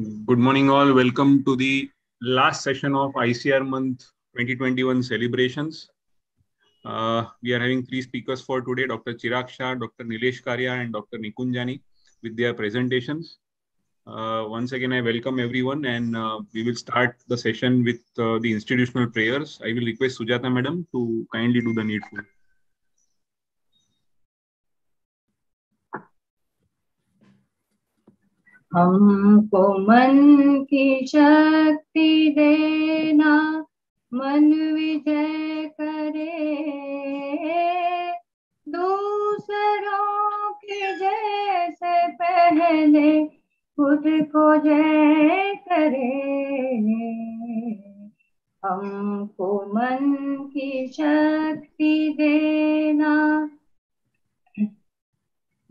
Good morning, all. Welcome to the last session of ICR Month 2021 celebrations. Uh, we are having three speakers for today Dr. Chirag Shah, Dr. Nilesh Karia, and Dr. Nikunjani with their presentations. Uh, once again, I welcome everyone and uh, we will start the session with uh, the institutional prayers. I will request Sujata madam to kindly do the needful. हमको मन की शक्ति देना, मन विजय करे। दूसरों के जैसे पहले खुद को जय करे। हमको मन की शक्ति देना।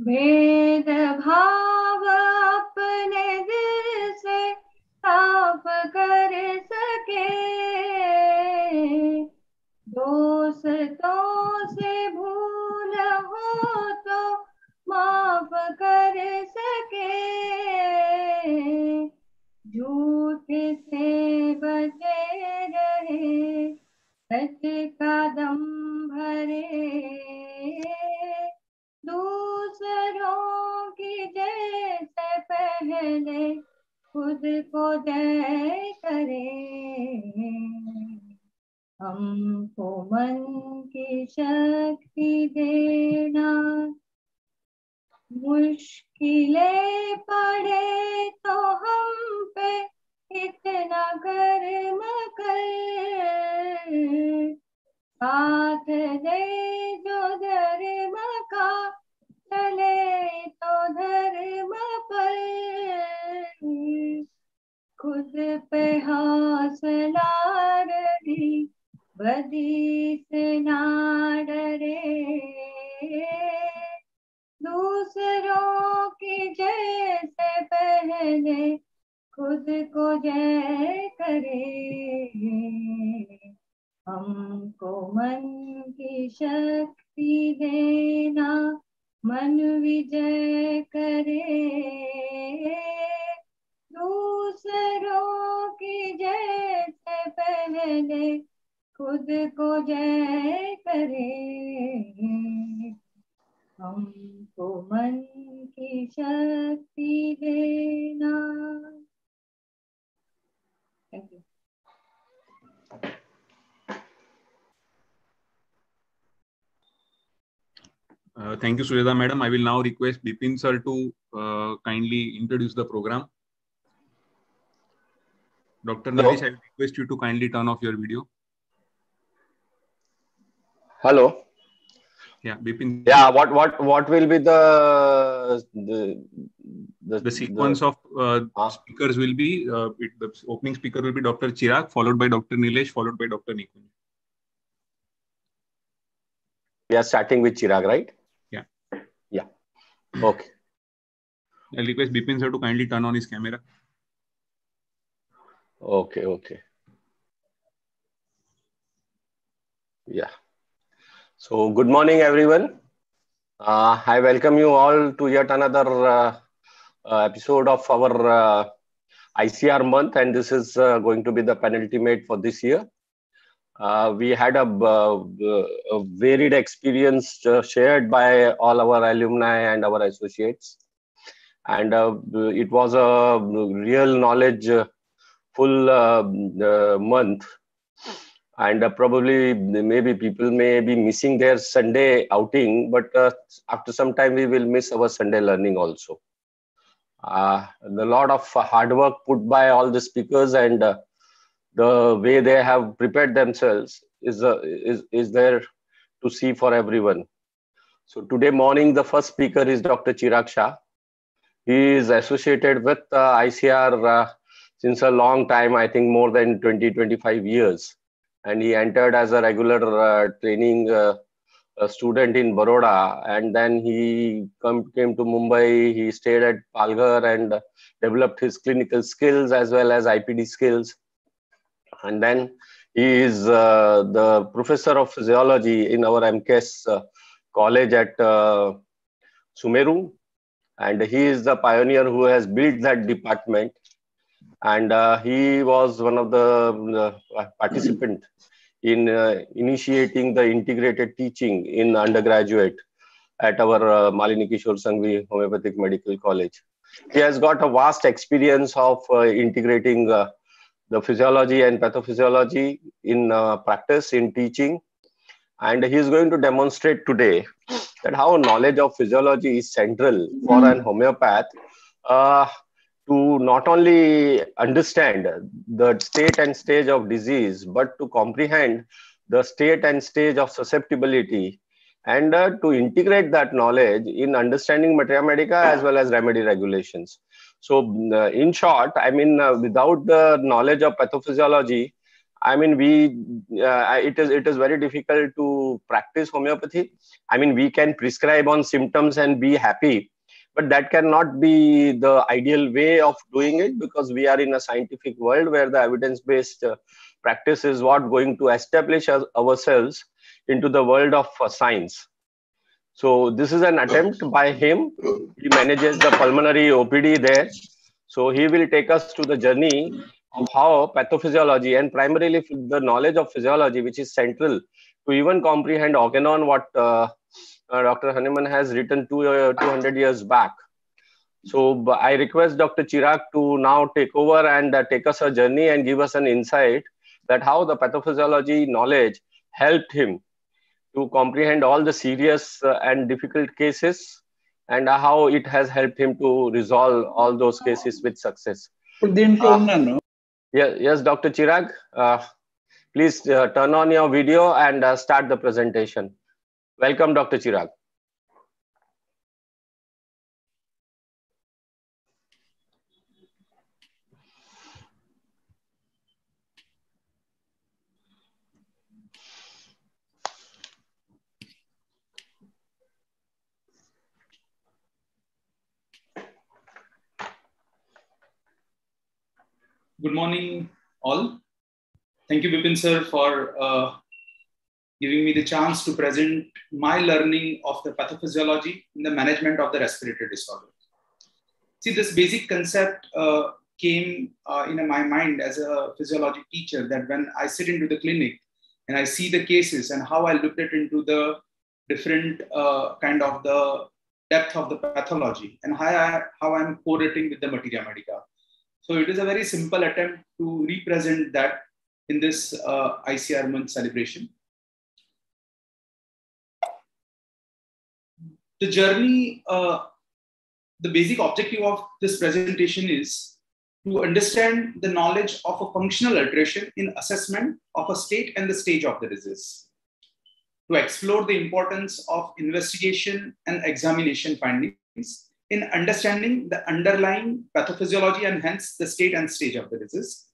भेद भाव अपने दिल से साफ़ कर सके। दोस्तों से भूल हो तो माफ़ कर सके। झूठ से बचे रहे, सच का दम भरे। दूसरों पहले खुद को जय करे। हमको मन की शक्ति देना, मुश्किलें पड़े तो हम पे इतना कर्म कर साथ दे जो धर्म का चले तो धर्म पर। खुद पे हौसला बदी से ना डरे दूसरों की जैसे पहले खुद को जय करे। हमको मन की शक्ति देना मन विजय करे। दूसरों की जय से पहले खुद को जय करे। हमको मन की शक्ति देना। Thank you Uh, thank you, Sujata madam. I will now request Bipin sir to uh, kindly introduce the program. Dr. Hello. Nilesh, I will request you to kindly turn off your video. Hello. Yeah, Bipin. Yeah. What what what will be the the the, The sequence of uh, Ah. speakers will be uh, it, the opening speaker will be Dr. Chirag, followed by Dr. Nilesh, followed by Dr. Nikun. we are starting with Chirag, right? Okay. I'll request Bipin sir to kindly turn on his camera. Okay. Okay. Yeah. So good morning, everyone. Uh, I welcome you all to yet another uh, uh, episode of our uh, ICR month, and this is uh, going to be the penultimate for this year. Uh, we had a, uh, a varied experience uh, shared by all our alumni and our associates, and uh, it was a real knowledge full month. And probably maybe people may be missing their Sunday outing, but after some time we will miss our Sunday learning also. The lot of hard work put by all the speakers and the way they have prepared themselves is uh, is is there to see for everyone. So today morning, the first speaker is Dr. Chirag Shah. He is associated with uh, ICR uh, since a long time, I think more than 20, 25 years. And he entered as a regular uh, training uh, student in Baroda. And then he come, came to Mumbai. He stayed at Palghar and developed his clinical skills as well as IPD skills. And then he is uh, the professor of physiology in our MKS uh, college at uh, Sumeru. And he is the pioneer who has built that department. and he was one of the participant in uh, initiating the integrated teaching in undergraduate at our uh, Malini Kishore Sanghvi Homeopathic Medical College. He has got a vast experience of uh, integrating uh, the physiology and pathophysiology in uh, practice, in teaching. And he is going to demonstrate today that how knowledge of physiology is central for an homeopath uh, to not only understand the state and stage of disease, but to comprehend the state and stage of susceptibility and uh, to integrate that knowledge in understanding materia medica as well as remedy regulations. So, uh, in short, I mean, uh, without the knowledge of pathophysiology, I mean, we uh, it is it is very difficult to practice homeopathy. I mean, we can prescribe on symptoms and be happy, but that cannot be the ideal way of doing it because we are in a scientific world where the evidence-based uh, practice is what going to establish ourselves into the world of uh, science. So this is an attempt by him. He manages the pulmonary OPD there. So he will take us to the journey of how pathophysiology and primarily the knowledge of physiology, which is central to even comprehend organon, what uh, uh, Dr. Hahnemann has written two, uh, 200 years back. So I request Dr. Chirag to now take over and uh, take us a journey and give us an insight that how the pathophysiology knowledge helped him to comprehend all the serious uh, and difficult cases and how it has helped him to resolve all those cases with success. Uh, yeah, yes, Dr. Chirag, uh, please uh, turn on your video and uh, start the presentation. Welcome, Dr. Chirag. Good morning, all. Thank you, Vipin sir, for uh, giving me the chance to present my learning of the pathophysiology in the management of the respiratory disorder. See, this basic concept uh, came uh, in my mind as a physiology teacher that when I sit into the clinic and I see the cases and how I looked at into the different uh, kind of the depth of the pathology and how, I, how I'm correlating with the materia medica so it is a very simple attempt to represent that in this uh, ICR month celebration. The journey, uh, the basic objective of this presentation is to understand the knowledge of a functional alteration in assessment of a state and the stage of the disease. To explore the importance of investigation and examination findings in understanding the underlying pathophysiology and hence the state and stage of the disease.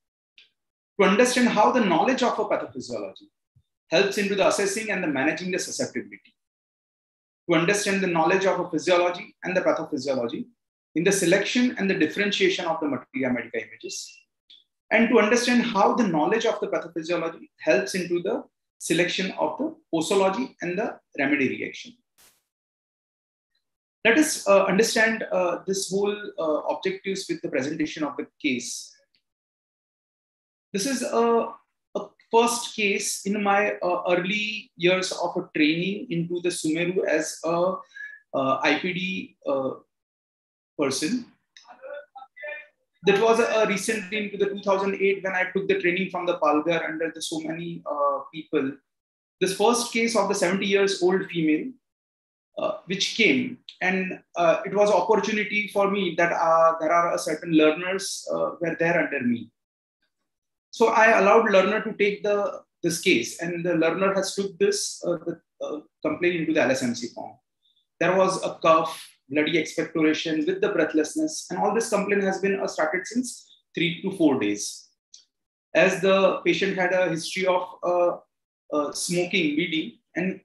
To understand how the knowledge of a pathophysiology helps into the assessing and the managing the susceptibility. To understand the knowledge of a physiology and the pathophysiology in the selection and the differentiation of the materia medica images. And to understand how the knowledge of the pathophysiology helps into the selection of the posology and the remedy reaction. Let us uh, understand uh, this whole uh, objectives with the presentation of the case. This is a, a first case in my uh, early years of a training into the Sumeru as a uh, IPD uh, person. That was a, recently into the 2008 when I took the training from the Palghar under the so many people. This first case of the 70 years old female uh, which came. And uh, it was opportunity for me that uh, there are certain learners uh, were there under me. So i allowed learner to take the this case. And the learner has took this uh, the, uh, complaint into the lsmc form. There was a cough bloody expectoration with the breathlessness. And all this complaint has been started since three to four days. As the patient had a history of smoking bd and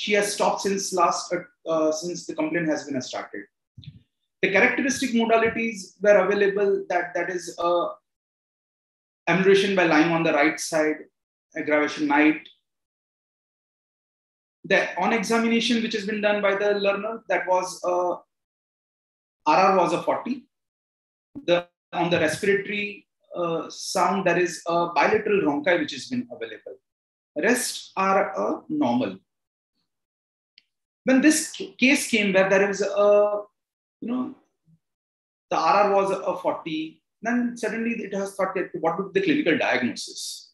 she has stopped since last uh, uh, since the complaint has been started. The characteristic modalities were available that that is uh, amelioration by lying on the right side, aggravation night. The on examination which has been done by the learner that was uh, RR was a 40. The on the respiratory uh, sound, there is a bilateral rhonchi which has been available. Rest are uh, normal. When this case came where there is a, you know, the RR was a 40, then suddenly it has thought that what would be the clinical diagnosis?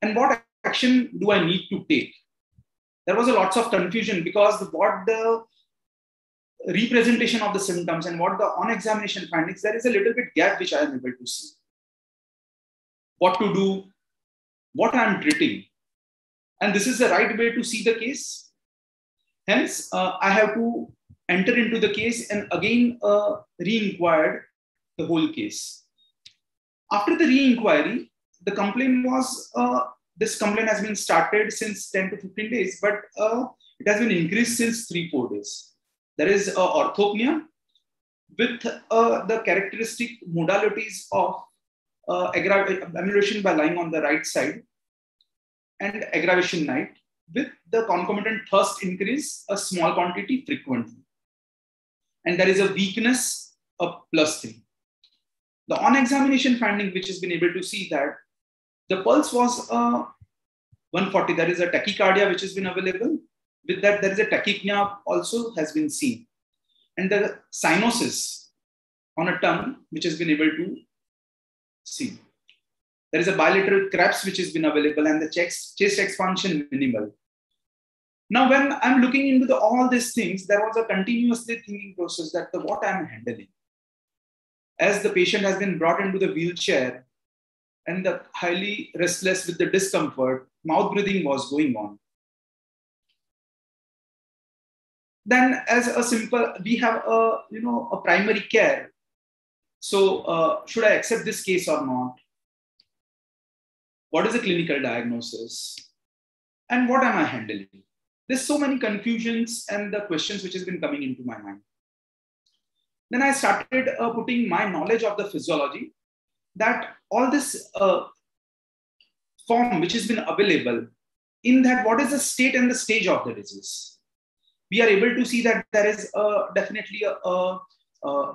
And what action do I need to take? There was a lots of confusion because what the representation of the symptoms and what the on examination findings, there is a little bit gap which I am able to see. What to do, what I am treating. And this is the right way to see the case. Hence, uh, I have to enter into the case and again uh, re-inquired the whole case. After the re-inquiry, the complaint was, uh, this complaint has been started since 10 to 15 days, but uh, it has been increased since three, four days. There is uh, orthopnea with uh, the characteristic modalities of amelioration by lying on the right side and aggravation night with the concomitant thirst increase a small quantity frequently. And there is a weakness of plus three. The on examination finding, which has been able to see that the pulse was uh, 140. There is a tachycardia which has been available with that, there is a tachypnea also has been seen. And the cyanosis on a tongue, which has been able to see. There is a bilateral creps which has been available and the chest, chest expansion minimal. Now, when I'm looking into the, all these things, there was a continuously thinking process that the, what I'm handling. As the patient has been brought into the wheelchair and the highly restless with the discomfort, mouth breathing was going on. then as a simple we have a you know a primary care so uh, should i accept this case or not what is the clinical diagnosis? And what am i handling? There's so many confusions and the questions which has been coming into my mind. Then i started uh, putting my knowledge of the physiology that all this uh, form which has been available in that what is the state and the stage of the disease. We are able to see that there is uh, definitely a, a, a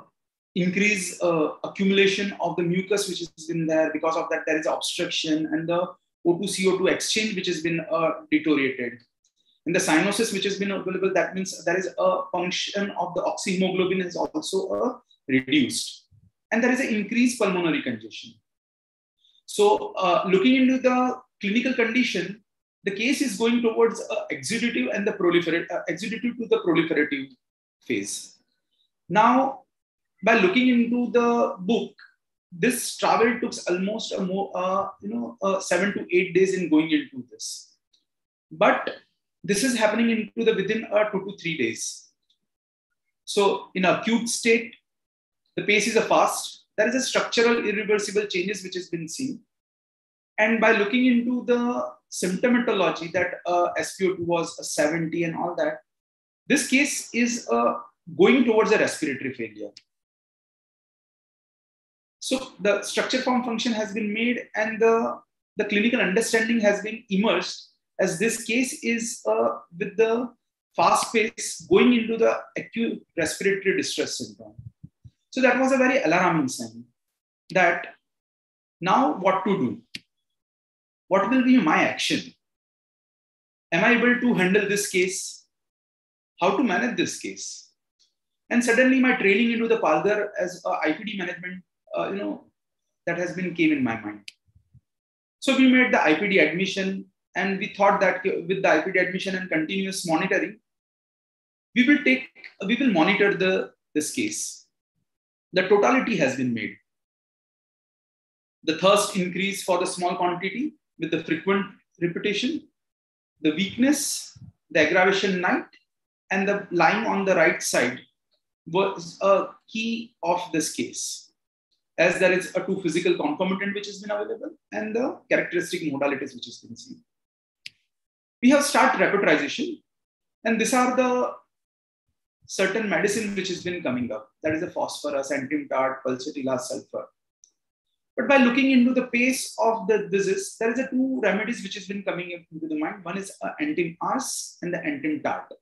increase uh, accumulation of the mucus which has been there. Because of that there is obstruction and the o2 co2 exchange which has been uh, deteriorated. In the cyanosis which has been available that means there is a function of the oxyhemoglobin is also uh, reduced. And there is an increased pulmonary congestion. So uh, looking into the clinical condition the case is going towards uh, exudative and the proliferative, uh, exudative to the proliferative phase. Now, by looking into the book, this travel took almost a more, uh, you know, uh, seven to eight days in going into this. But this is happening into the within uh, two to three days. So in acute state, the pace is a fast. There is a structural irreversible changes which has been seen. And by looking into the symptomatology that uh, SpO2 was 70 and all that, this case is uh, going towards a respiratory failure. So the structure form function has been made and the, the clinical understanding has been immersed as this case is uh, with the fast pace going into the acute respiratory distress syndrome. So that was a very alarming sign that now what to do? what will be my action? Am I able to handle this case? How to manage this case? And suddenly my training into the Palghar as a IPD management, uh, you know, that has been came in my mind. So we made the IPD admission and we thought that with the IPD admission and continuous monitoring, we will take, we will monitor the, this case. The totality has been made. The thirst increase for the small quantity with the frequent repetition, the weakness, the aggravation night, and the lying on the right side was a key of this case, as there is a two physical concomitant which has been available and the characteristic modalities which has been seen. We have start repertorization, and these are the certain medicine which has been coming up. That is the phosphorus, antimtart, pulsatilla, sulfur. But by looking into the pace of the disease, there is a two remedies which has been coming up into the mind. One is uh, antim-ars and the antim-tart.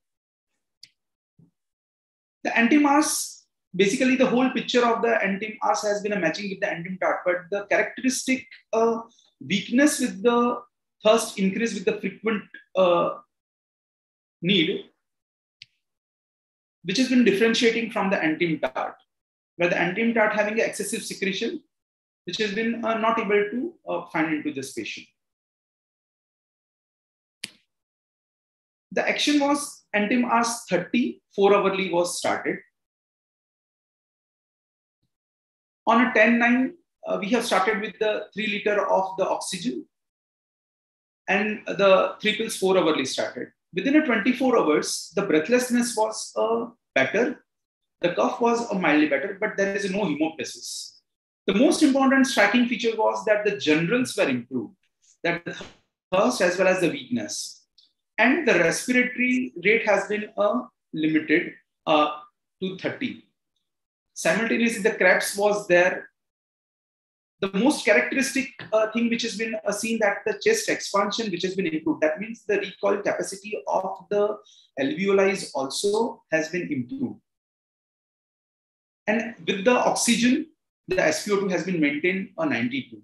The antim-ars basically the whole picture of the antim-Ars has been a matching with the antim-Tart, but the characteristic uh, weakness with the thirst increase with the frequent uh, need, which has been differentiating from the antim-Tart, where the antim-Tart having excessive secretion, which has been uh, not able to uh, find into this patient. The action was antim-Ars 30, 4 hourly was started. On a 10-9, uh, we have started with the 3 liter of the oxygen and the 3 pills 4 hourly started. Within a 24 hours, the breathlessness was uh, better. The cough was uh, mildly better, but there is no hemoptysis. The most important striking feature was that the generals were improved, that the thirst as well as the weakness and the respiratory rate has been uh, limited uh, to 30. Simultaneously, the creps was there. The most characteristic uh, thing which has been uh, seen that the chest expansion which has been improved. That means the recoil capacity of the alveoli is also has been improved. And with the oxygen, the SpO2 has been maintained on 92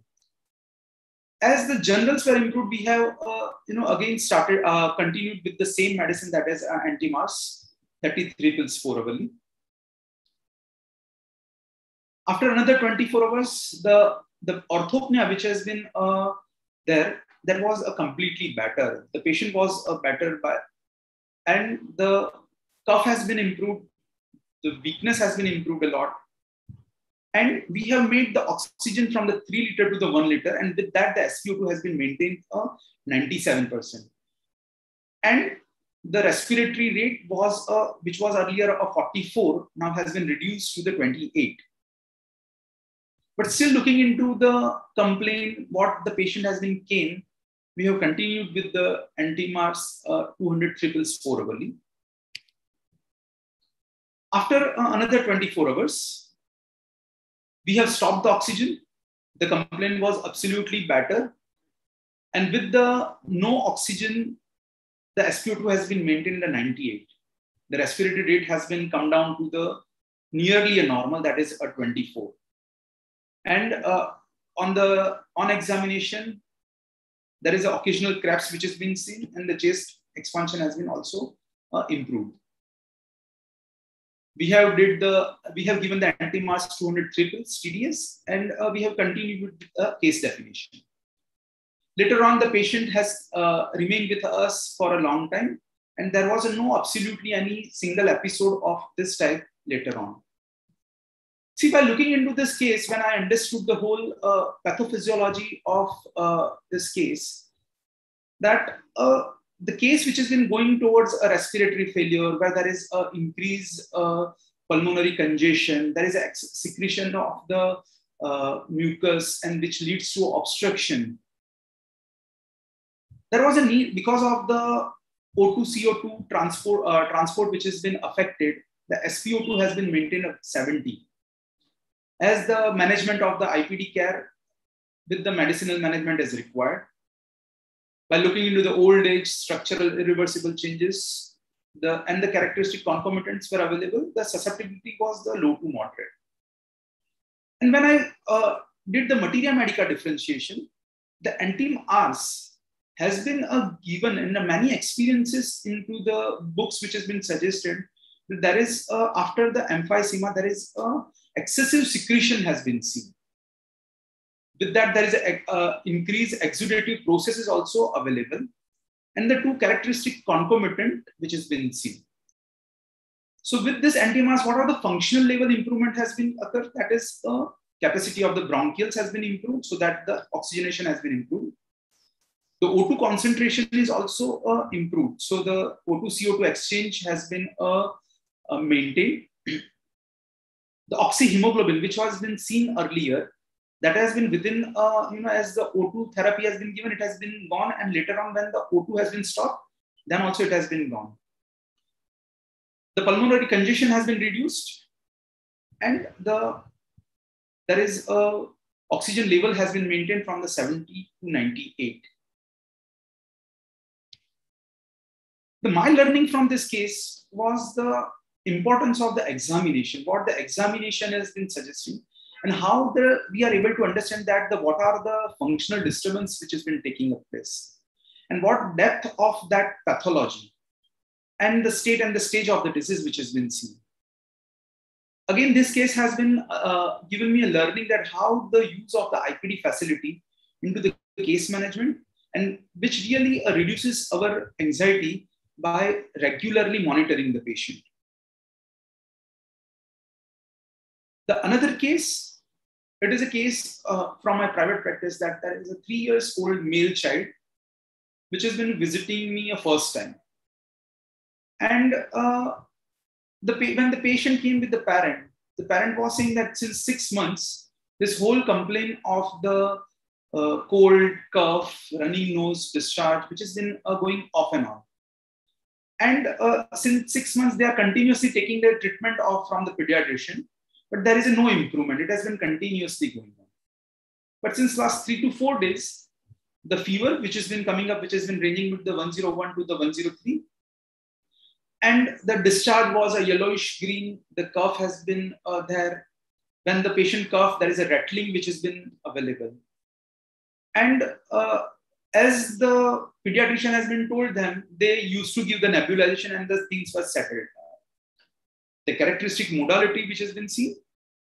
as the generals were improved, we have, uh, you know, again started, uh, continued with the same medicine that is uh, antim-Ars, 33 pills four hourly. After another 24 hours, the, the orthopnea, which has been uh, there, that was a completely better. The patient was a better, by, and the cough has been improved. The weakness has been improved a lot and we have made the oxygen from the 3 liter to the 1 liter. And with that, the SpO2 has been maintained a 97%. And the respiratory rate was, uh, which was earlier a 44, now has been reduced to the 28. But still looking into the complaint, what the patient has been cane, we have continued with the antim-Ars uh, 200 triples 4 hourly. After uh, another 24 hours, we have stopped the oxygen. The complaint was absolutely better. And with the no oxygen, the SpO2 has been maintained at 98. The respiratory rate has been come down to the nearly a normal, that is a 24. And uh, on the on examination, there is an occasional creps which has been seen, and the chest expansion has been also uh, improved we have did the we have given the antim-Ars 200 triples TDS, and uh, we have continued with the case definition. Later on, the patient has uh, remained with us for a long time, and there was no absolutely any single episode of this type later on. See, by looking into this case, when I understood the whole uh, pathophysiology of uh, this case, that uh, the case which has been going towards a respiratory failure, where there is an increased uh, pulmonary congestion, there is a secretion of the uh, mucus, and which leads to obstruction. There was a need because of the O2 CO2 transport, uh, transport which has been affected. The SpO2 has been maintained at 70. As the management of the IPD care with the medicinal management is required, by looking into the old age structural irreversible changes the, and the characteristic concomitants were available, the susceptibility was the low to moderate. And when I uh, did the materia medica differentiation, the antim-Ars has been a given in the many experiences into the books which has been suggested that there is after the emphysema there is a excessive secretion has been seen with that, there is an increased exudative process is also available. And the two characteristic concomitant, which has been seen. So with this antim-Ars, what are the functional level improvement has been occurred? That is the capacity of the bronchioles has been improved so that the oxygenation has been improved. The O2 concentration is also uh, improved. So the O2 CO2 exchange has been uh, uh, maintained. The oxyhemoglobin, which has been seen earlier, that has been within, uh, you know, as the O2 therapy has been given, it has been gone. And later on, when the O2 has been stopped, then also it has been gone. The pulmonary congestion has been reduced. And the there is a oxygen level has been maintained from the 70 to 98. The my learning from this case was the importance of the examination, what the examination has been suggesting, and how the, we are able to understand that the what are the functional disturbance which has been taking place, and what depth of that pathology, and the state and the stage of the disease which has been seen. Again, this case has been uh, given me a learning that how the use of the IPD facility into the case management and which really uh, reduces our anxiety by regularly monitoring the patient. The another case, it is a case uh, from my private practice that there is a three years old male child which has been visiting me a first time. And uh, the, when the patient came with the parent, the parent was saying that since six months, this whole complaint of the uh, cold, cough, running nose, discharge, which has been uh, going off and on. And uh, since six months, they are continuously taking their treatment off from the pediatrician, but there is no improvement. It has been continuously going on. But since last three to four days, the fever, which has been coming up, which has been ranging with the 101 to the 103, and the discharge was a yellowish green. The cough has been uh, there. When the patient cough, there is a rattling which has been available. And uh, as the pediatrician has been told them, they used to give the nebulization and the things were settled. The characteristic modality which has been seen,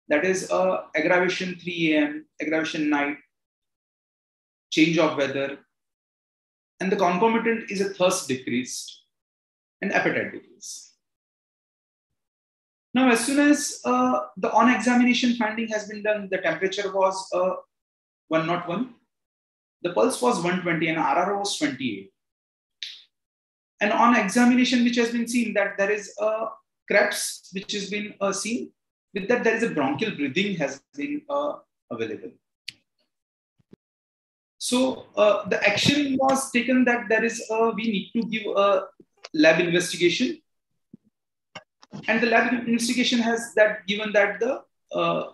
that is uh, aggravation 3 a.m., aggravation night, change of weather, and the concomitant is a thirst decreased and appetite decrease. Now, as soon as uh, the on examination finding has been done, the temperature was uh, 101, the pulse was 120 and RRO was 28. And on examination, which has been seen that there is a creps, which has been uh, seen. With that, there is a bronchial breathing has been uh, available. So uh, the action was taken that there is a, we need to give a lab investigation. And the lab investigation has that given that the uh,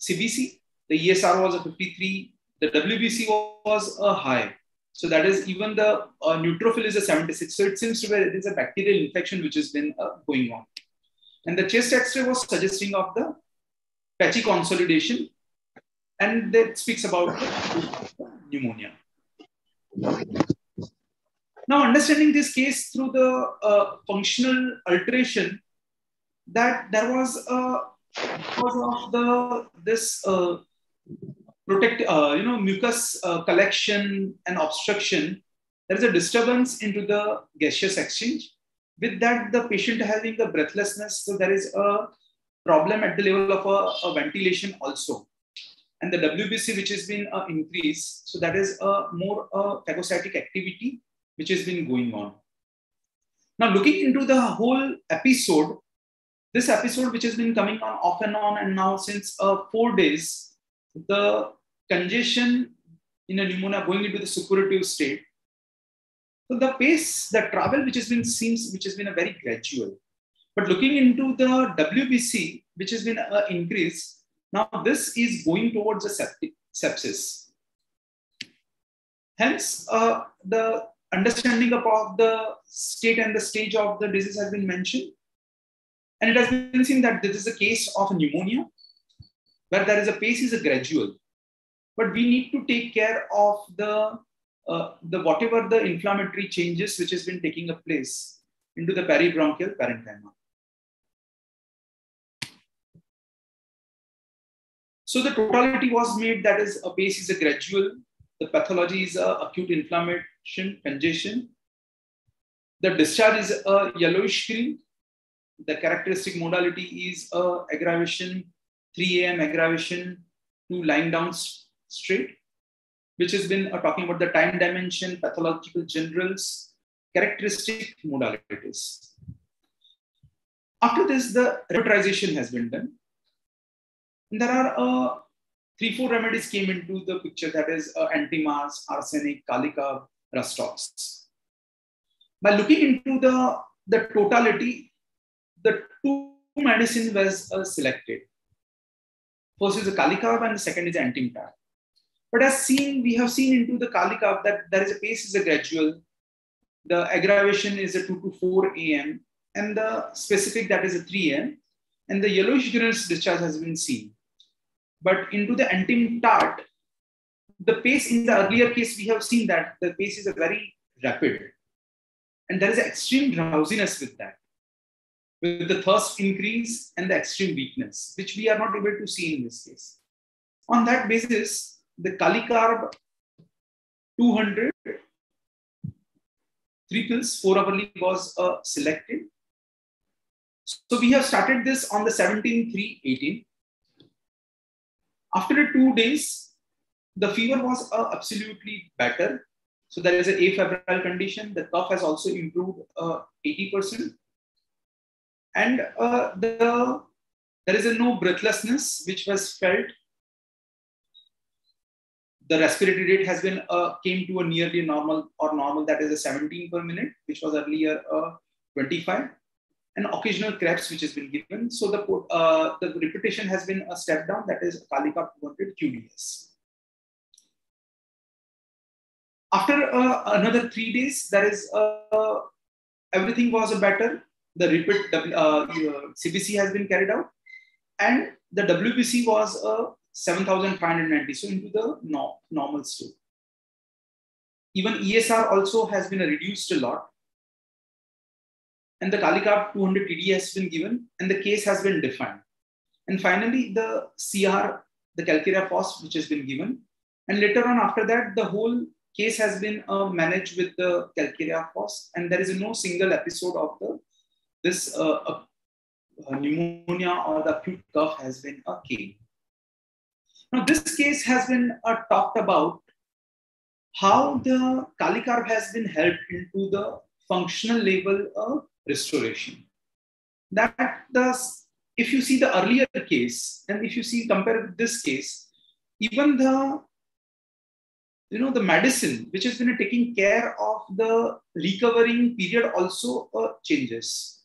CBC, the ESR was a 53, the WBC was a high. So that is even the uh, neutrophil is a 76. So it seems to be there is a bacterial infection which has been uh, going on. And the chest X-ray was suggesting of the patchy consolidation, and that speaks about pneumonia. Now, understanding this case through the uh, functional alteration, that there was a because of the this uh, protect uh, you know mucus uh, collection and obstruction, there is a disturbance into the gaseous exchange. With that, the patient having the breathlessness, so there is a problem at the level of a, a ventilation also. And the WBC, which has been uh, increased, so that is a more uh, phagocytic activity which has been going on. Now, looking into the whole episode, this episode which has been coming on off and on, and now since uh, four days, the congestion in a pneumonia going into the suppurative state. So the pace, the travel which has been seems which has been a very gradual. But looking into the WBC, which has been an increase, now this is going towards a sepsis. Hence, uh, the understanding about the state and the stage of the disease has been mentioned. And it has been seen that this is a case of pneumonia, where there is a pace is a gradual. But we need to take care of the, uh, the whatever the inflammatory changes which has been taking a place into the peribronchial parenchyma. So the totality was made that is a base is a gradual, the pathology is a acute inflammation, congestion. The discharge is a yellowish green. The characteristic modality is a aggravation, 3 a.m. aggravation to lying down straight, which has been uh, talking about the time dimension, pathological generals, characteristic modalities. After this, the repertorization has been done. And there are uh, three, four remedies came into the picture that is uh, antimars, arsenic, kalica, Rhus tox. By looking into the, the totality, the two medicine was uh, selected. First is the kalicarb and the second is antim-tart. But as seen, we have seen into the kalicarb that there is a pace is a gradual. The aggravation is a 2 to 4 a.m. and the specific that is a 3 a.m. And the yellowish greenish discharge has been seen. But into the antim-tart, the pace in the earlier case, we have seen that the pace is a very rapid. And there is extreme drowsiness with that, with the thirst increase and the extreme weakness, which we are not able to see in this case. On that basis, the Kalicarb 200 three pills, four hourly was uh, selected. So we have started this on the 17 3 18. After two days, the fever was uh, absolutely better. So there is an afebrile condition. The cough has also improved uh, 80%. And uh, the, there is a no breathlessness which was felt. The respiratory rate has been uh, came to a nearly normal or normal that is a 17 per minute, which was earlier uh, 25 and occasional crepes which has been given. So the, uh, the repetition has been a step down, that is Kalika 200 QDS. After uh, another three days, there is uh, everything was better. The repeat uh, CBC has been carried out, and the WBC was uh, 7,590, so into the no, normal state. Even ESR also has been reduced a lot and the Kalicarb 200 TD has been given and the case has been defined. And finally, the CR, the calcarea phos, which has been given. And later on, after that, the whole case has been uh, managed with the calcarea phos, and there is no single episode of the this uh, uh, pneumonia or the acute cough has been a case. Now, this case has been uh, talked about how the Kalicarb has been helped into the functional level of restoration. That does, if you see the earlier case, and if you see compare this case, even the you know the medicine which has been taking care of the recovering period also uh, changes.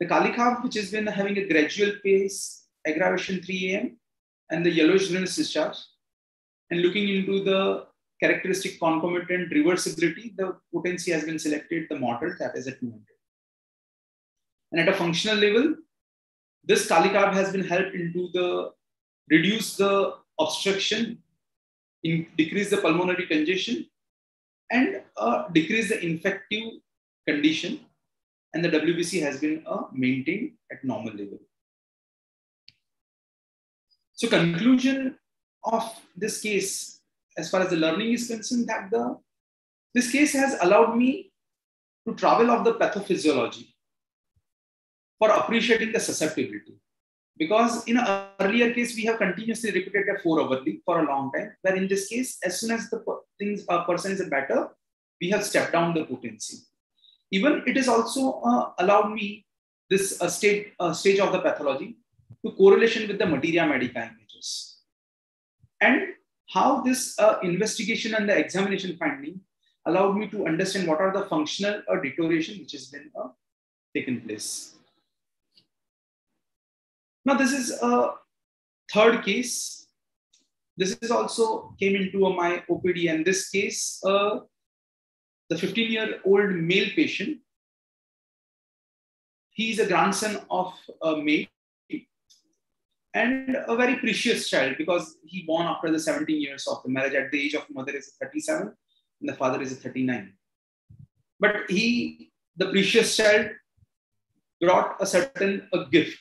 The Kalicarb, which has been having a gradual pace, aggravation 3 a.m., and the yellowish greenish discharge, and looking into the characteristic concomitant reversibility, the potency has been selected, the model that is at 200. And at a functional level, this Kalicarb has been helped into the reduce the obstruction, in, decrease the pulmonary congestion, and uh, decrease the infective condition. And the WBC has been uh, maintained at normal level. So conclusion of this case, as far as the learning is concerned, that the this case has allowed me to travel of the pathophysiology for appreciating the susceptibility. Because in an earlier case, we have continuously repeated a four hourly for a long time. But in this case, as soon as the things a person is better, we have stepped down the potency. Even it is also uh, allowed me this uh, state, uh, stage of the pathology to correlation with the materia medica images. And how this uh, investigation and the examination finding allowed me to understand what are the functional or deterioration which has been uh, taken place. Now, this is a third case. This is also came into my OPD, and this case, uh, the 15 year old male patient, he is a grandson of a maid and a very precious child because he born after the 17 years of the marriage. At the age of mother is 37 and the father is 39 but he the precious child brought a certain a gift.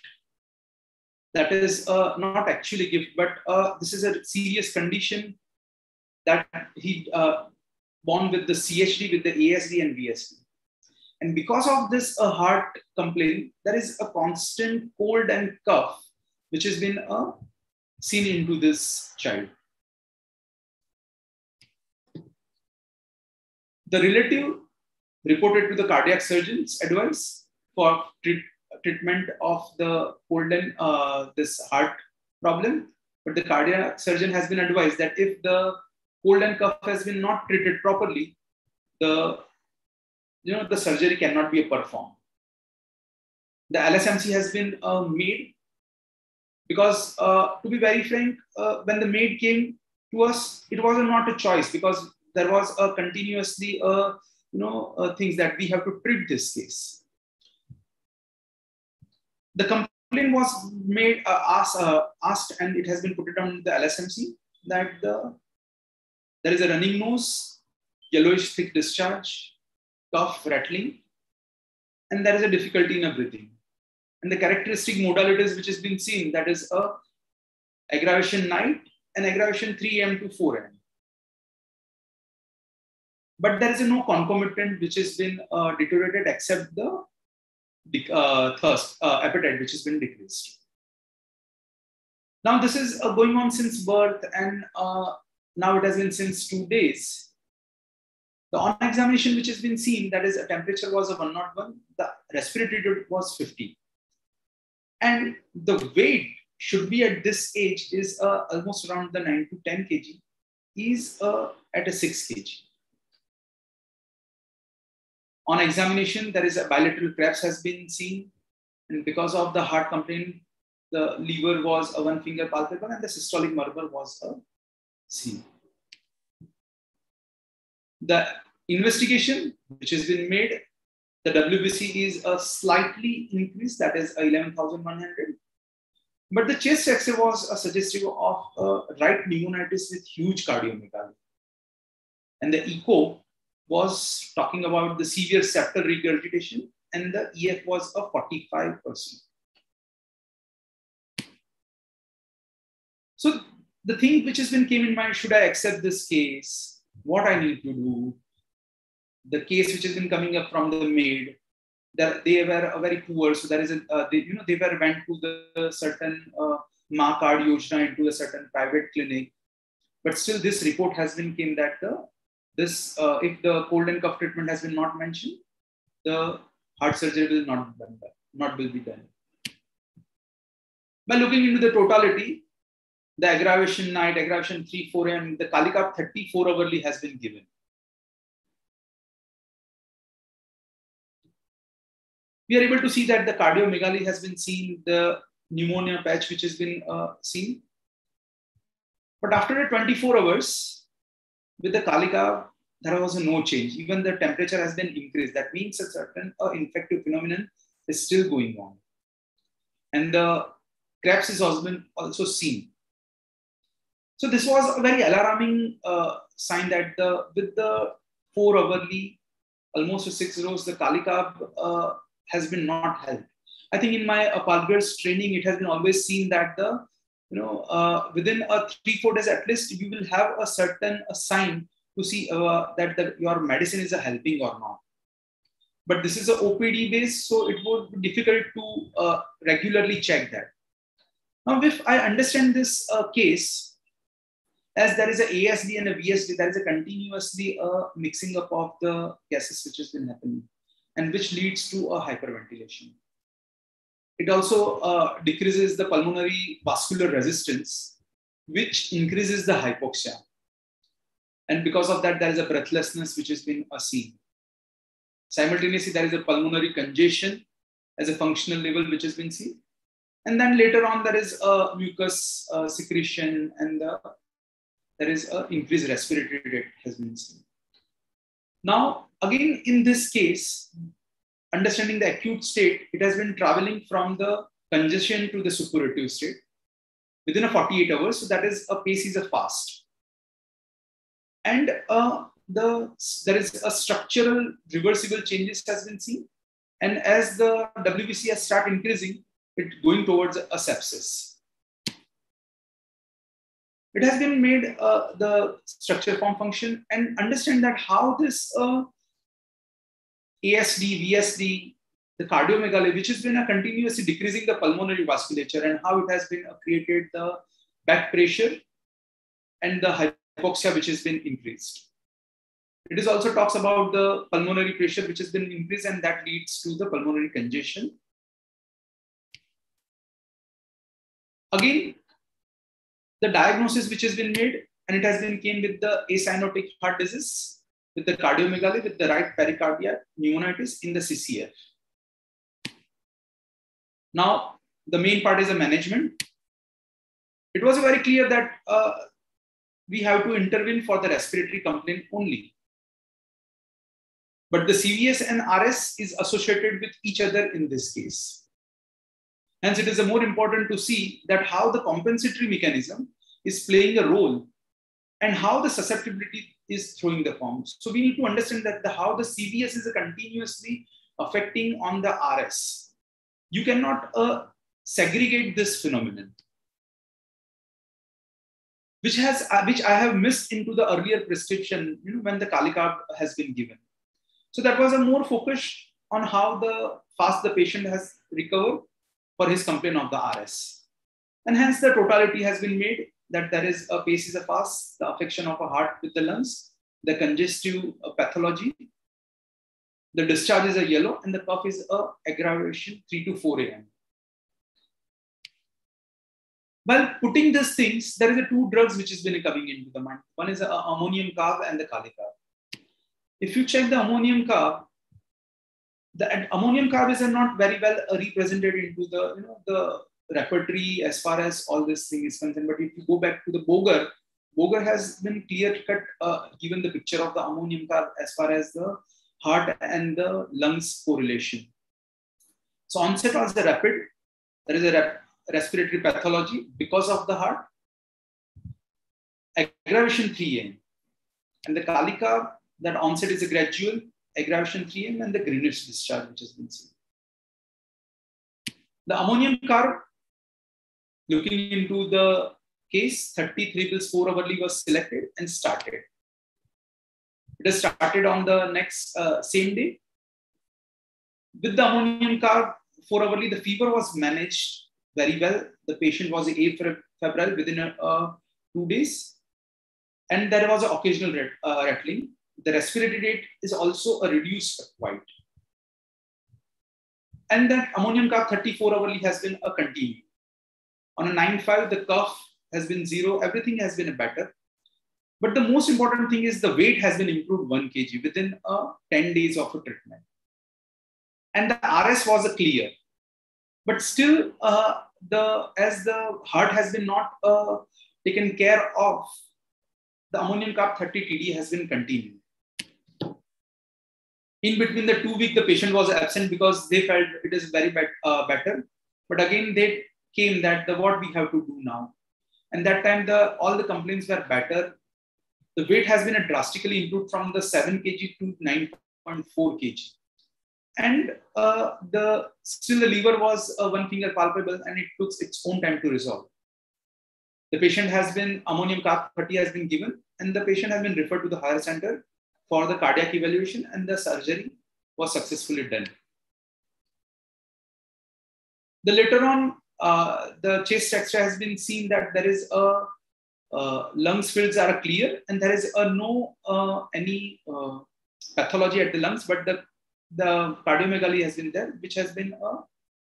That is not actually gift, but this is a serious condition that he uh, born with the CHD, with the ASD and VSD. And because of this a heart complaint, there is a constant cold and cough, which has been uh, seen into this child. The relative reported to the cardiac surgeon's advice for treat, treatment of the golden uh, this heart problem. But the cardiac surgeon has been advised that if the cold and cough has been not treated properly, the you know the surgery cannot be performed. The LSMC has been uh, made because, uh, to be very frank, uh, when the maid came to us, it was not a choice because there was a continuously uh, you know uh, things that we have to treat this case. The complaint was made, uh, asked, uh, asked, and it has been put on the LSMC that the, there is a running nose, yellowish thick discharge, cough, rattling, and there is a difficulty in breathing. And the characteristic modalities which has been seen, that is a aggravation 9 and aggravation 3m to 4m. But there is no concomitant which has been uh, deteriorated except the uh, thirst, uh, appetite, which has been decreased. Now, this is uh, going on since birth, and uh, now it has been since two days. The on examination, which has been seen, that is, a temperature was of 101, the respiratory rate was 50. And the weight should be at this age is uh, almost around the 9 to 10 kg, is uh, at a 6 kg. On examination, there is a bilateral creps has been seen. And because of the heart complaint, the liver was a one finger palpable and the systolic murmur was a seen. The investigation which has been made, the WBC is a slightly increased, that is 11,100. But the chest X-ray was a suggestive of a right pneumonitis with huge cardiomegaly. And the echo was talking about the severe septal regurgitation and the EF was a 45%. So the thing which has been came in mind, should I accept this case? What I need to do? The case which has been coming up from the maid, that they were very poor. So there is a, uh, they, you know, they were went to the certain uh, Ma card Yojana into a certain private clinic. But still this report has been came that the this, uh, if the cold and cough treatment has been not mentioned, the heart surgery will not be done, not will be done. By looking into the totality, the aggravation night, aggravation 3, 4 and the Kalicarb 34 hourly has been given. We are able to see that the cardiomegaly has been seen, the pneumonia patch which has been uh, seen. But after 24 hours, with the Kalika, there was no change. Even the temperature has been increased. That means a certain uh, infective phenomenon is still going on. And the creps is also, been also seen. So this was a very alarming uh, sign that the with the four hourly, almost six rows, the Kalika uh, has been not held. I think in my uh, training, it has been always seen that the you know, uh, within a three, four days at least, you will have a certain a sign to see uh, that, that your medicine is helping or not. But this is a OPD base, so it would be difficult to uh, regularly check that. Now, if I understand this uh, case, as there is a ASD and a VSD, there is a continuously uh, mixing up of the gases which has been happening and which leads to a hyperventilation. It also uh, decreases the pulmonary vascular resistance, which increases the hypoxia. And because of that, there is a breathlessness which has been uh, seen. Simultaneously, there is a pulmonary congestion as a functional level which has been seen. And then later on, there is a mucus uh, secretion and the, there is an increased respiratory rate has been seen. Now, again, in this case, understanding the acute state, it has been traveling from the congestion to the suppurative state within a 48 hours. So that is a pace is a fast. And uh, the there is a structural reversible changes has been seen. And as the WBC has start increasing, it going towards a sepsis. It has been made uh, the structure form function and understand that how this uh, ASD, VSD, the cardiomegaly, which has been a continuously decreasing the pulmonary vasculature and how it has been uh, created the back pressure and the hypoxia, which has been increased. It is also talks about the pulmonary pressure, which has been increased and that leads to the pulmonary congestion. Again, the diagnosis which has been made and it has been came with the acyanotic heart disease with the cardiomegaly with the right pericardial pneumonitis in the CCF. Now, the main part is the management. It was very clear that uh, we have to intervene for the respiratory complaint only. But the CVS and RS is associated with each other in this case. Hence, it is more important to see that how the compensatory mechanism is playing a role and how the susceptibility is throwing the forms. So we need to understand that the, how the CVS is continuously affecting on the RS. You cannot uh, segregate this phenomenon, which has uh, which I have missed into the earlier prescription, you know, when the Kalicarb has been given. So that was a more focus on how the fast the patient has recovered for his complaint of the RS. And hence the totality has been made that there is a pace is a fast, the affection of a heart with the lungs, the congestive uh, pathology, the discharge is a yellow, and the cough is a aggravation 3 to 4 a.m. While putting these things, there is a two drugs which has been coming into the mind. One is ammonium carb and the kali carb. If you check the ammonium carb, the ammonium carb is not very well represented into the you know the repertory as far as all this thing is concerned. But if you go back to the Boger, Boger has been clear cut uh, given the picture of the ammonium carb as far as the heart and the lungs correlation. So onset was the rapid. There is a respiratory pathology because of the heart. Aggravation 3M. And the Kalika, that onset is a gradual aggravation 3M and the greenish discharge which has been seen. The ammonium carb, looking into the case, 33 4 hourly was selected and started. It has started on the next uh, same day. With the ammonium carb 4 hourly, the fever was managed very well. The patient was afebrile within uh, two days. And there was an occasional uh, rattling. The respiratory rate is also a reduced quite. And that ammonium carb 34 hourly has been a continue. On a 9.5, the cough has been zero. Everything has been better. But the most important thing is the weight has been improved 1 kg within uh, 10 days of a treatment. And the RS was a clear but still uh, the as the heart has been not uh, taken care of the ammonium carb 30 td has been continued in between the two week the patient was absent because they felt it is very bad, uh, better but again they came that the what we have to do now and that time the all the complaints were better the weight has been a drastically improved from the 7 kg to 9.4 kg and uh, the still the liver was uh, one finger palpable and it took its own time to resolve. The patient has been ammonium carb 30 has been given and the patient has been referred to the higher center for the cardiac evaluation and the surgery was successfully done. The later on, uh, the chest X-ray has been seen that there is a uh, lungs fields are clear and there is a no uh, any uh, pathology at the lungs, but the the cardiomegaly has been there, which has been, uh,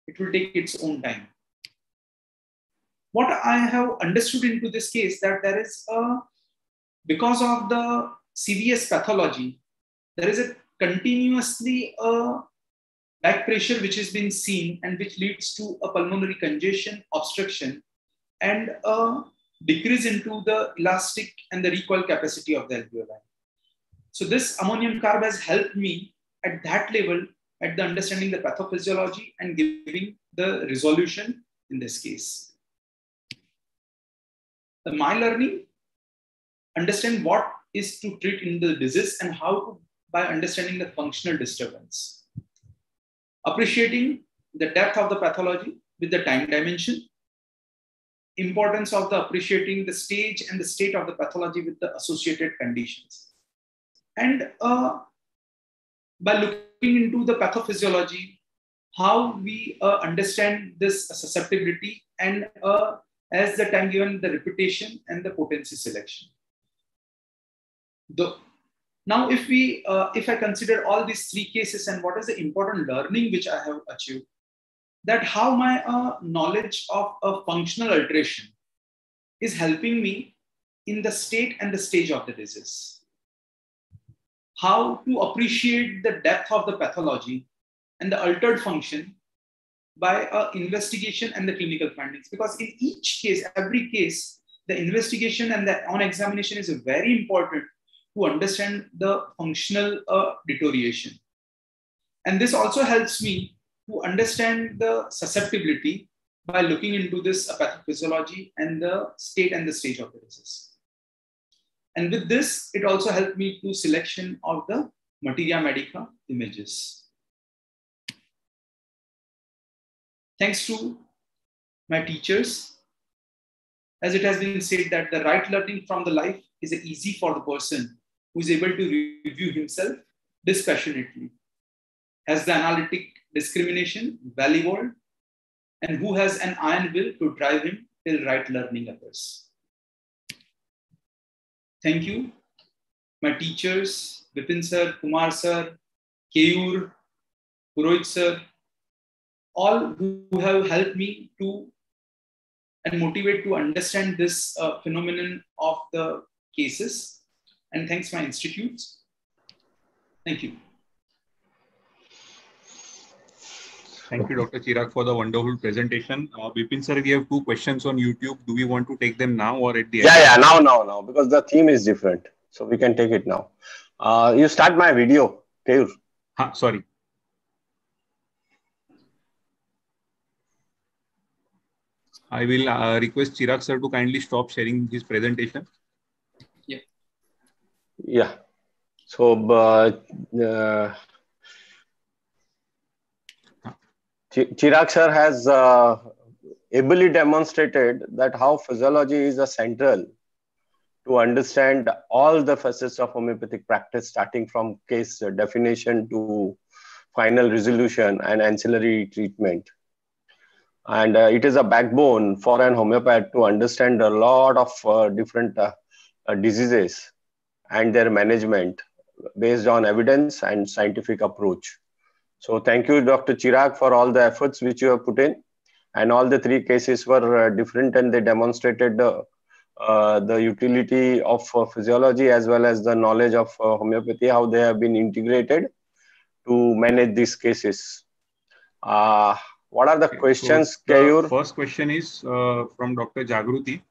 it will take its own time. What I have understood into this case that there is a, because of the CVS pathology, there is a continuously a back pressure which has been seen and which leads to a pulmonary congestion, obstruction, and a decrease into the elastic and the recoil capacity of the alveoli. So this ammonium carb has helped me at that level at the understanding the pathophysiology and giving the resolution in this case. The my learning, understand what is to treat in the disease and how to by understanding the functional disturbance. Appreciating the depth of the pathology with the time dimension, importance of the appreciating the stage and the state of the pathology with the associated conditions. And uh, by looking into the pathophysiology, how we uh, understand this susceptibility and uh, as the time given the reputation and the potency selection. The, now, if we, uh, if I consider all these three cases and what is the important learning which I have achieved, that how my uh, knowledge of a functional alteration is helping me in the state and the stage of the disease how to appreciate the depth of the pathology and the altered function by a investigation and the clinical findings. Because in each case, every case, the investigation and the on examination is very important to understand the functional uh, deterioration. And this also helps me to understand the susceptibility by looking into this pathophysiology and the state and the stage of the disease. And with this, it also helped me to selection of the materia medica images. Thanks to my teachers, as it has been said that the right learning from the life is easy for the person who is able to review himself dispassionately, has the analytic discrimination valuable, and who has an iron will to drive him till right learning others. Thank you, my teachers, Vipin sir, Kumar sir, Keyur, Purohit sir, all who have helped me to and motivate to understand this uh, phenomenon of the cases. And thanks my institutes. Thank you. Thank you, Dr. Chirag, for the wonderful presentation. Uh, Bipin sir, we have two questions on YouTube. Do we want to take them now or at the yeah, end? Yeah, yeah, now, now, now, because the theme is different. So we can take it now. Uh, you start my video, Keyur. Huh, sorry. I will uh, request Chirag sir to kindly stop sharing his presentation. Yeah. So, uh, Chirag sir has uh, ably demonstrated that how physiology is a central to understand all the facets of homeopathic practice, starting from case definition to final resolution and ancillary treatment. And uh, it is a backbone for an homeopath to understand a lot of uh, different uh, uh, diseases and their management based on evidence and scientific approach. So thank you, Dr. Chirag, for all the efforts which you have put in. And all the three cases were uh, different and they demonstrated uh, uh, the utility of uh, physiology as well as the knowledge of uh, homeopathy, how they have been integrated to manage these cases. Uh, what are the okay, questions, so Keyur? First question is from Dr. Jagruti.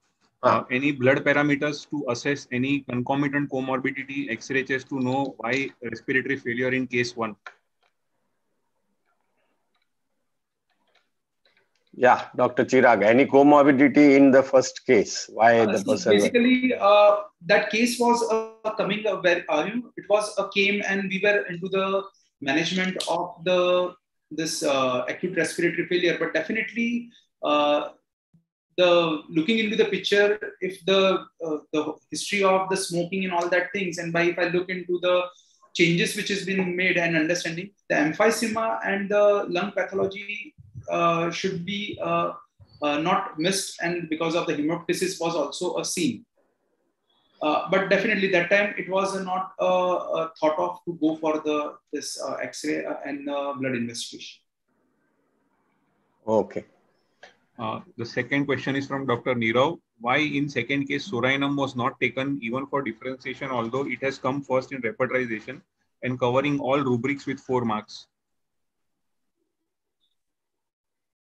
Uh, any blood parameters to assess any concomitant comorbidity, X-ray test to know why respiratory failure in case one? Yeah, Dr. Chirag, any comorbidity in the first case? Why uh, the person? Basically, uh, that case was uh, coming where uh, it was a came and we were into the management of the this uh, acute respiratory failure. But definitely, uh, the looking into the picture, if the the history of the smoking and all that things, and by if I look into the changes which has been made and understanding the emphysema and the lung pathology uh, should be uh, uh, not missed and because of the hemoptysis was also a scene. Uh, but definitely that time it was not uh, thought of to go for the this uh, X-ray and blood investigation. Okay. The second question is from Dr. Nirav. Why in second case Psorinum was not taken even for differentiation, although it has come first in repertorization and covering all rubrics with four marks?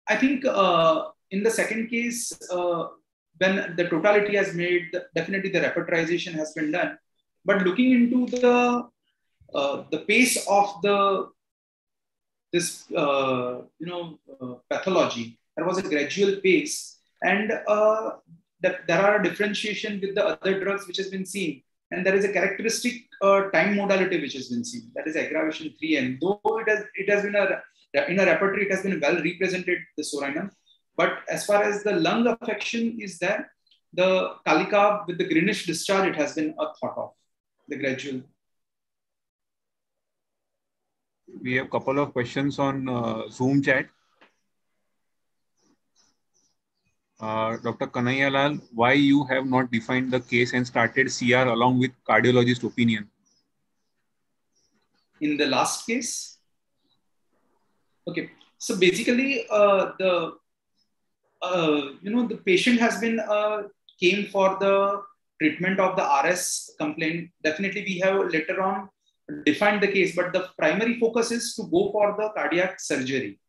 I think uh, in the second case, uh, when the totality has made, definitely the repertorization has been done. But looking into the uh, the pace of the this uh, you know uh, pathology, there was a gradual pace, and uh, that there are differentiation with the other drugs which has been seen, and there is a characteristic time modality which has been seen. That is aggravation three, and though it has it has been a in a repertory, it has been well represented, the Psorinum. But as far as the lung affection is there, the Kalika with the greenish discharge, it has been a thought of, the gradual. We have a couple of questions on uh, Zoom chat. Uh, Dr. Kanayalal, why you have not defined the case and started CR along with cardiologist opinion? In the last case? Okay, so basically, uh, the uh, you know the patient has been uh, came for the treatment of the RS complaint. Definitely, we have later on defined the case, but the primary focus is to go for the cardiac surgery,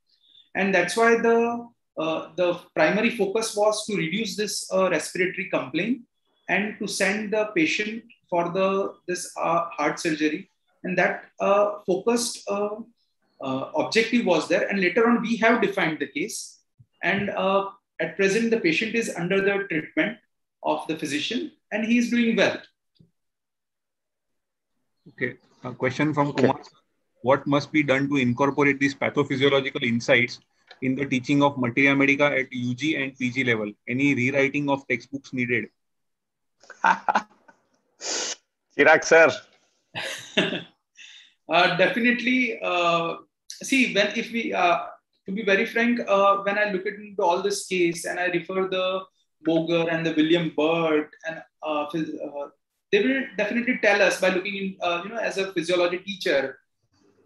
and that's why the uh, the primary focus was to reduce this uh, respiratory complaint and to send the patient for the this uh, heart surgery, and that uh, focused uh, uh, objective was there and later on we have defined the case And uh, at present, the patient is under the treatment of the physician and he is doing well. Okay. A question from Kumar. What must be done to incorporate these pathophysiological insights in the teaching of materia medica at UG and PG level? Any rewriting of textbooks needed? Chirag sir. uh, definitely. Uh, see, when if we, uh, to be very frank, uh, when I look into all this case and I refer the Boger and the William Burt and uh, uh, they will definitely tell us by looking in, you know, as a physiology teacher,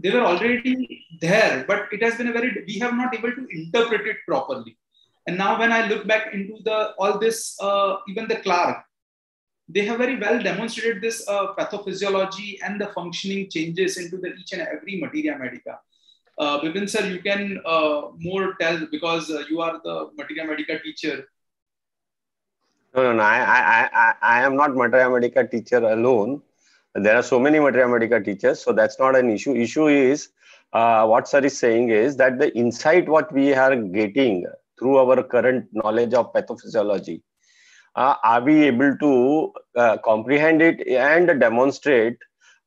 they were already there, but it has been a very, we have not able to interpret it properly. And now when I look back into the all this, even the Clarke, they have very well demonstrated this uh, pathophysiology and the functioning changes into the each and every materia medica. Uh, Bipin sir, you can uh, more tell because uh, you are the materia medica teacher. No, no, no. I, I, I, I am not materia medica teacher alone. There are so many materia medica teachers, so that's not an issue. Issue is uh, what sir is saying is that the insight what we are getting through our current knowledge of pathophysiology uh, are we able to uh, comprehend it and demonstrate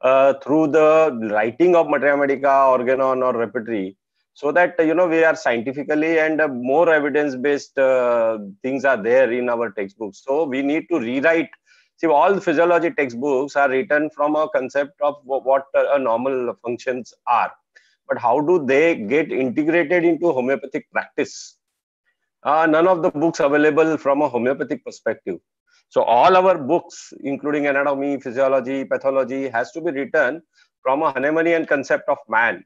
uh, through the writing of materia medica, organon, or repertory, so that you know we are scientifically and more evidence-based uh, things are there in our textbooks. So we need to rewrite. See, all the physiology textbooks are written from a concept of what normal functions are, but how do they get integrated into homeopathic practice? uh, none of the books available from a homeopathic perspective. So all our books, including anatomy, physiology, pathology, has to be written from a Hahnemannian concept of man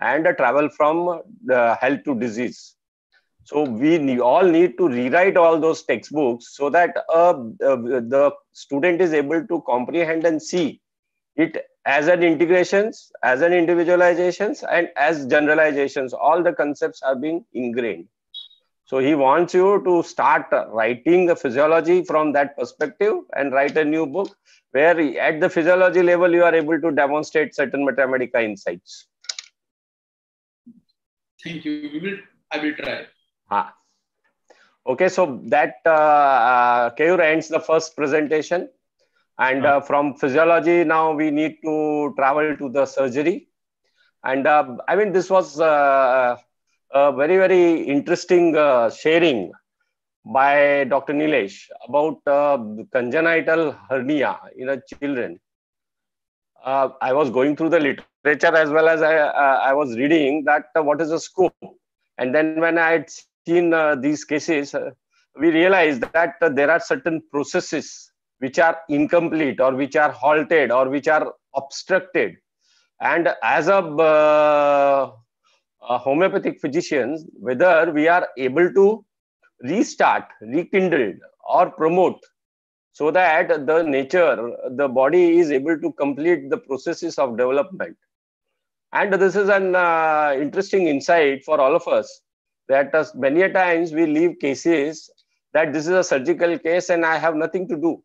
and a travel from health to disease. So we need, all need to rewrite all those textbooks so that uh, the student is able to comprehend and see it as an integrations, as an individualizations, and as generalizations. All the concepts are being ingrained. So he wants you to start writing the physiology from that perspective and write a new book where at the physiology level you are able to demonstrate certain mathematical insights. Thank you. We will, I will try. Ah. Okay, so that uh, uh, ends the first presentation. And uh, from physiology, now we need to travel to the surgery. And uh, I mean, this was uh, a very, very interesting uh, sharing by Dr. Nilesh about uh, congenital hernia in a children. Uh, I was going through the literature as well as I, uh, I was reading that uh, what is the scope. And then when I had seen uh, these cases, we realize that there are certain processes which are incomplete or which are halted or which are obstructed. And as a uh, homeopathic physicians whether we are able to restart, rekindle, or promote so that the nature, the body is able to complete the processes of development. And this is an uh, interesting insight for all of us that many a times we leave cases that this is a surgical case and I have nothing to do.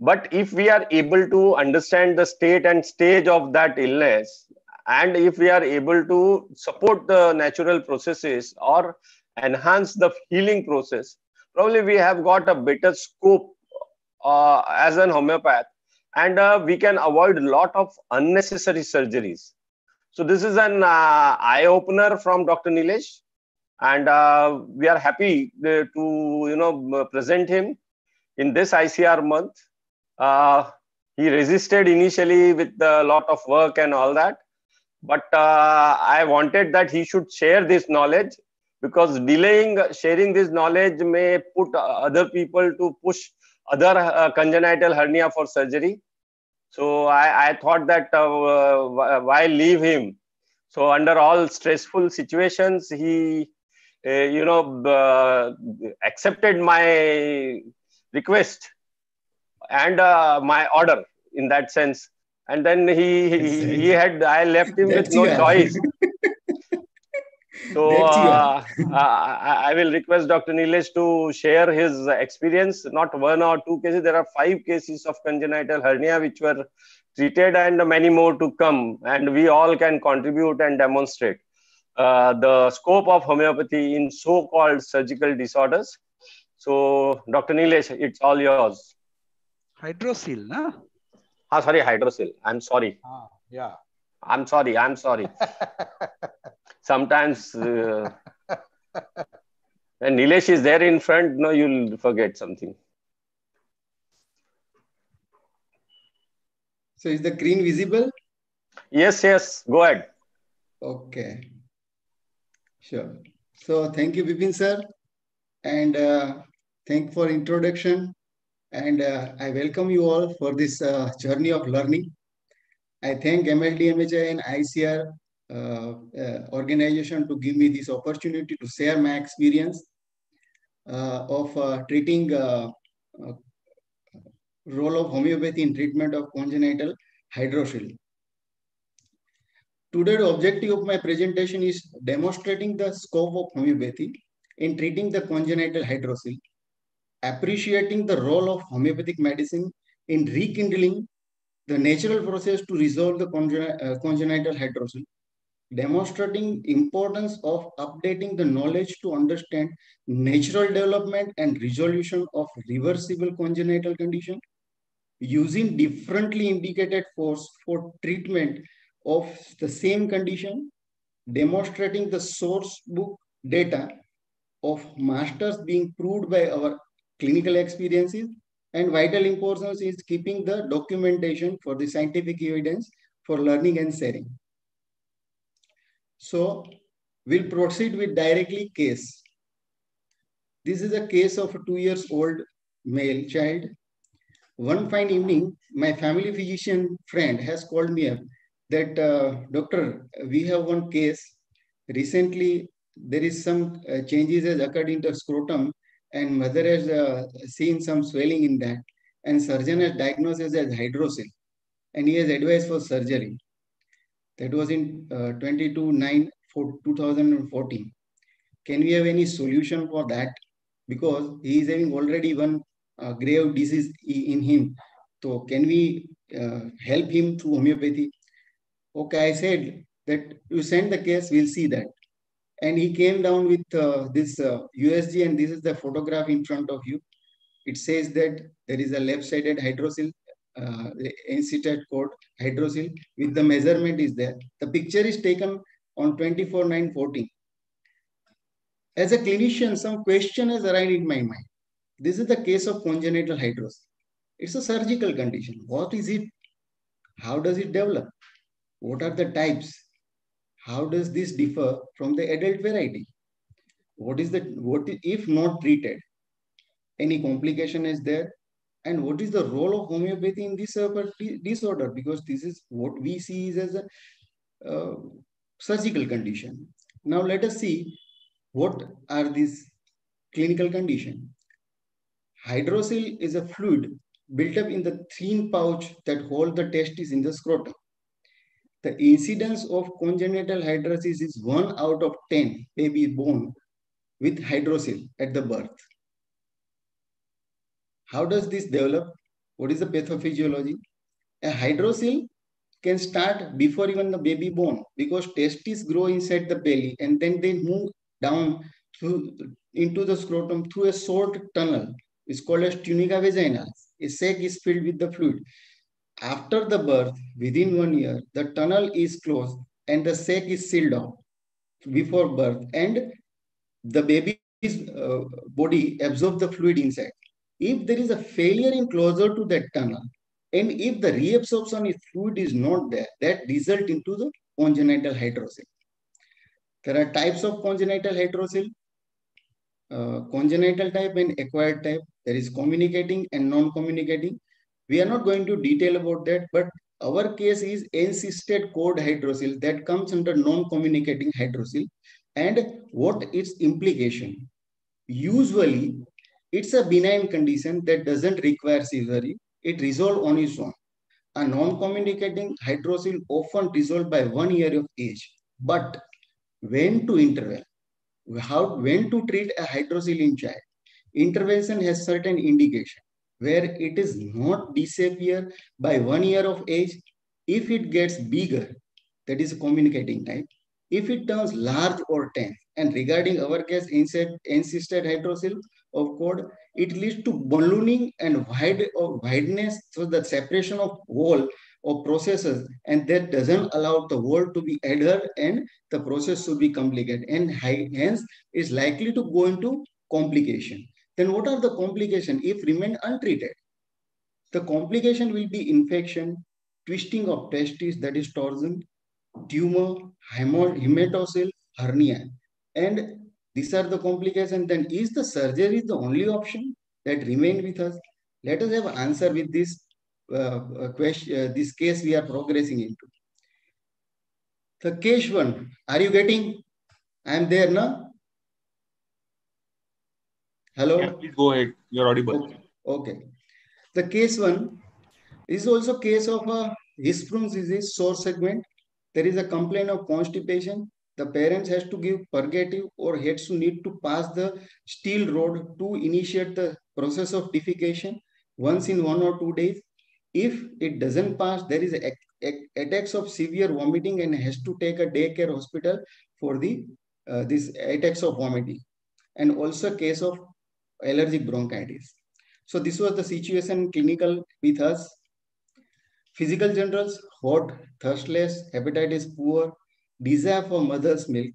But if we are able to understand the state and stage of that illness, and if we are able to support the natural processes or enhance the healing process probably we have got a better scope uh, as an homeopath and uh, we can avoid a lot of unnecessary surgeries so this is an uh, eye opener from dr nilesh. And uh, we are happy uh, to you know present him in this icr month. Uh, he resisted initially with a lot of work and all that. But uh, I wanted that he should share this knowledge because delaying sharing this knowledge may put other people to push other uh, congenital hernia for surgery. So I, I thought that uh, why leave him? So under all stressful situations, he, uh, you know, uh, accepted my request and uh, my order in that sense and then he he, he had I left him with no choice. so uh, I, I will request Dr. Nilesh to share his experience. Not one or two cases. There are five cases of congenital hernia which were treated, and many more to come. And we all can contribute and demonstrate. uh, the scope of homeopathy in so-called surgical disorders. So, Dr. Nilesh, it's all yours. Hydrocele, na? Ah, sorry, hydrocele. I'm sorry. Ah, yeah. I'm sorry. I'm sorry. Sometimes uh, when Nilesh is there in front, no, you'll forget something. So is the green visible? Yes, yes. Go ahead. Okay. Sure. So thank you, Vipin sir. And uh, thank for introduction. And uh, I welcome you all for this uh, journey of learning. I thank MLDMHI and ICR organization to give me this opportunity to share my experience uh, of uh, treating uh, uh, role of homeopathy in treatment of congenital hydrocele. Today, the objective of my presentation is demonstrating the scope of homeopathy in treating the congenital hydrocele, appreciating the role of homeopathic medicine in rekindling the natural process to resolve the congen uh, congenital hydrocele, demonstrating importance of updating the knowledge to understand natural development and resolution of reversible congenital condition, using differently indicated force for treatment of the same condition, demonstrating the source book data of masters being proved by our clinical experiences, and vital importance is keeping the documentation for the scientific evidence for learning and sharing. So we'll proceed with directly case. This is a case of a two years old male child. One fine evening, my family physician friend has called me up that, uh, doctor, we have one case. Recently, there is some uh, changes has occurred in the scrotum and mother has uh, seen some swelling in that and surgeon has diagnosed as hydrocele and he has advised for surgery. That was in uh, 22 9 for 2014. Can we have any solution for that? Because he is having already one uh, grave disease in him. So can we uh, help him through homeopathy? Okay, I said that you send the case, we'll see that. And he came down with uh, this USG and this is the photograph in front of you. It says that there is a left-sided hydrocele uh, encysted cord hydrocele with the measurement is there. The picture is taken on 24 9 14. As a clinician, some question has arisen in my mind. This is the case of congenital hydrocele. It's a surgical condition. What is it? How does it develop? What are the types? How does this differ from the adult variety? What is the what if not treated? Any complication is there? And what is the role of homeopathy in this uh, disorder? Because this is what we see is as a uh, surgical condition. Now let us see what are these clinical condition. Hydrocele is a fluid built up in the thin pouch that hold the testes in the scrotum. The incidence of congenital hydrosis is 1 out of 10 baby born with hydrocele at the birth how does this develop? What is the pathophysiology? A hydrocele can start before even the baby born because testes grow inside the belly and then they move down through, into the scrotum through a short tunnel. It's called as tunica vaginalis. A sac is filled with the fluid. After the birth, within one year, the tunnel is closed and the sac is sealed off before birth and the baby's uh, body absorbs the fluid inside. If there is a failure in closure to that tunnel, and if the reabsorption of fluid is not there, that result into the congenital hydrocele. There are types of congenital hydrocele, uh, congenital type and acquired type. There is communicating and non-communicating. We are not going to detail about that, but our case is encysted cord hydrocele that comes under non-communicating hydrocele and what its implication. Usually, it's a benign condition that doesn't require surgery. It resolves on its own. A non-communicating hydrocele often resolved by one year of age. But when to intervene? How, when to treat a hydrocele in child? Intervention has certain indication where it is not disappear by one year of age. If it gets bigger, that is communicating type. if it turns large or tense. And regarding our case, encysted hydrocele of cord, it leads to ballooning and wide or wideness, so the separation of wall of processes, and that doesn't allow the wall to be adhered and the process to be complicated, and hence is likely to go into complication. Then what are the complications if remain untreated? The complication will be infection, twisting of testes, that is torsion, tumor, hematocele, hernia. And these are the complications. Then is the surgery the only option that remain with us? Let us have answer with this uh, uh question, uh, this case we are progressing into. The case one, are you getting? I am there now. Hello? Yeah, please go ahead. You're audible. Okay. okay. The case one is also case of a Hirschsprung's disease short segment. There is a complaint of constipation. The parents has to give purgative or has to need to pass the steel rod to initiate the process of defecation once in one or two days. If it doesn't pass, there is a, a, attacks of severe vomiting and has to take a daycare hospital for the uh, this attacks of vomiting and also case of allergic bronchitis. So this was the situation clinical with us. Physical generals, hot, thirstless, hepatitis poor, desire for mother's milk,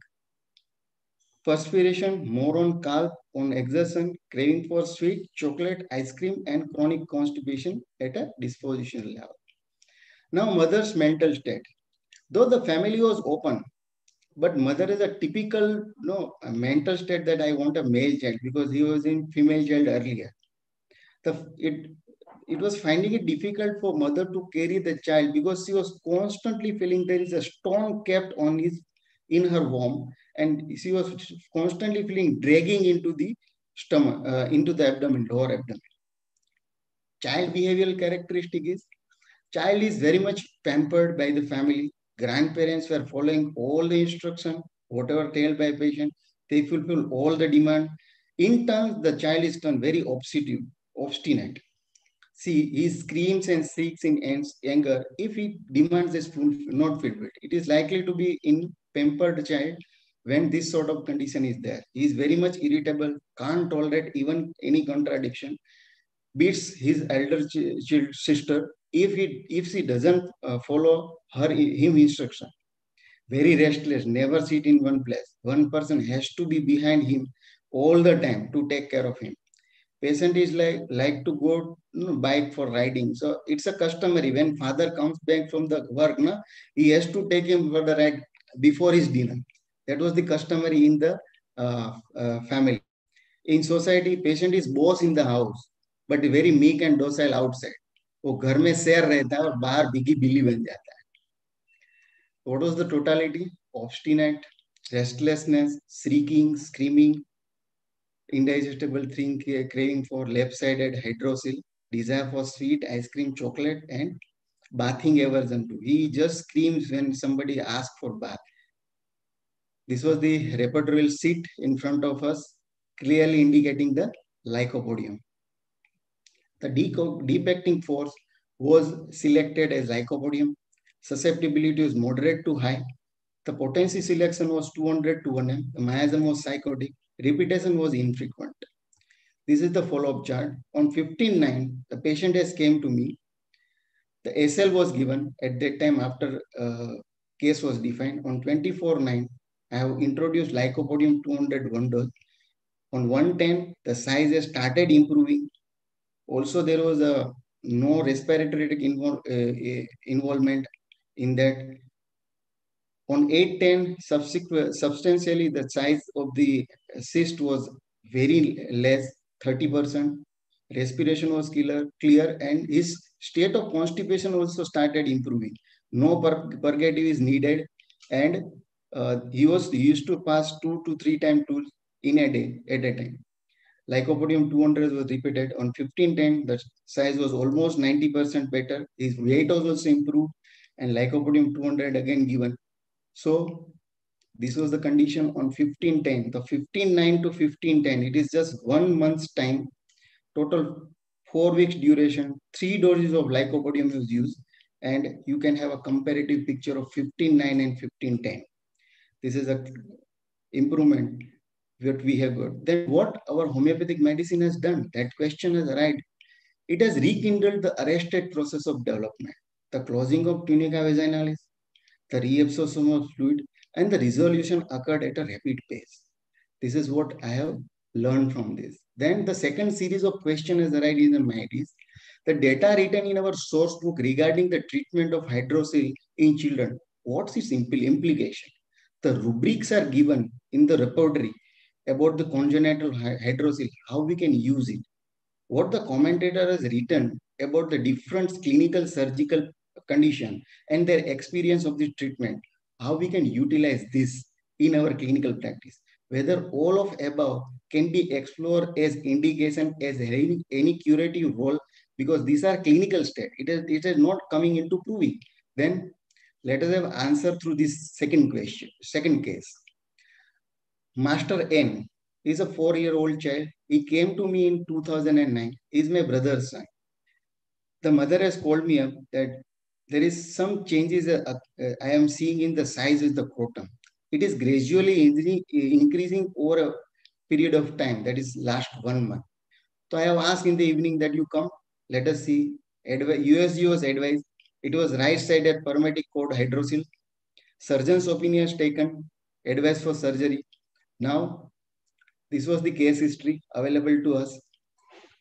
perspiration, more on calf, on exertion, craving for sweet, chocolate, ice cream, and chronic constipation at a disposition level. Now, mother's mental state. Though the family was open, but mother is a typical you know, mental state that I want a male child because he was in female child earlier the it it was finding it difficult for mother to carry the child because she was constantly feeling there is a stone kept on his in her womb. And she was constantly feeling dragging into the stomach uh, into the abdomen lower abdomen. Child behavioral characteristic is child is very much pampered by the family. Grandparents were following all the instruction whatever told by patient they fulfill all the demand. In turn the child is turned very obsessive obstinate. See, he screams and seeks in anger if he demands is full, not fulfilled. It is likely to be in pampered child when this sort of condition is there. He is very much irritable, can't tolerate even any contradiction, beats his elder sister if he if she doesn't uh, follow her him instruction. Very restless, never sit in one place. One person has to be behind him all the time to take care of him patient is like like to go you know, bike for riding so it's a customary when father comes back from the work na, he has to take him for the ride before his dinner that was the customary in the uh, uh, family in society patient is boss in the house but very meek and docile outside वो घर में शेर रहता है और बाहर बिगी बिल्ली बन जाता है what was the totality obstinate restlessness shrieking screaming indigestible thing, craving for left-sided hydrocele, desire for sweet ice cream, chocolate, and bathing aversion to. He just screams when somebody asks for bath. This was the repertorial seat in front of us, clearly indicating the lycopodium. The deep force was selected as lycopodium. Susceptibility was moderate to high. The potency selection was 200 to 1M. The miasm was sycotic repetition was infrequent. This is the follow-up chart. On 15-9, the patient has came to me. The SL was given at that time after uh, case was defined. On 24-9, I have introduced lycopodium 200 one dose. On 110, the size has started improving. Also, there was a no respiratory uh, involvement in that on 810, subsequent, substantially, the size of the cyst was very less, 30%. Respiration was clear, clear, and his state of constipation also started improving. No pur purgative is needed, and uh, he was he used to pass two to three times tools in a day at a time. Lycopodium 200 was repeated on 1510. The size was almost 90% better. His weight was also improved, and Lycopodium 200 again given so this was the condition on 1510. The 15.9 to 1510, it is just one month's time, total four weeks duration, three doses of lycopodium was used, and you can have a comparative picture of 15.9 and 1510. This is a improvement that we have got. Then what our homeopathic medicine has done, that question has arrived. It has rekindled the arrested process of development. The closing of tunica vaginalis, the reabsorption of fluid, and the resolution occurred at a rapid pace. This is what I have learned from this. Then the second series of questions has arrived in the mind is the data written in our source book regarding the treatment of hydrocele in children. What's its implication? The rubrics are given in the repertory about the congenital hydrocele, how we can use it. What the commentator has written about the different clinical surgical condition and their experience of the treatment, how we can utilize this in our clinical practice. Whether all of above can be explored as indication as any, any curative role because these are clinical state. It is, it is not coming into proving. Then let us have answer through this second question, second case. Master N is a four-year-old child. He came to me in 2009. He's my brother's son. The mother has called me up that there is some changes uh, uh, I am seeing in the size of the scrotum. It is gradually increasing over a period of time, that is last one month. So I have asked in the evening that you come, let us see. USG was advised. It was right-sided spermatic cord hydrocele. Surgeon's opinion is taken, advice for surgery. Now, this was the case history available to us.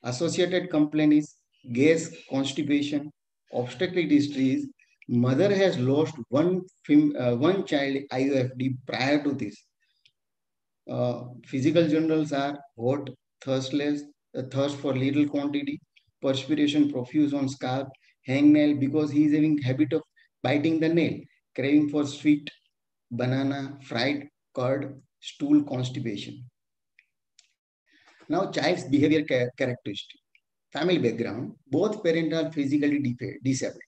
Associated complaint is gas, constipation, obstetric distress. Mother has lost one, uh, one child IUFD prior to this. Uh, physical generals are hot, thirstless, a thirst for little quantity, perspiration profuse on scalp, hangnail because he is having habit of biting the nail, craving for sweet, banana, fried, curd, stool constipation. Now child's behavior characteristic. Family background, both parents are physically disabled.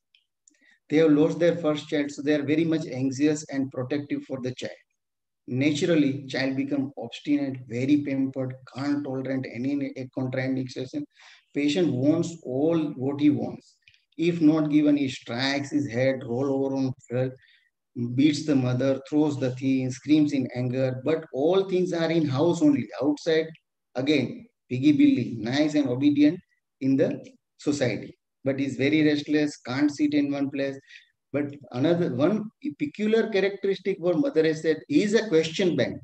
They have lost their first child, so they are very much anxious and protective for the child. Naturally, child become obstinate, very pampered, can't tolerate any contraindication. Patient wants all what he wants. If not given, he strikes his head, roll over on floor, beats the mother, throws the thing, screams in anger. But all things are in house only. Outside, again, piggy billy, nice and obedient in the society. But he's very restless, can't sit in one place. But another one peculiar characteristic what mother has said, is a question bank.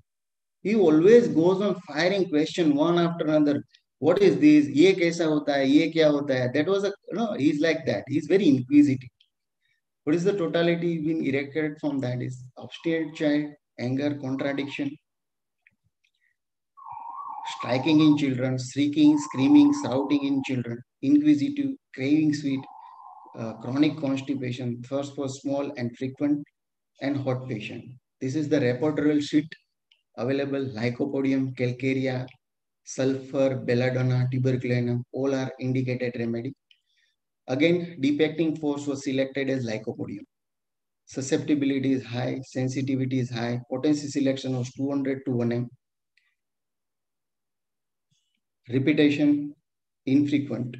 He always goes on firing question one after another. What is this? Ye kaisa hota hai? Ye kya hota hai? That was a, know, he's like that. He's very inquisitive. What is the totality being erected from that is obstinate child, anger, contradiction, striking in children, shrieking, screaming, shouting in children, inquisitive, craving sweet, uh, chronic constipation, thirst for small and frequent, and hot patient. This is the repertorial sheet available, lycopodium, calcarea, sulfur, belladonna, tuberculinum, all are indicated remedy. Again, depicting force was selected as lycopodium. Susceptibility is high, sensitivity is high, potency selection was 200 to 1M. Repetition, infrequent.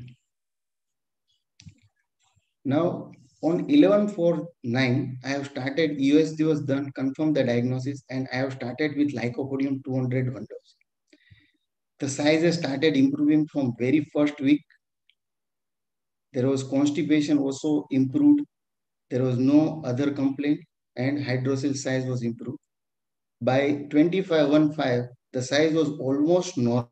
Now, on 1149, I have started, USG was done, confirmed the diagnosis, and I have started with lycopodium 200 one dose. The size has started improving from very first week. There was constipation also improved. There was no other complaint and hydrocele size was improved. By 2515, the size was almost normal.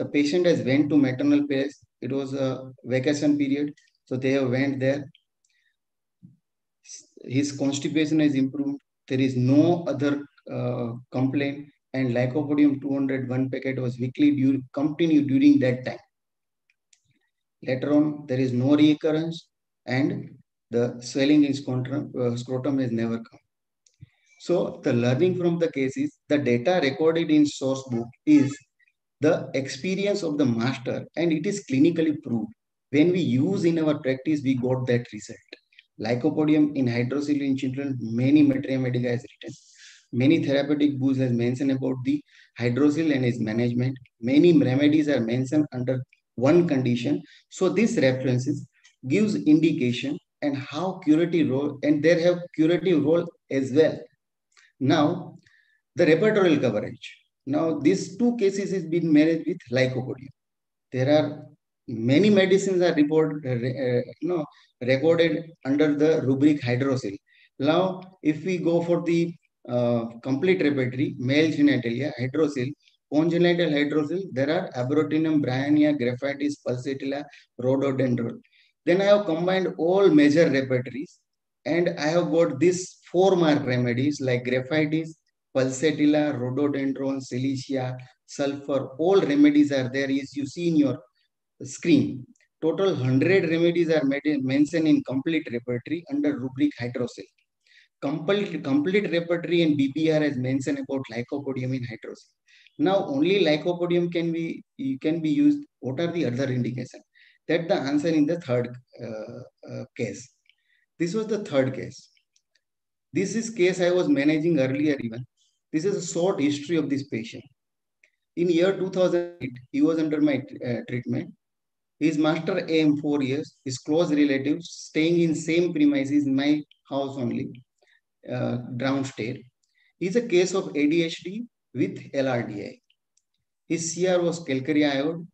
The patient has went to maternal place. It was a vacation period. So they have went there. His constipation is improved. There is no other uh, complaint and lycopodium 201 packet was weekly due, continued during that time. Later on, there is no recurrence and the swelling in scrotum, uh, scrotum has never come. So the learning from the case is the data recorded in source book is the experience of the master and it is clinically proved when we use in our practice, we got that result. Lycopodium in hydrocele in children, many Materia Medica has written. Many therapeutic books has mentioned about the hydrocele and its management. Many remedies are mentioned under one condition. So this references gives indication and how curative role, and there have curative role as well. Now, The repertorial coverage. Now, these two cases is being managed with lycopodium. There are many medicines are report, uh, uh, no, recorded under the rubric hydrocele. Now, if we go for the uh, complete repertory, male genitalia, hydrocele, congenital hydrocele, there are Abrotanum, bryonia, Graphites, Pulsatilla, Rhododendron. Then I have combined all major repertories and I have got these four mark remedies like Graphites, Pulsatilla, Rhododendron, silicea, Sulfur, all remedies are there as you see in your screen. Total 100 remedies are mentioned in complete repertory under rubric hydrocele. Complete, complete repertory in BPR has mentioned about lycopodium in hydrocele. Now only lycopodium can be can be used. What are the other indications? That the answer in the third uh, uh, case. This was the third case. This is case I was managing earlier even. This is a short history of this patient. In year 2008, he was under my uh, treatment. His master aim four years, his close relatives staying in same premises in my house only, uh, downstairs. Is a case of ADHD with LRTI. His CR was calcarea iode.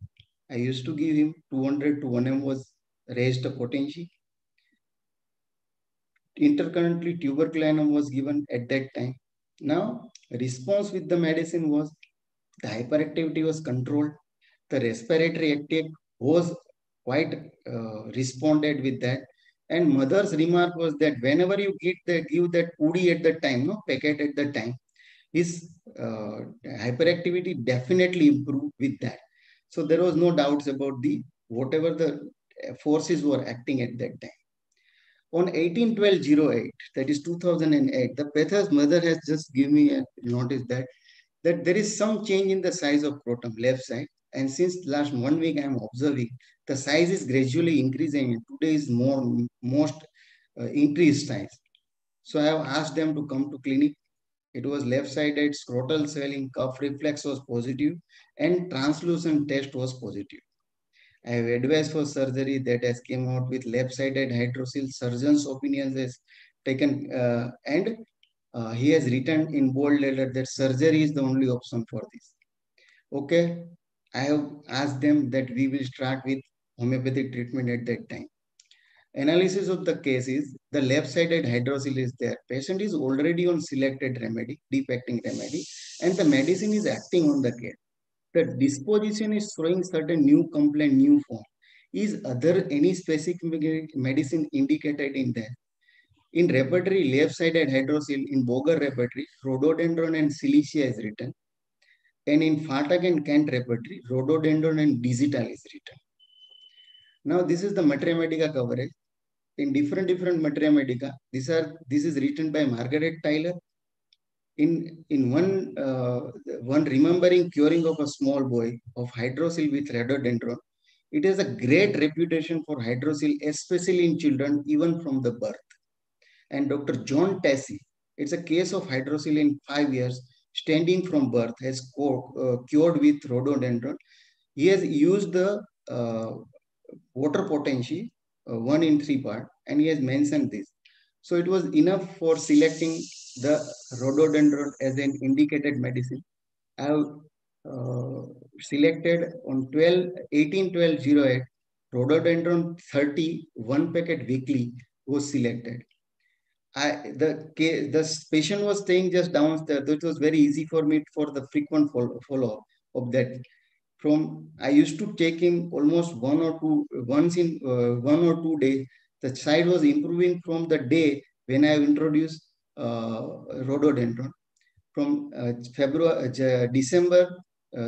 I used to give him 200 to 1M was raised potency. Intercurrently tuberculinum was given at that time. Now, response with the medicine was the hyperactivity was controlled. The respiratory attack was quite uh, responded with that. And mother's remark was that whenever you get that, give that UDI at the time, no packet at the time, his uh, hyperactivity definitely improved with that. So there was no doubts about the whatever the forces were acting at that time. On 181208, that is 2008, the Petha's mother has just given me a notice that, that there is some change in the size of scrotum left side. And since last one week, I'm observing the size is gradually increasing. Today is more most uh, increased size. So I have asked them to come to clinic. It was left-sided scrotal swelling, cuff reflex was positive, and translucent test was positive. I have advised for surgery that has came out with left-sided hydrocele. Surgeon's opinions has taken uh, and uh, he has written in bold letter that surgery is the only option for this. Okay, I have asked them that we will start with homeopathic treatment at that time. Analysis of the case is the left-sided hydrocele is there. Patient is already on selected remedy, deep acting remedy, and the medicine is acting on the cat the disposition is showing certain new complaint, new form. Is other any specific medicine indicated in there? In repertory, left-sided hydrocele, in Boger repertory, rhododendron and silicea is written. And in Phatak and Kent repertory, rhododendron and digital is written. Now, this is the Materia Medica coverage. In different, different Materia Medica, these are, this is written by Margaret Tyler in in one uh, one remembering curing of a small boy of hydrocele with rhododendron it has a great reputation for hydrocele especially in children even from the birth. And dr john tassie it's a case of hydrocele in five years standing from birth has uh, cured with rhododendron. He has used the uh, water potency uh, one in three part and he has mentioned this. So it was enough for selecting the rhododendron as an indicated medicine. I have uh, selected on 12, 18, 12, 08, rhododendron 30, one packet weekly was selected. I, the, the patient was staying just downstairs. It was very easy for me for the frequent follow, follow of that. From I used to take him almost one or two, once in uh, one or two days. The child was improving from the day when I introduced rhododendron from uh, February, uh, December,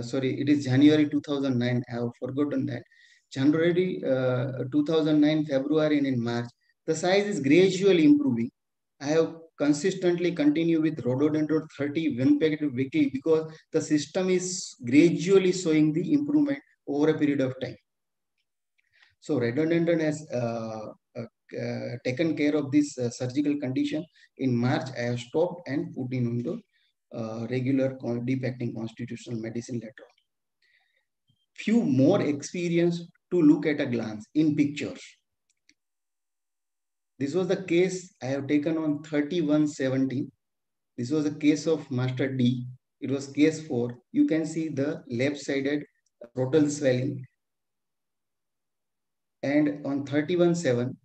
sorry, it is January 2009. I have forgotten that. January 2009, February, and in March, the size is gradually improving. I have consistently continue with rhododendron 30 one packet weekly because the system is gradually showing the improvement over a period of time. So rhododendron has uh, uh, taken care of this uh, surgical condition. In March, I have stopped and put in into uh, regular deep acting constitutional medicine later on. Few more experience to look at a glance in pictures. This was the case I have taken on 3117. This was a case of Master D. It was case 4. You can see the left-sided total swelling. And on 31-7,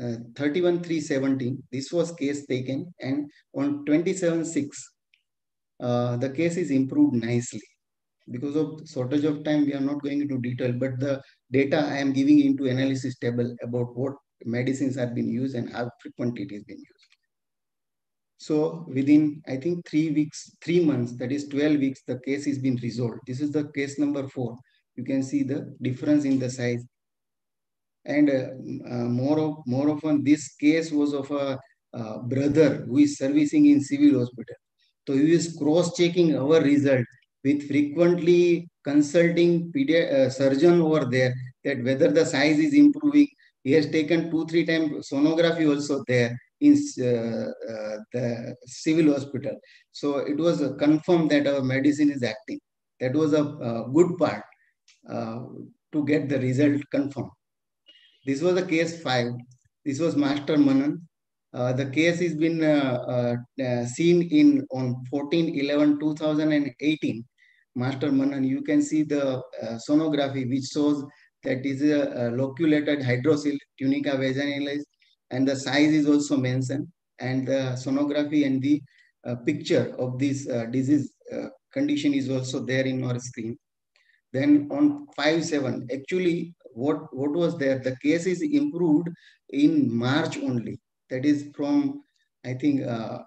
uh, 31 317 this was case taken and on 27 6 uh, the case is improved nicely. Because of shortage of time we are not going into detail but the data i am giving into analysis table about what medicines are being used and how frequent it is being used. So within i think three weeks three months that is 12 weeks the case is been resolved. This is the case number four. You can see the difference in the size and uh, uh, more of more often this case was of a uh, brother who is servicing in civil hospital. So he is cross checking our result with frequently consulting pedi- surgeon over there that whether the size is improving. He has taken two three times sonography also there in uh, uh, the civil hospital. So it was confirmed that our medicine is acting. That was a, a good part uh, to get the result confirmed this was the case five. This was Master Manan. Uh, the case has been uh, uh, seen in on 14 11 2018 master manan you can see the sonography which shows that is a, a loculated hydrocele tunica vaginalis and the size is also mentioned and the sonography and the uh, picture of this uh, disease uh, condition is also there in our screen then on 5-7 actually what, what was there? The case is improved in March only. That is from, I think, uh,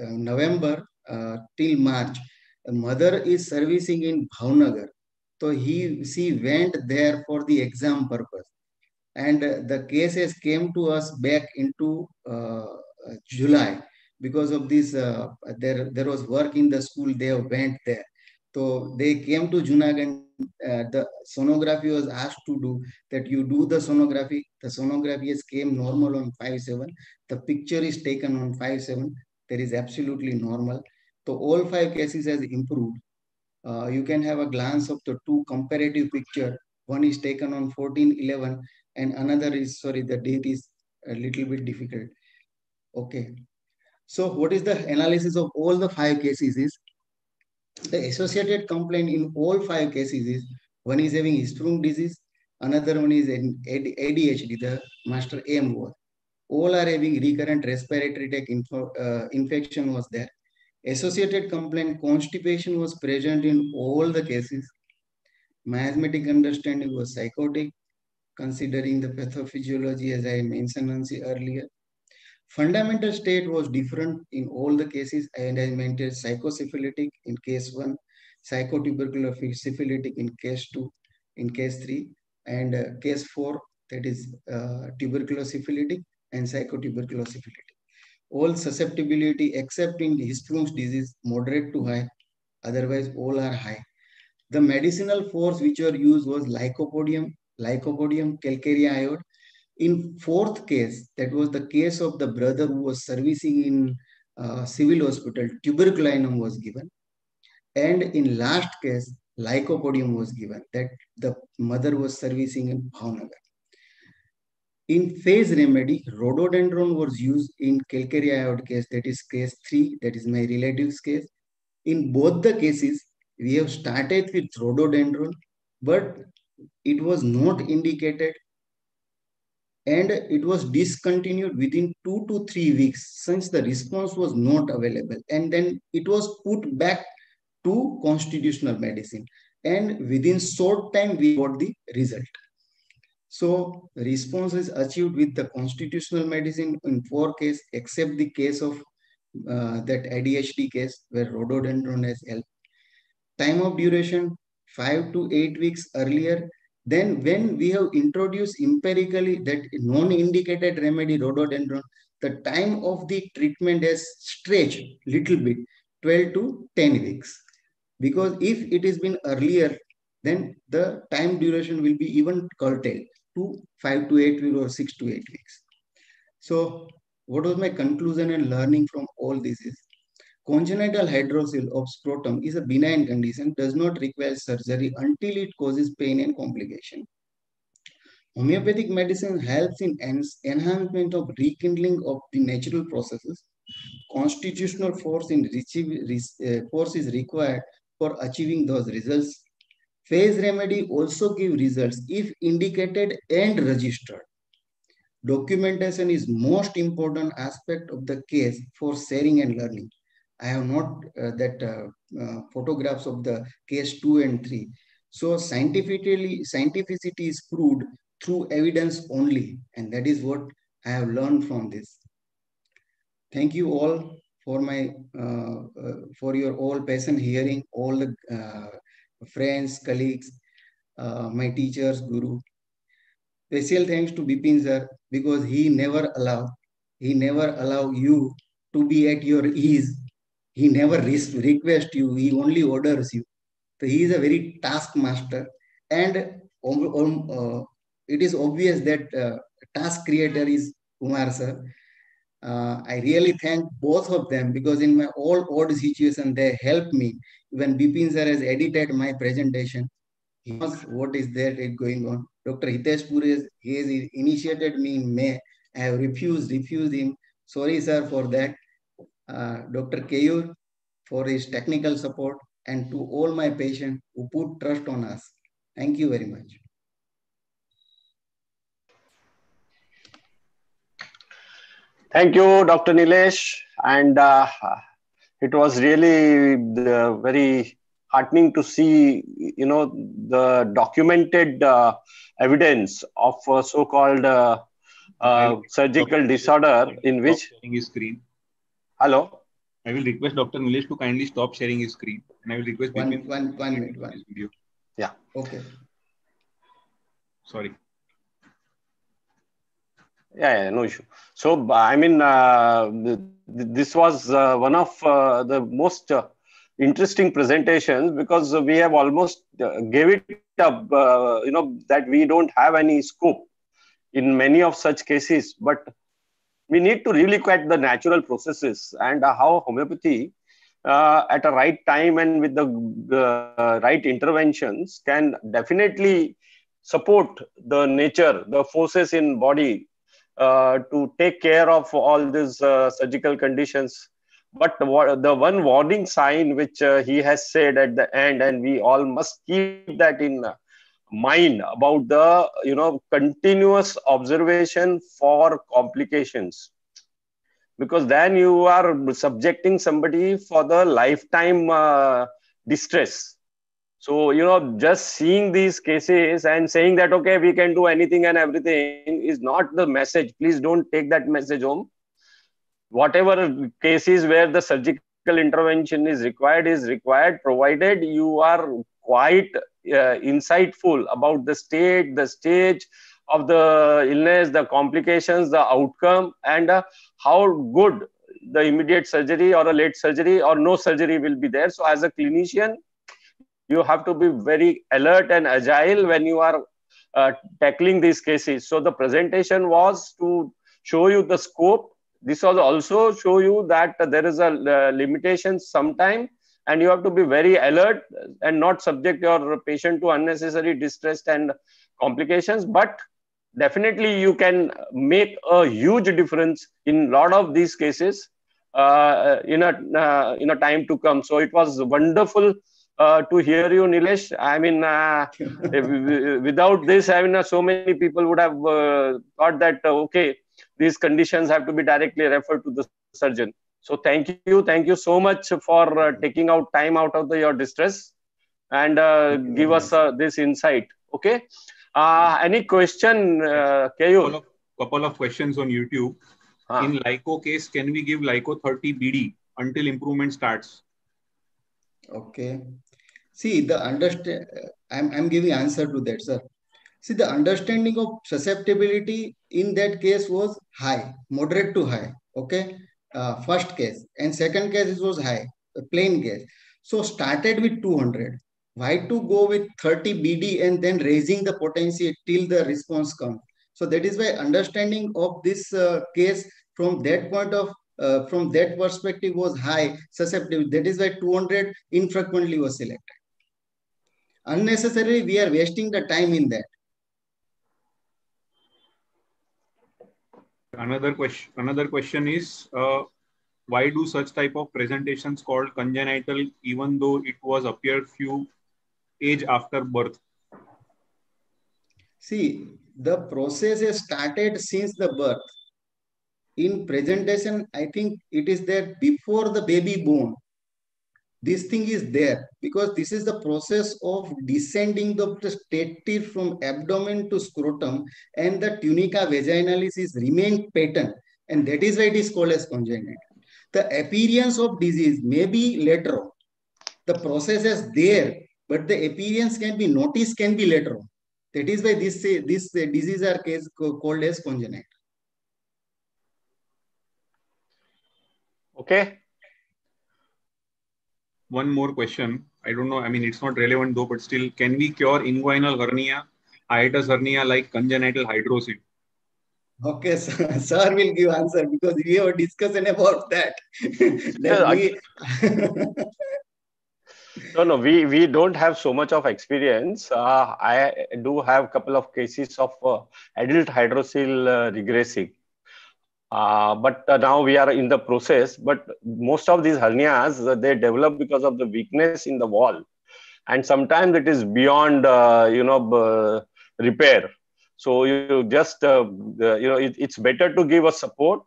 uh, November uh, till March. The mother is servicing in Bhavnagar. So he, she went there for the exam purpose. And the cases came to us back into uh, July because of this, uh, there, there was work in the school, they went there. So they came to Junagadh uh, the sonography was asked to do that you do the sonography the sonography is came normal on 5-7 the picture is taken on 5-7 there is absolutely normal. So all five cases has improved. Uh, you can have a glance of the two comparative picture one is taken on 14-11 and another is sorry the date is a little bit difficult. Okay. So what is the analysis of all the five cases is the associated complaint in all five cases is one is having Hirschsprung disease, another one is ADHD, the master AM was. All are having recurrent respiratory tract uh, infection was there. Associated complaint constipation was present in all the cases. Miasmatic understanding was sycotic, considering the pathophysiology as I mentioned earlier. Fundamental state was different in all the cases and I maintained sycosyphilitic in case one, sycotubercular syphilitic in case two, in case three, and uh, case four, that is uh, and sycotuberculosyphilitic. All susceptibility except in Hirschsprung's disease, moderate to high, otherwise all are high. The medicinal force which were used was lycopodium, lycopodium, calcarea iode, in fourth case, that was the case of the brother who was servicing in uh, civil hospital, tuberculinum was given. And in last case, lycopodium was given, that the mother was servicing in Bhavnagar. In phase remedy, rhododendron was used in calcarea iode case, that is case 3, that is my relative's case. In both the cases, we have started with rhododendron, but it was not indicated and it was discontinued within two to three weeks since the response was not available. And then it was put back to constitutional medicine. And within short time we got the result. So response is achieved with the constitutional medicine in four case except the case of uh, that ADHD case where rhododendron has helped. Time of duration five to eight weeks earlier then when we have introduced empirically that non-indicated remedy rhododendron, the time of the treatment has stretched little bit, 12 to 10 weeks. Because if it has been earlier, then the time duration will be even curtailed to 5 to 8 weeks or 6 to 8 weeks. So what was my conclusion and learning from all this is Congenital hydrocele of scrotum is a benign condition, does not require surgery until it causes pain and complication. Homeopathic medicine helps in enhancement of rekindling of the natural processes constitutional force in uh, force is required for achieving those results. Phase remedy also give results if indicated and registered. Documentation is most important aspect of the case for sharing and learning. I have not uh, that uh, uh, photographs of the case two and three. So scientifically, scientificity is proved through evidence only. And that is what I have learned from this. Thank you all for my, uh, uh, for your all patient hearing, all the uh, friends, colleagues, my teachers, guru. Special thanks to Bipin sir because he never allow, he never allow you to be at your ease. He never request you. He only orders you. So he is a very taskmaster, and um, um, uh, it is obvious that uh, task creator is Kumar sir. Uh, I really thank both of them because in my all odd situation they helped me. When Bipin sir has edited my presentation, he knows what is there going on. Dr. Hitesh Puri, he has initiated me in May. I have refused, refused him. Sorry, sir, for that. Uh, Dr. Keyur for his technical support and to all my patients who put trust on us. Thank you very much. Thank you, Dr. Nilesh. And uh, it was really uh, very heartening to see, you know, the documented uh, evidence of so-called uh, uh, surgical disorder in which sharing his screen. Hello. I will request Dr. Nilesh to kindly stop sharing his screen, and I will request one, Bipin one, one minute. One. Video. Yeah. Okay. Sorry. Yeah, yeah, no issue. So, I mean, uh, this was uh, one of uh, the most interesting presentations because we have almost gave it up, you know, that we don't have any scope in many of such cases, but we need to really at the natural processes and how homeopathy uh, at a right time and with the uh, right interventions can definitely support the nature the forces in body uh, to take care of all these uh, surgical conditions. But the one warning sign which uh, he has said at the end, and we all must keep that in mind about the you know continuous observation for complications because then you are subjecting somebody for the lifetime uh, distress so, you know, just seeing these cases and saying that, okay, we can do anything and everything is not the message. Please don't take that message home. Whatever cases where the surgical intervention is required is required, provided you are quite insightful about the state, the stage of the illness, the complications, the outcome, and uh, how good the immediate surgery or a late surgery or no surgery will be there. So, as a clinician, you have to be very alert and agile when you are uh, tackling these cases. So the presentation was to show you the scope. This was also show you that there is a uh, limitation sometime and you have to be very alert and not subject your patient to unnecessary distress and complications. But definitely you can make a huge difference in a lot of these cases uh, in, a, uh, in a time to come. So it was wonderful uh, to hear you, Nilesh. I mean, uh, without this, I mean, uh, so many people would have uh, thought that, uh, okay, these conditions have to be directly referred to the surgeon. So thank you. Thank you so much for uh, taking out time out of the, your distress and give us this insight. Okay. any question, uh, Couple of, couple of questions on YouTube. Huh. In LICO case, can we give LICO 30 BD until improvement starts? Okay. See, the understand, I'm, I'm giving answer to that, sir. See, the understanding of susceptibility in that case was high, moderate to high. Okay. Uh, first case and second case it was high, a plain case. So started with 200. Why to go with 30 BD and then raising the potency till the response comes? So that is why understanding of this uh, case from that point of uh, from that perspective was high susceptible. That is why 200 infrequently was selected. Unnecessarily, we are wasting the time in that. Another question. Another question is: uh, why do such type of presentations called congenital even though it was appeared few age after birth? See, the process has started since the birth. In presentation, I think it is there before the baby born. This thing is there because this is the process of descending the stati from abdomen to scrotum and the tunica vaginalis is pattern and that is why it is called as congenital. The appearance of disease may be later on. The process is there, but the appearance can be noticed can be later on. That is why this, this disease are case called as congenital. Okay. One more question. I don't know. I mean, it's not relevant though, but still, can we cure inguinal hernia, hiatus hernia like congenital hydrocele? Okay, sir, sir will give answer because we have a discussion about that. that we... no, no, we, we don't have so much of experience. Uh, I do have a couple of cases of uh, adult hydrocele uh, regressing. Uh, but uh, now we are in the process. But most of these hernias, uh, they develop because of the weakness in the wall. And sometimes it is beyond, you know, repair. So you just, you know, it, it's better to give a support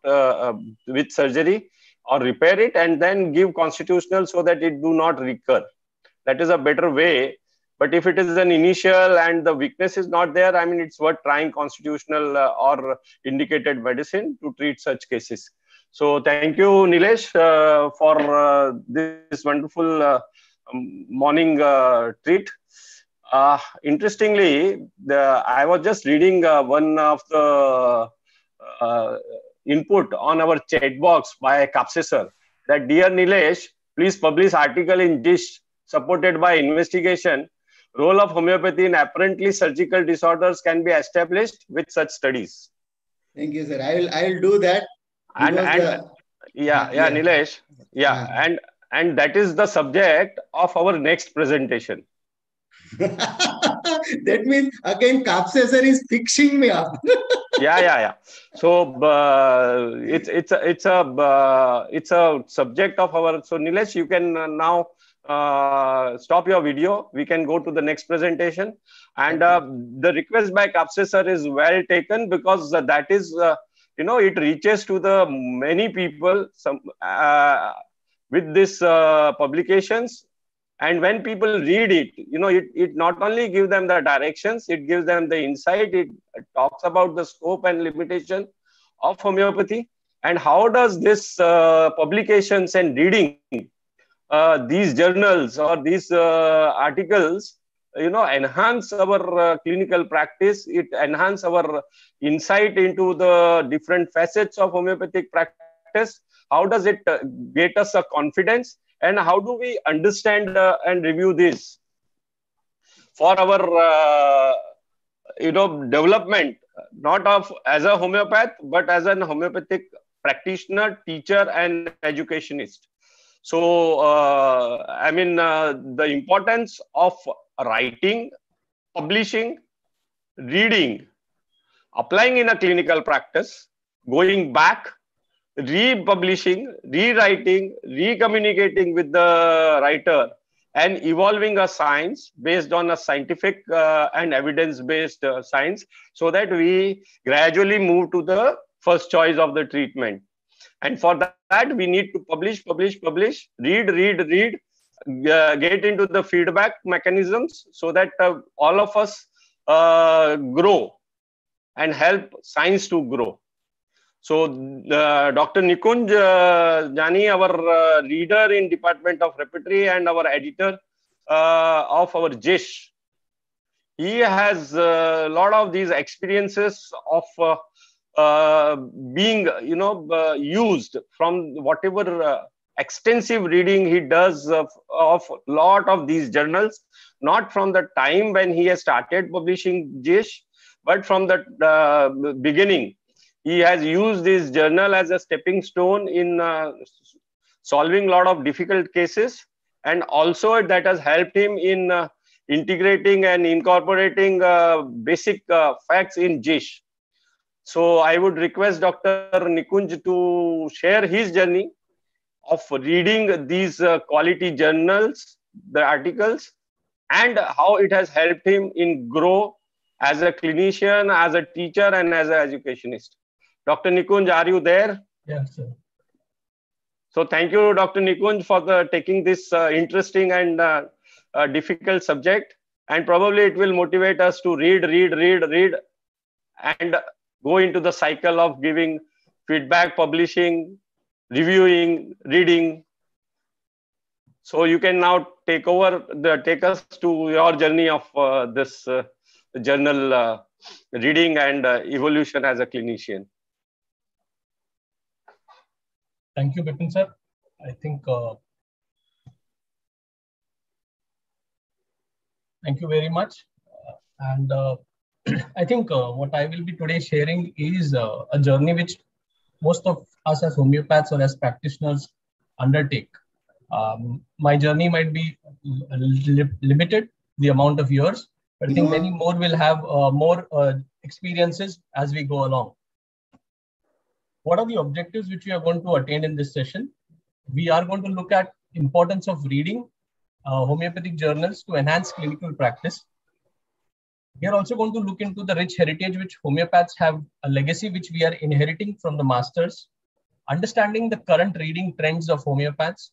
with surgery or repair it and then give constitutional so that it do not recur. That is a better way but if it is an initial and the weakness is not there, I mean, it's worth trying constitutional uh, or indicated medicine to treat such cases. So thank you, Nilesh, uh, for uh, this wonderful uh, morning uh, treat. Uh, interestingly, the, I was just reading one of the input on our chat box by Kapsesar that, dear Nilesh, please publish article in JISH supported by investigation role of homeopathy in apparently surgical disorders can be established with such studies. Thank you, sir. I will I will do that. And, and the, yeah, yeah, yeah, Nilesh. Yeah, yeah, and and that is the subject of our next presentation. that means again Kapsesar is fixing me up. yeah, yeah, yeah. So uh, it's it's a it's a uh, it's a subject of our. So Nilesh, you can now uh, stop your video. We can go to the next presentation. And uh, the request by Kapsesar is well taken because uh, that is, uh, you know, it reaches to the many people some uh, with this uh, publications. And when people read it, you know, it, it not only gives them the directions, it gives them the insight. It talks about the scope and limitation of homeopathy and how does this publications and reading uh, these journals or these uh, articles you know enhance our uh, clinical practice. It enhance our insight into the different facets of homeopathic practice. How does it uh, get us a confidence? And how do we understand uh, and review this? For our uh, you know development not of as a homeopath but as an homeopathic practitioner teacher and educationist so, uh, I mean, uh, the importance of writing, publishing, reading, applying in a clinical practice, going back, republishing, rewriting, recommunicating with the writer, and evolving a science based on a scientific uh, and evidence-based uh, science so that we gradually move to the first choice of the treatment and for that, we need to publish, publish, publish, read, read, read, uh, get into the feedback mechanisms so that uh, all of us uh, grow and help science to grow. So uh, Dr. Nikunj uh, Jani, our uh, leader in Department of Repertory and our editor of our JISH, he has a lot of these experiences of uh, being you know uh, used from whatever uh, extensive reading he does of, of lot of these journals not from the time when he has started publishing jish but from the uh, beginning. He has used this journal as a stepping stone in uh, solving a lot of difficult cases and also that has helped him in integrating and incorporating basic facts in jish so I would request Dr. Nikunj to share his journey of reading these uh, quality journals, the articles, and how it has helped him in grow as a clinician, as a teacher, and as an educationist. Dr. Nikunj, are you there? Yes, sir. So thank you, Dr. Nikunj, for the, taking this uh, interesting and uh, uh, difficult subject. And probably it will motivate us to read, read, read, read, and go into the cycle of giving feedback, publishing, reviewing, reading. So you can now take over, the, take us to your journey of uh, this uh, journal uh, reading and evolution as a clinician. Thank you, Bipin sir. I think uh, thank you very much. Uh, and uh, I think uh, what I will be today sharing is uh, a journey which most of us as homeopaths or as practitioners undertake. Um, my journey might be li limited, the amount of years, but I think many more will have uh, more experiences as we go along what are the objectives which we are going to attain in this session? We are going to look at importance of reading uh, homeopathic journals to enhance clinical practice. We are also going to look into the rich heritage which homeopaths have, a legacy which we are inheriting from the masters, understanding the current reading trends of homeopaths,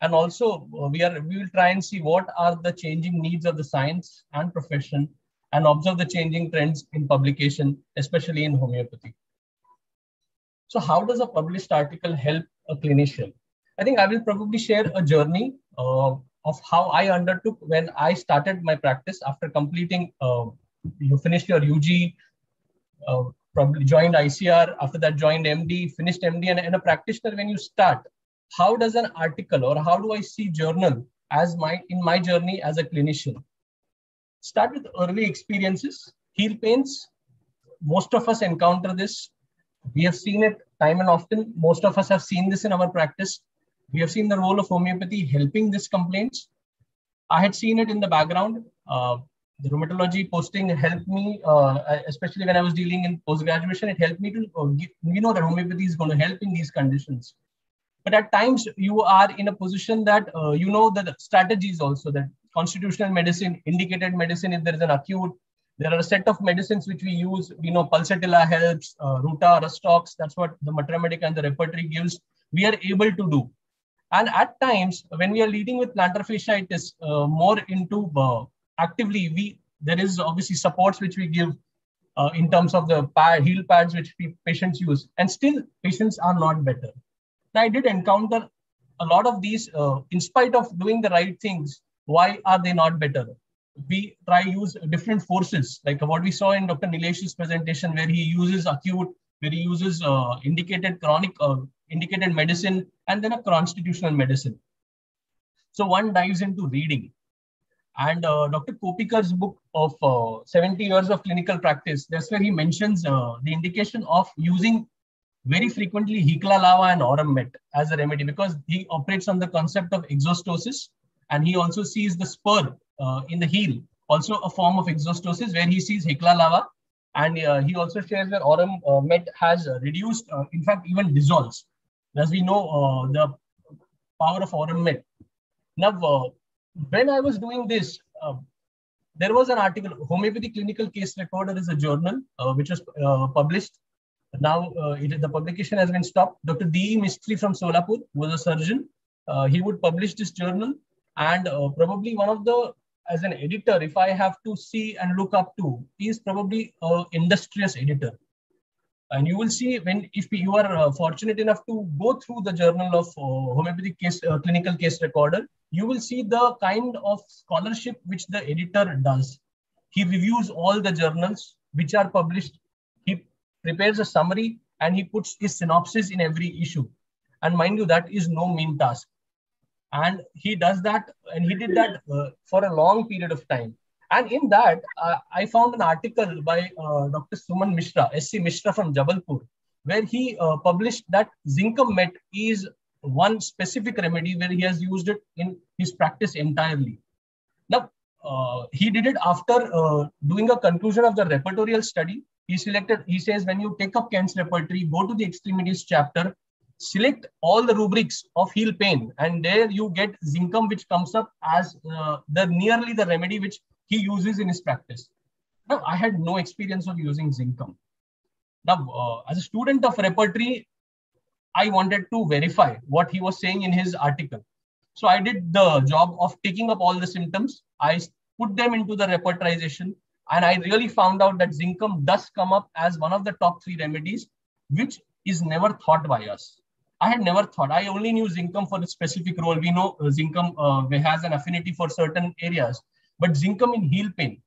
and also uh, we are we will try and see what are the changing needs of the science and profession, and observe the changing trends in publication, especially in homeopathy. So how does a published article help a clinician? I think I will probably share a journey uh, of how I undertook when I started my practice after completing, uh, you finished your UG, uh, probably joined ICR, after that joined MD, finished MD, and, and a practitioner when you start, how does an article or how do I see journal as my in my journey as a clinician? Start with early experiences, heel pains. Most of us encounter this we have seen it time and often. Most of us have seen this in our practice. We have seen the role of homeopathy helping these complaints. I had seen it in the background. Uh, the rheumatology posting helped me, uh, especially when I was dealing in post graduation. It helped me to uh, know that homeopathy is going to help in these conditions. But at times you are in a position that uh, you know the strategies also that constitutional medicine, indicated medicine, if there is an acute there are a set of medicines which we use. We know pulsatilla helps, uh, ruta, Rhus tox. That's what the Materia Medica and the repertory gives. We are able to do. And at times, when we are leading with plantar fasciitis, uh, more into uh, actively, we there is obviously supports which we give uh, in terms of the pad, heel pads which patients use, and still patients are not better. Now, I did encounter a lot of these, uh, in spite of doing the right things, why are they not better? we try use different forces, like what we saw in Dr. Nilesh's presentation, where he uses acute, where he uses uh, indicated chronic, uh, indicated medicine, and then a constitutional medicine. So one dives into reading. And uh, Dr. Koppikar's book of uh, 70 years of clinical practice, that's where he mentions uh, the indication of using very frequently Hekla lava and aurum met as a remedy because he operates on the concept of exostosis and he also sees the spur uh, in the heel, also a form of exostosis where he sees Hekla lava. And uh, he also shares that aurum uh, met has reduced, in fact, even dissolves. As we know, the power of met. Now, when I was doing this, there was an article, Homeopathy Clinical Case Recorder is a journal uh, which was uh, published. Now uh, it, the publication has been stopped. Dr. D. Mistry from Solapur was a surgeon. he would publish this journal and probably one of the as an editor, if I have to see and look up to, he is probably an industrious editor. And you will see when if you are uh, fortunate enough to go through the journal of uh, homeopathic case, uh, clinical case recorder, you will see the kind of scholarship which the editor does. He reviews all the journals which are published. He prepares a summary and he puts his synopsis in every issue. And mind you, that is no mean task and he does that and he did that uh, for a long period of time and in that uh, i found an article by uh, dr suman mishra sc mishra from jabalpur where he uh, published that zincum met is one specific remedy where he has used it in his practice entirely. Now uh, he did it after uh, doing a conclusion of the repertorial study. He selected he says when you take up kent's repertory go to the extremities chapter select all the rubrics of heel pain and there you get zincum which comes up as uh, the nearly the remedy which he uses in his practice. Now i had no experience of using zincum now uh, as a student of repertory i wanted to verify what he was saying in his article. So i did the job of taking up all the symptoms. I put them into the repertorization and i really found out that zincum does come up as one of the top three remedies which is never thought by us. I had never thought. I only knew zincum for a specific role. We know uh, zincum uh, has an affinity for certain areas, but zincum in heel pain.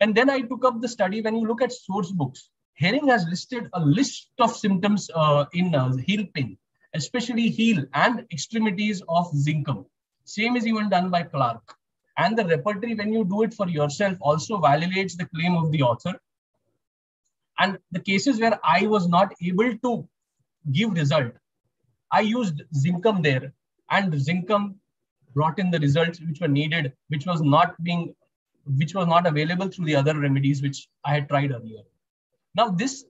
And then I took up the study. When you look at source books, Hering has listed a list of symptoms uh, in uh, heel pain, especially heel and extremities of zincum. Same is even done by Clarke. And the repertory, when you do it for yourself, also validates the claim of the author. And the cases where I was not able to give result, I used Zincum there, and Zincum brought in the results which were needed, which was not being, which was not available through the other remedies which I had tried earlier. Now, this,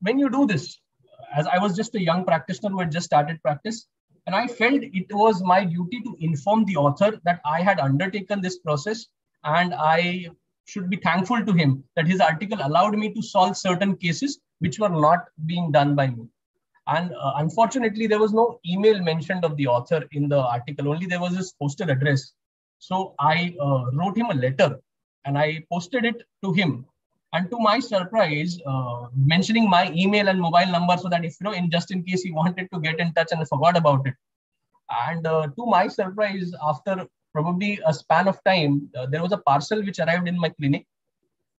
when you do this, as I was just a young practitioner who had just started practice, and I felt it was my duty to inform the author that I had undertaken this process, and I should be thankful to him that his article allowed me to solve certain cases which were not being done by me. And uh, unfortunately, there was no email mentioned of the author in the article, only there was his postal address. So I uh, wrote him a letter and I posted it to him. And to my surprise, uh, mentioning my email and mobile number so that if, you know, in just in case he wanted to get in touch and forgot about it. And uh, to my surprise, after probably a span of time, uh, there was a parcel which arrived in my clinic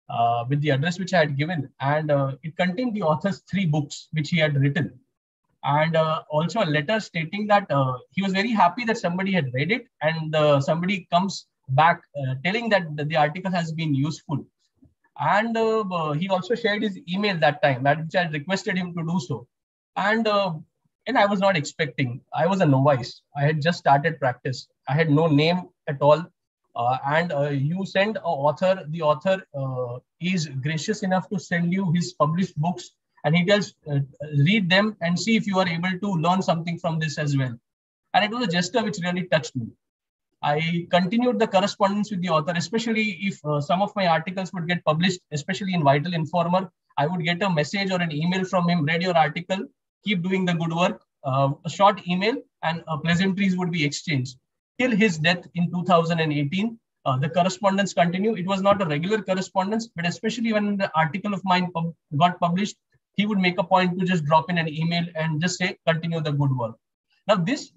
uh, with the address which I had given. And it contained the author's three books which he had written and uh, also a letter stating that uh, he was very happy that somebody had read it and uh, somebody comes back uh, telling that the article has been useful. And uh, uh, he also shared his email that time that which i requested him to do so. And and i was not expecting i was a novice. I had just started practice. I had no name at all. And you send an author the author is gracious enough to send you his published books and he tells uh, read them and see if you are able to learn something from this as well. And it was a gesture which really touched me. I continued the correspondence with the author especially if uh, some of my articles would get published especially in vital informer. I would get a message or an email from him read your article keep doing the good work uh, a short email and uh, pleasantries would be exchanged. Till his death in 2018 uh, the correspondence continued. It was not a regular correspondence, but especially when the article of mine pub- got published, he would make a point to just drop in an email and just say, continue the good work. Now, this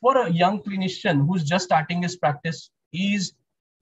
for a young clinician who's just starting his practice is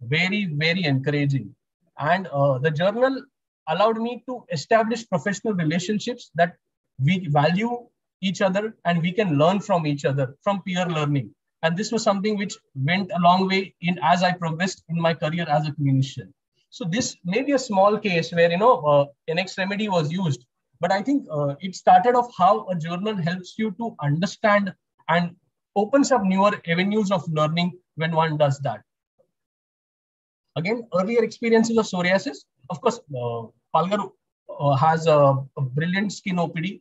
very, very encouraging. And uh, the journal allowed me to establish professional relationships that we value each other and we can learn from each other from peer learning. And this was something which went a long way in as I progressed in my career as a clinician. So this may be a small case where you know uh, NX remedy was used, but I think uh, it started off how a journal helps you to understand and opens up newer avenues of learning when one does that. Again, earlier experiences of psoriasis. Of course, uh, Palghar uh, has a, a, brilliant skin OPD,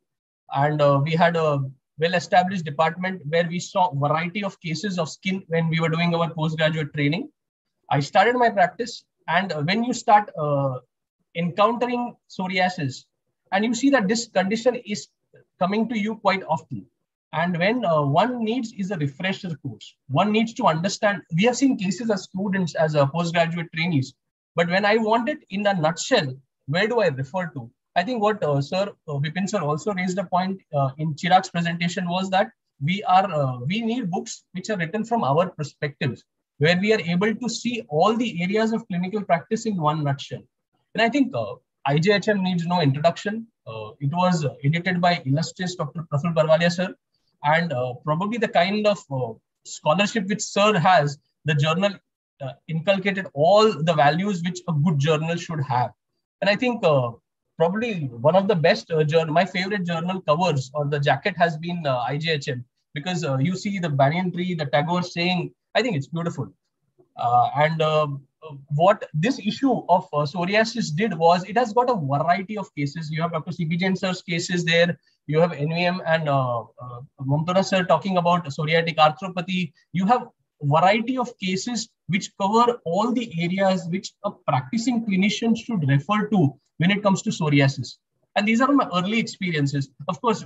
and uh, we had a well-established department where we saw variety of cases of skin when we were doing our postgraduate training. I started my practice, and when you start uh, encountering psoriasis, and you see that this condition is coming to you quite often. And when uh, one needs is a refresher course, one needs to understand. We have seen cases as students, as a postgraduate trainees. But when I want it in a nutshell, where do I refer to? I think what uh, Sir uh, Sir also raised a point uh, in Chirag's presentation was that we are uh, we need books which are written from our perspectives, where we are able to see all the areas of clinical practice in one nutshell. And I think uh, IJHM needs no introduction. Uh, it was edited by illustrious Dr. Praful Barvalia sir, and uh, probably the kind of uh, scholarship which sir has, the journal uh, inculcated all the values which a good journal should have. And I think uh, probably one of the best uh, journal, my favorite journal covers or the jacket has been IJHM because you see the banyan tree, the Tagore saying, I think it's beautiful. and uh, what this issue of uh, psoriasis did was it has got a variety of cases. You have Dr. C.B. Jain cases there. You have NVM and uh, uh, sir talking about psoriatic arthropathy. You have a variety of cases which cover all the areas which a practicing clinician should refer to when it comes to psoriasis. And these are my early experiences. Of course,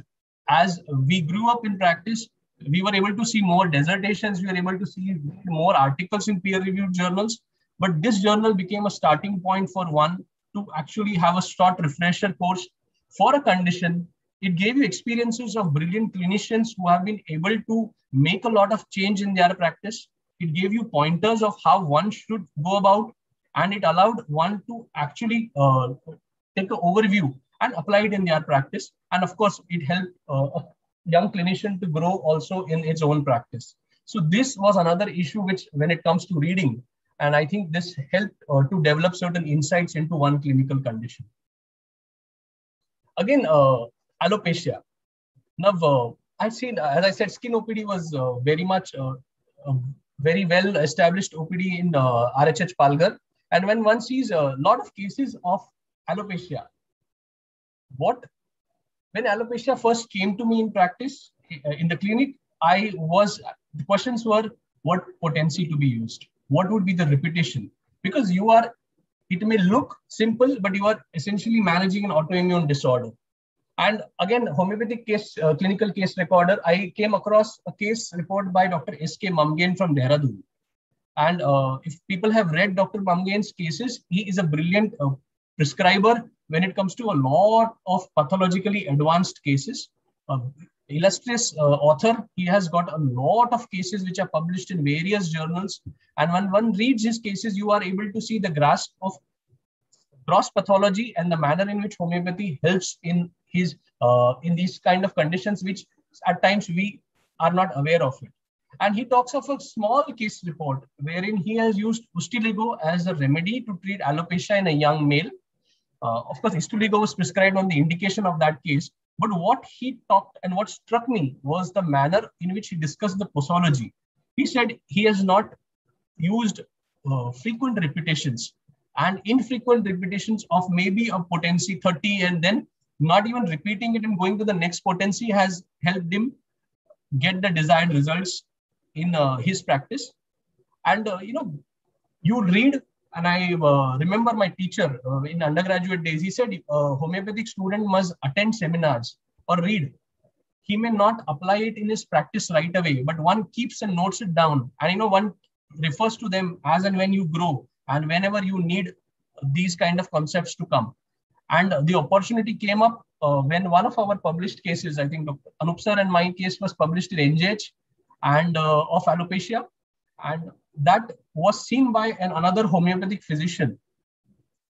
as we grew up in practice, we were able to see more dissertations, we were able to see more articles in peer-reviewed journals. But this journal became a starting point for one to actually have a short refresher course for a condition. It gave you experiences of brilliant clinicians who have been able to make a lot of change in their practice. It gave you pointers of how one should go about, and it allowed one to actually uh, take an overview and apply it in their practice. And of course, it helped uh, a young clinician to grow also in its own practice. So this was another issue which, when it comes to reading, and I think this helped uh, to develop certain insights into one clinical condition. Again, uh, alopecia. Now, uh, I've seen, as I said, skin OPD was uh, very much uh, very well established OPD in RHH Palghar. And when one sees a lot of cases of alopecia, what when alopecia first came to me in practice in the clinic, I was the questions were what potency to be used, what would be the repetition, because you are it may look simple, but you are essentially managing an autoimmune disorder. And again, homeopathic case, uh, clinical case recorder, I came across a case report by Dr. S.K. Mamgain from Dehradun. And uh, if people have read Dr. Mamgain's cases, he is a brilliant uh, prescriber when it comes to a lot of pathologically advanced cases. Illustrious uh, author, he has got a lot of cases which are published in various journals. And when one reads his cases, you are able to see the grasp of gross pathology and the manner in which homeopathy helps in his uh, in these kind of conditions, which at times we are not aware of it. And he talks of a small case report wherein he has used Ustilago as a remedy to treat alopecia in a young male. Uh, of course, Ustilago was prescribed on the indication of that case. But what he talked and what struck me was the manner in which he discussed the posology. He said he has not used uh, frequent repetitions and infrequent repetitions of maybe a potency 30 and then not even repeating it and going to the next potency has helped him get the desired results in uh, his practice. And, uh, you know, you read, and I uh, remember my teacher uh, in undergraduate days, he said a homeopathic student must attend seminars or read. He may not apply it in his practice right away, but one keeps and notes it down. And, you know, one refers to them as and when you grow and whenever you need these kind of concepts to come. And the opportunity came up uh, when one of our published cases, I think. Anup sir and my case was published in NJH and uh, of alopecia. And that was seen by an, another homeopathic physician.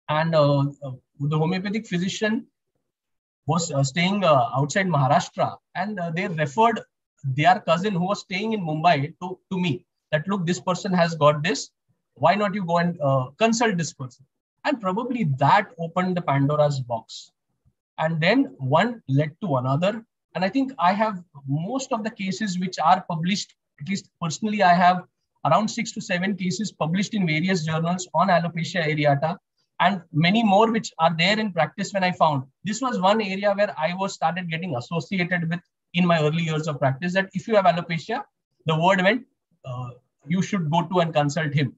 And uh, uh the homeopathic physician was uh, staying uh, outside Maharashtra and they referred their cousin who was staying in Mumbai to, to me that, look, this person has got this. Why not you go and consult this person? And probably that opened the Pandora's box. And then one led to another. And I think I have most of the cases which are published, at least personally, I have around six to seven cases published in various journals on alopecia areata and many more which are there in practice when I found. This was one area where I was started getting associated with in my early years of practice that if you have alopecia, the word went, uh, you should go to and consult him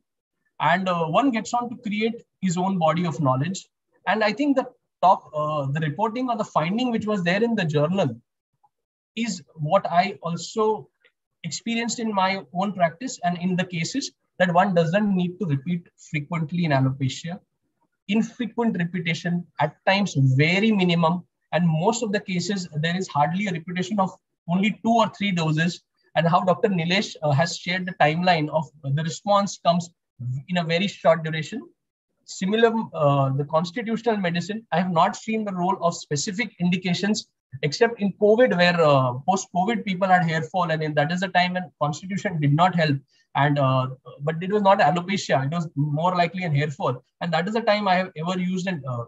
and uh, one gets on to create his own body of knowledge and i think the talk uh, the reporting or the finding which was there in the journal is what i also experienced in my own practice and in the cases that one doesn't need to repeat frequently in alopecia infrequent repetition at times very minimum and most of the cases there is hardly a repetition of only two or three doses and how dr nilesh uh, has shared the timeline of the response comes in a very short duration. Similar, uh, the constitutional medicine, I have not seen the role of specific indications except in COVID, where uh, post-COVID people had hair fall, and that is the time when constitution did not help. And uh, but it was not alopecia; it was more likely an hair fall, and that is the time I have ever used an uh,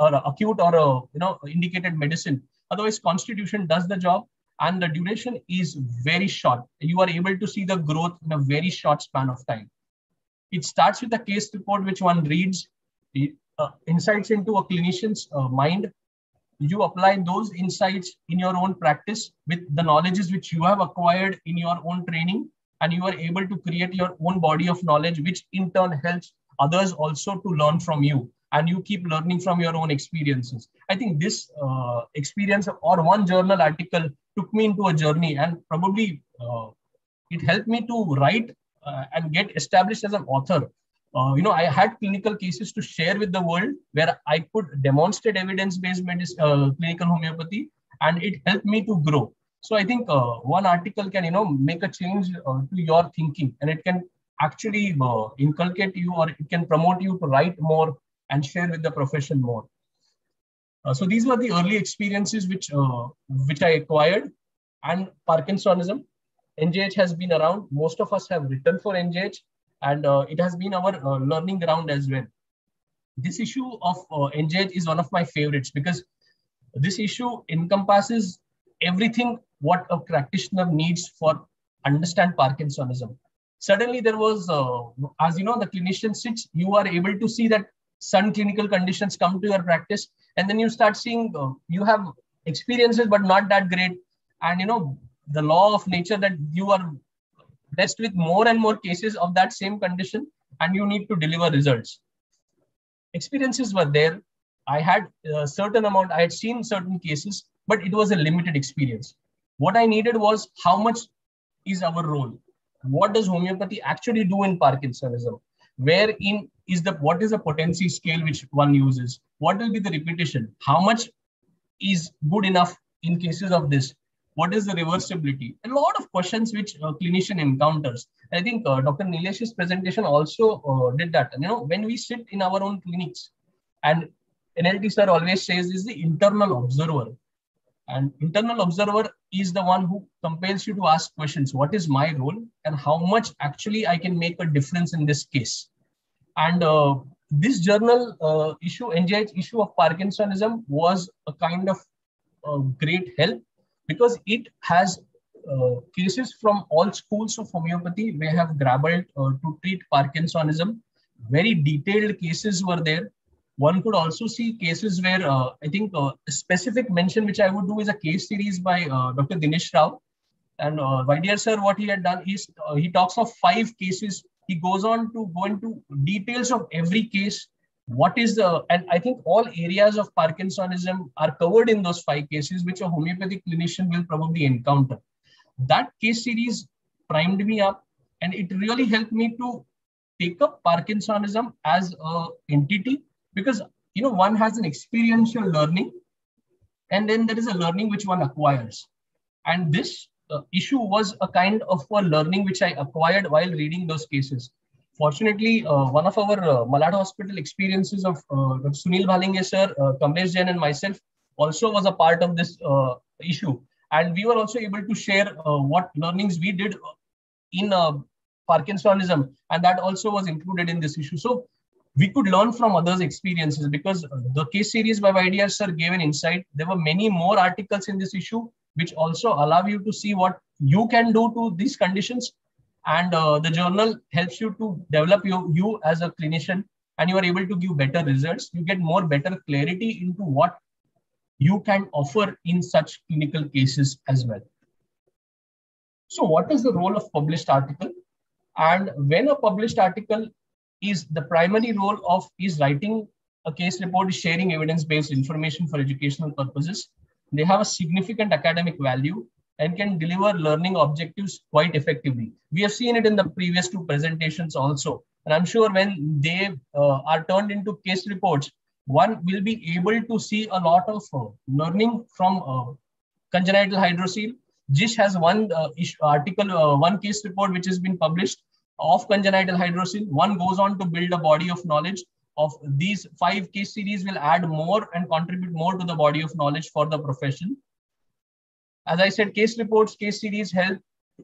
or acute or you know indicated medicine. Otherwise, constitution does the job, and the duration is very short. You are able to see the growth in a very short span of time It starts with a case report which one reads, uh, insights into a clinician's uh, mind. You apply those insights in your own practice with the knowledges which you have acquired in your own training, and you are able to create your own body of knowledge, which in turn helps others also to learn from you and you keep learning from your own experiences. I think this uh, experience or one journal article took me into a journey and probably uh, it helped me to write uh, and get established as an author. Uh, you know, I had clinical cases to share with the world where I could demonstrate evidence-based medicine, uh, clinical homeopathy, and it helped me to grow. So I think uh, one article can, you know, make a change to your thinking, and it can actually inculcate you or it can promote you to write more and share with the profession more. Uh, so these were the early experiences which uh, which I acquired, and Parkinsonism. NJH has been around. Most of us have written for NJH, and uh, it has been our uh, learning ground as well. This issue of uh, is one of my favorites because this issue encompasses everything what a practitioner needs for understand Parkinsonism. Suddenly, there was, uh, as you know, the clinician sits. You are able to see that some clinical conditions come to your practice and then you start seeing uh, you have experiences but not that great and you know the law of nature that you are blessed with more and more cases of that same condition and you need to deliver results. Experiences were there. I had a certain amount i had seen certain cases but it was a limited experience. What i needed was how much is our role? What does homeopathy actually do in parkinsonism? Where in is the what is the potency scale which one uses? What will be the repetition? How much is good enough in cases of this what is the reversibility? A lot of questions which a clinician encounters. I think uh, dr nilesh's presentation also uh, did that. And you know when we sit in our own clinics and nlt sir always says is the internal observer. And internal observer is the one who compels you to ask questions. What is my role and how much actually i can make a difference in this case? And uh, this journal uh, issue, NJH issue of Parkinsonism was a kind of uh, great help because it has uh, cases from all schools of homeopathy we have grappled uh, to treat Parkinsonism. Very detailed cases were there. One could also see cases where uh, I think a specific mention which I would do is a case series by Dr. Dinesh Rao. And uh, Vaidya sir, what he had done is he talks of five cases he goes on to go into details of every case what is the and i think all areas of parkinsonism are covered in those five cases which a homeopathic clinician will probably encounter that case series primed me up and it really helped me to take up parkinsonism as a entity because you know one has an experiential learning and then there is a learning which one acquires and this uh, issue was a kind of a learning which I acquired while reading those cases. Fortunately, uh, one of our uh, Malad Hospital experiences of uh, Sunil Bhalinge sir, uh, Kamlesh Jain and myself also was a part of this uh, issue. And we were also able to share what learnings we did in Parkinsonism. And that also was included in this issue. So we could learn from others' experiences because the case series by Vaidya sir gave an insight. There were many more articles in this issue which also allow you to see what you can do to these conditions. And uh, the journal helps you to develop you, you as a clinician and you are able to give better results. You get more better clarity into what you can offer in such clinical cases as well. So what is the role of published article? And when a published article is the primary role of is writing a case report is sharing evidence-based information for educational purposes they have a significant academic value and can deliver learning objectives quite effectively. We have seen it in the previous two presentations also. And I'm sure when they uh, are turned into case reports, one will be able to see a lot of uh, learning from uh, congenital hydrocele. JISH has one uh, article, uh, one case report which has been published of congenital hydrocele. One goes on to build a body of knowledge of these five case series will add more and contribute more to the body of knowledge for the profession. As I said, case reports, case series help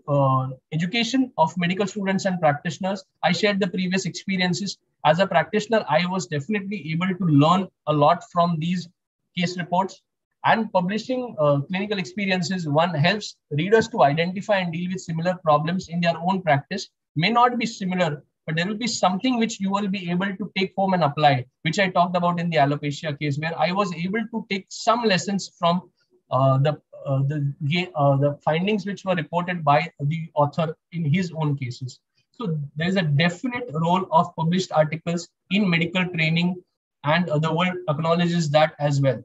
uh, education of medical students and practitioners. I shared the previous experiences. As a practitioner, I was definitely able to learn a lot from these case reports. And publishing uh, clinical experiences, one helps readers to identify and deal with similar problems in their own practice. May not be similar, but there will be something which you will be able to take home and apply, which I talked about in the alopecia case, where I was able to take some lessons from uh, the the uh, the findings which were reported by the author in his own cases. So there is a definite role of published articles in medical training, and the world acknowledges that as well.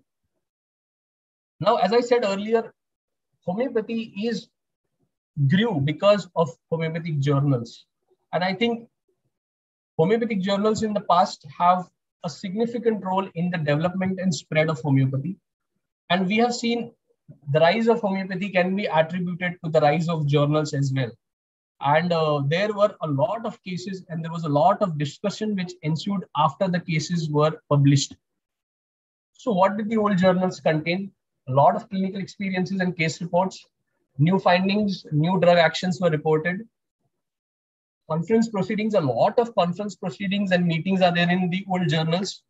Now, as I said earlier, homeopathy is grew because of homeopathic journals. And I think homeopathic journals in the past have a significant role in the development and spread of homeopathy. And we have seen the rise of homeopathy can be attributed to the rise of journals as well. And uh, there were a lot of cases, and there was a lot of discussion which ensued after the cases were published. So, what did the old journals contain? A lot of clinical experiences and case reports, new findings, new drug actions were reported. Conference proceedings, a lot of conference proceedings and meetings are there in the old journals.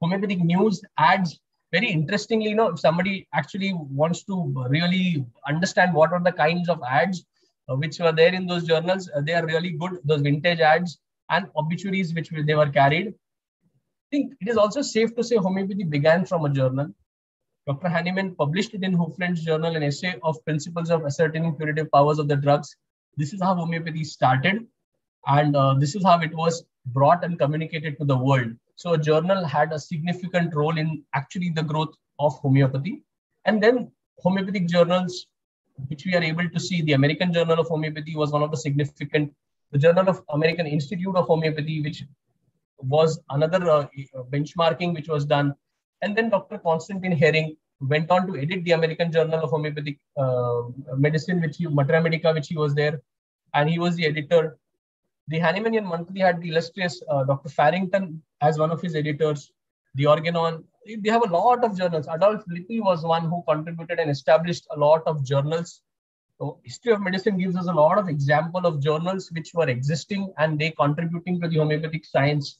Homeopathic news, ads. Very interestingly, you know, if somebody actually wants to really understand what are the kinds of ads uh, which were there in those journals, uh, they are really good. Those vintage ads and obituaries which they were carried. I think it is also safe to say homeopathy began from a journal Dr. Hahnemann published it in Hufeland's journal, an essay of principles of ascertaining curative powers of the drugs. This is how homeopathy started, and uh, this is how it was brought and communicated to the world. So a journal had a significant role in actually the growth of homeopathy. And then homeopathic journals, which we are able to see, the American Journal of Homeopathy was one of the significant, the Journal of American Institute of Homeopathy, which was another uh, benchmarking which was done and then Dr. Constantine Hering went on to edit the American Journal of Homeopathic uh, Medicine, which he, Materia Medica, which he was there, and he was the editor. The Hahnemannian Monthly had the illustrious uh, Dr. Farrington as one of his editors. The Organon, they have a lot of journals. Adolf Lippe was one who contributed and established a lot of journals. So history of medicine gives us a lot of example of journals which were existing and they contributing to the homeopathic science.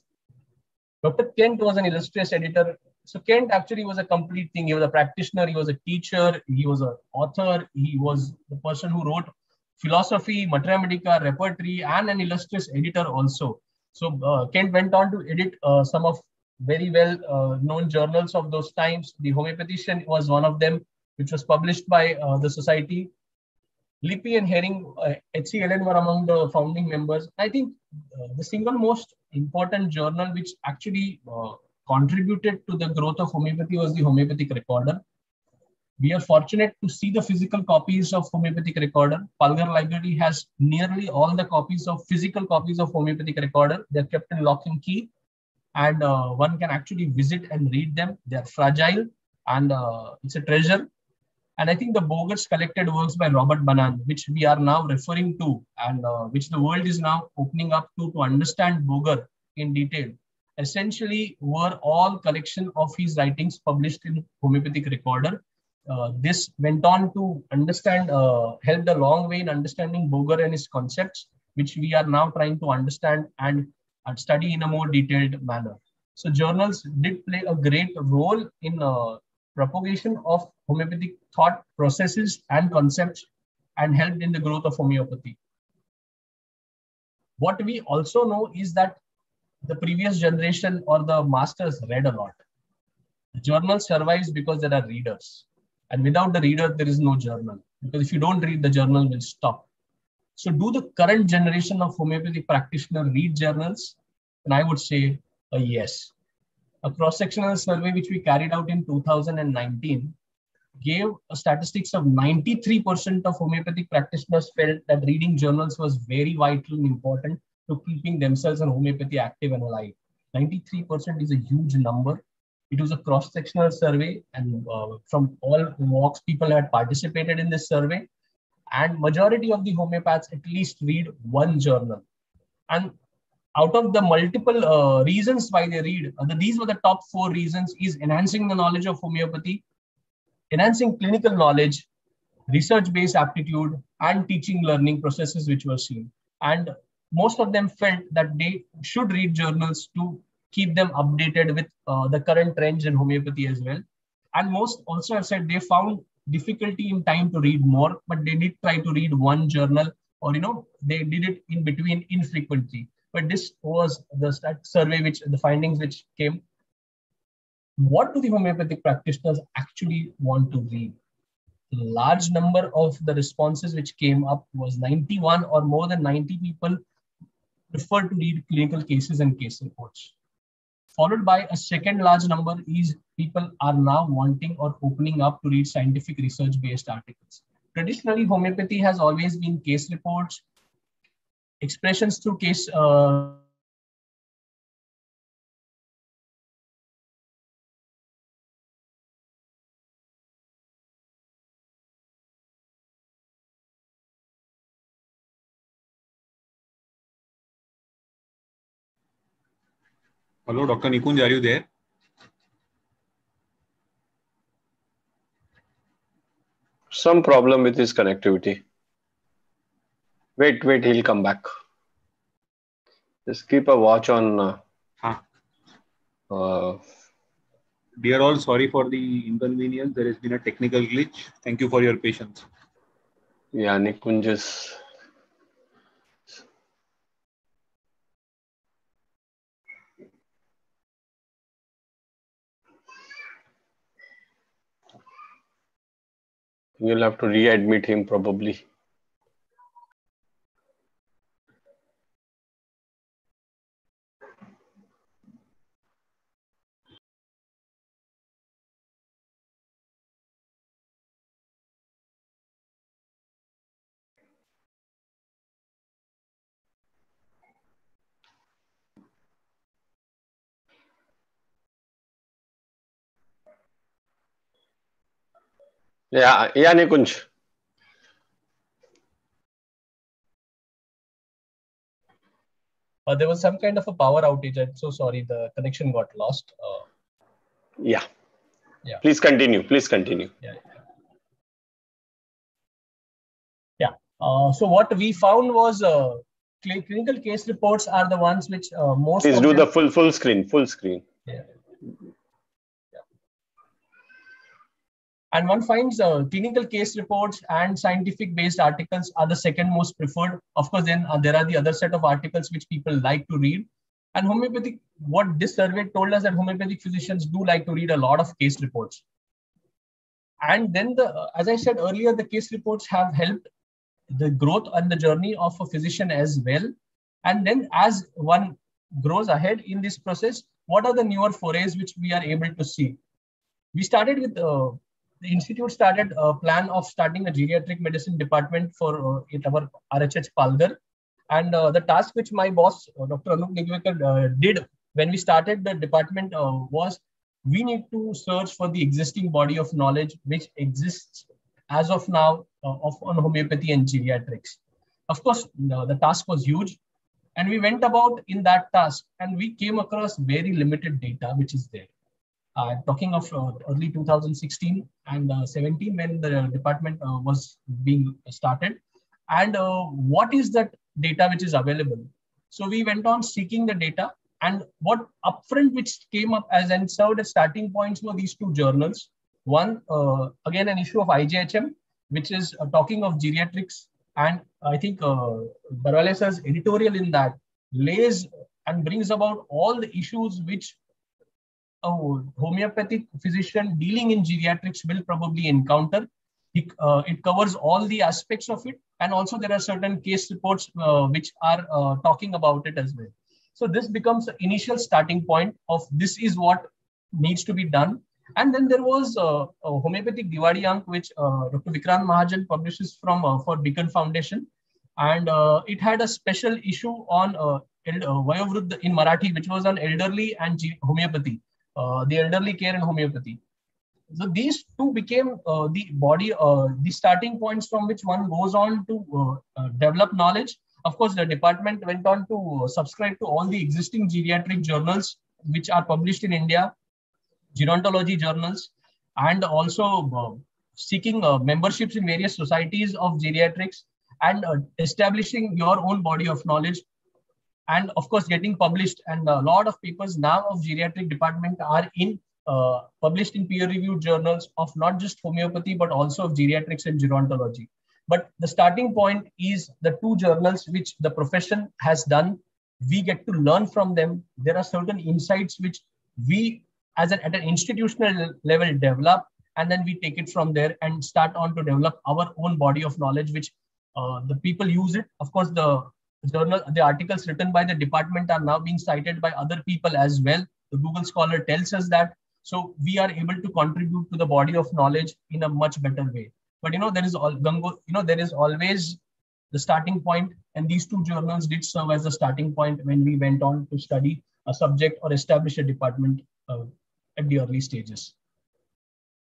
Dr. Kent was an illustrious editor so Kent actually was a complete thing. He was a practitioner, he was a teacher, he was an author, he was the person who wrote philosophy, Materia Medica, repertory, and an illustrious editor also. So uh, Kent went on to edit uh, some of very well uh, known journals of those times. The Homeopathician was one of them, which was published by uh, the society. Lippe and Hering, uh, H.C. Allen were among the founding members. I think uh, the single most important journal which actually contributed to the growth of homeopathy was the homeopathic recorder. We are fortunate to see the physical copies of homeopathic recorder. Palghar Library has nearly all the copies of physical copies of homeopathic recorder. They're kept in lock and key and uh, one can actually visit and read them. They're fragile and uh, it's a treasure. And I think the Boger's collected works by Robert Bannan, which we are now referring to and uh, which the world is now opening up to to understand Boger in detail essentially were all collection of his writings published in homeopathic recorder. Uh, this went on to understand, uh, helped a long way in understanding Boger and his concepts, which we are now trying to understand and, study in a more detailed manner. So journals did play a great role in uh, propagation of homeopathic thought processes and concepts and helped in the growth of homeopathy. What we also know is that the previous generation or the masters read a lot. The journal survives because there are readers. And without the reader, there is no journal. Because if you don't read, the journal will stop. So do the current generation of homeopathic practitioner read journals? And I would say a yes. A cross-sectional survey which we carried out in 2019 gave a statistics of 93% of homeopathic practitioners felt that reading journals was very vital and important to keeping themselves and homeopathy active and alive. 93% is a huge number. It was a cross-sectional survey and uh, from all walks people had participated in this survey and majority of the homeopaths at least read one journal. And out of the multiple uh, reasons why they read, uh, these were the top four reasons is enhancing the knowledge of homeopathy, enhancing clinical knowledge, research-based aptitude, and teaching learning processes which were seen. And most of them felt that they should read journals to keep them updated with uh, the current trends in homeopathy as well. And most also have said they found difficulty in time to read more, but they did try to read one journal or, you know, they did it in between infrequently. but this was the survey which the findings which came. What do the homeopathic practitioners actually want to read? Large number of the responses which came up was 91 or more than 90 people prefer to read clinical cases and case reports. Followed by a second large number is people are now wanting or opening up to read scientific research based articles. Traditionally, homeopathy has always been case reports, expressions through case uh, Hello, Dr. Nikunj, are you there? Some problem with his connectivity. Wait, wait, he'll come back. Just keep a watch on. Uh, huh. uh, we are all sorry for the inconvenience. There has been a technical glitch. Thank you for your patience. Yeah, Nikunj is You'll have to readmit him probably. Yeah, yeah, Nikunj. Uh, there was some kind of a power outage. I'm so sorry. The connection got lost. Uh, yeah. Yeah. Please continue. Please continue. Yeah. Yeah. Uh, so what we found was uh, clinical case reports are the ones which uh, most. Please do them, the full full screen. Full screen. Yeah. And one finds uh, clinical case reports and scientific based articles are the second most preferred. Of course, then uh, there are the other set of articles which people like to read. And homeopathic, what this survey told us that homeopathic physicians do like to read a lot of case reports. And then, the, uh, as I said earlier, the case reports have helped the growth and the journey of a physician as well. And then, as one grows ahead in this process, what are the newer forays which we are able to see? We started with uh, the institute started a plan of starting a geriatric medicine department for uh, our RHH Palghar. And uh, the task which my boss, uh, Dr. Anup Nigwekar, uh, did when we started the department uh, was we need to search for the existing body of knowledge which exists as of now uh, of on homeopathy and geriatrics. Of course, the task was huge. And we went about in that task and we came across very limited data which is there. Uh, talking of uh, early 2016 and uh, 17 when the department was being started. And what is that data which is available? So we went on seeking the data and what upfront which came up as and served as starting points were these two journals. One uh, again an issue of ijhm which is uh, talking of geriatrics and i think uh, Barwalesa's editorial in that lays and brings about all the issues which a homeopathic physician dealing in geriatrics will probably encounter. It, uh, it, covers all the aspects of it. And also there are certain case reports uh, which are uh, talking about it as well. So this becomes the initial starting point of this is what needs to be done. And then there was uh, a homeopathic Diwali Ank, which uh, Dr. Vikrant Mahajan publishes from uh, for Beacon Foundation. And it had a special issue on uh, in Marathi, which was on elderly and homeopathy. Uh, the elderly care and homeopathy. So these two became uh, the body, uh, the starting points from which one goes on to develop knowledge. Of course, the department went on to subscribe to all the existing geriatric journals which are published in India, gerontology journals, and also seeking uh, memberships in various societies of geriatrics and uh, establishing your own body of knowledge and of course getting published and a lot of papers now of geriatric department are in uh, published in peer reviewed journals of not just homeopathy but also of geriatrics and gerontology but the starting point is the two journals which the profession has done we get to learn from them. There are certain insights which we, as an, at an institutional level, develop, and then we take it from there and start on to develop our own body of knowledge, which uh, the people use it. Of course, the journal, the articles written by the department are now being cited by other people as well. The Google Scholar tells us that. So we are able to contribute to the body of knowledge in a much better way. But you know, there is all Gango, you know, there is always the starting point, and these two journals did serve as the starting point when we went on to study a subject or establish a department uh, at the early stages.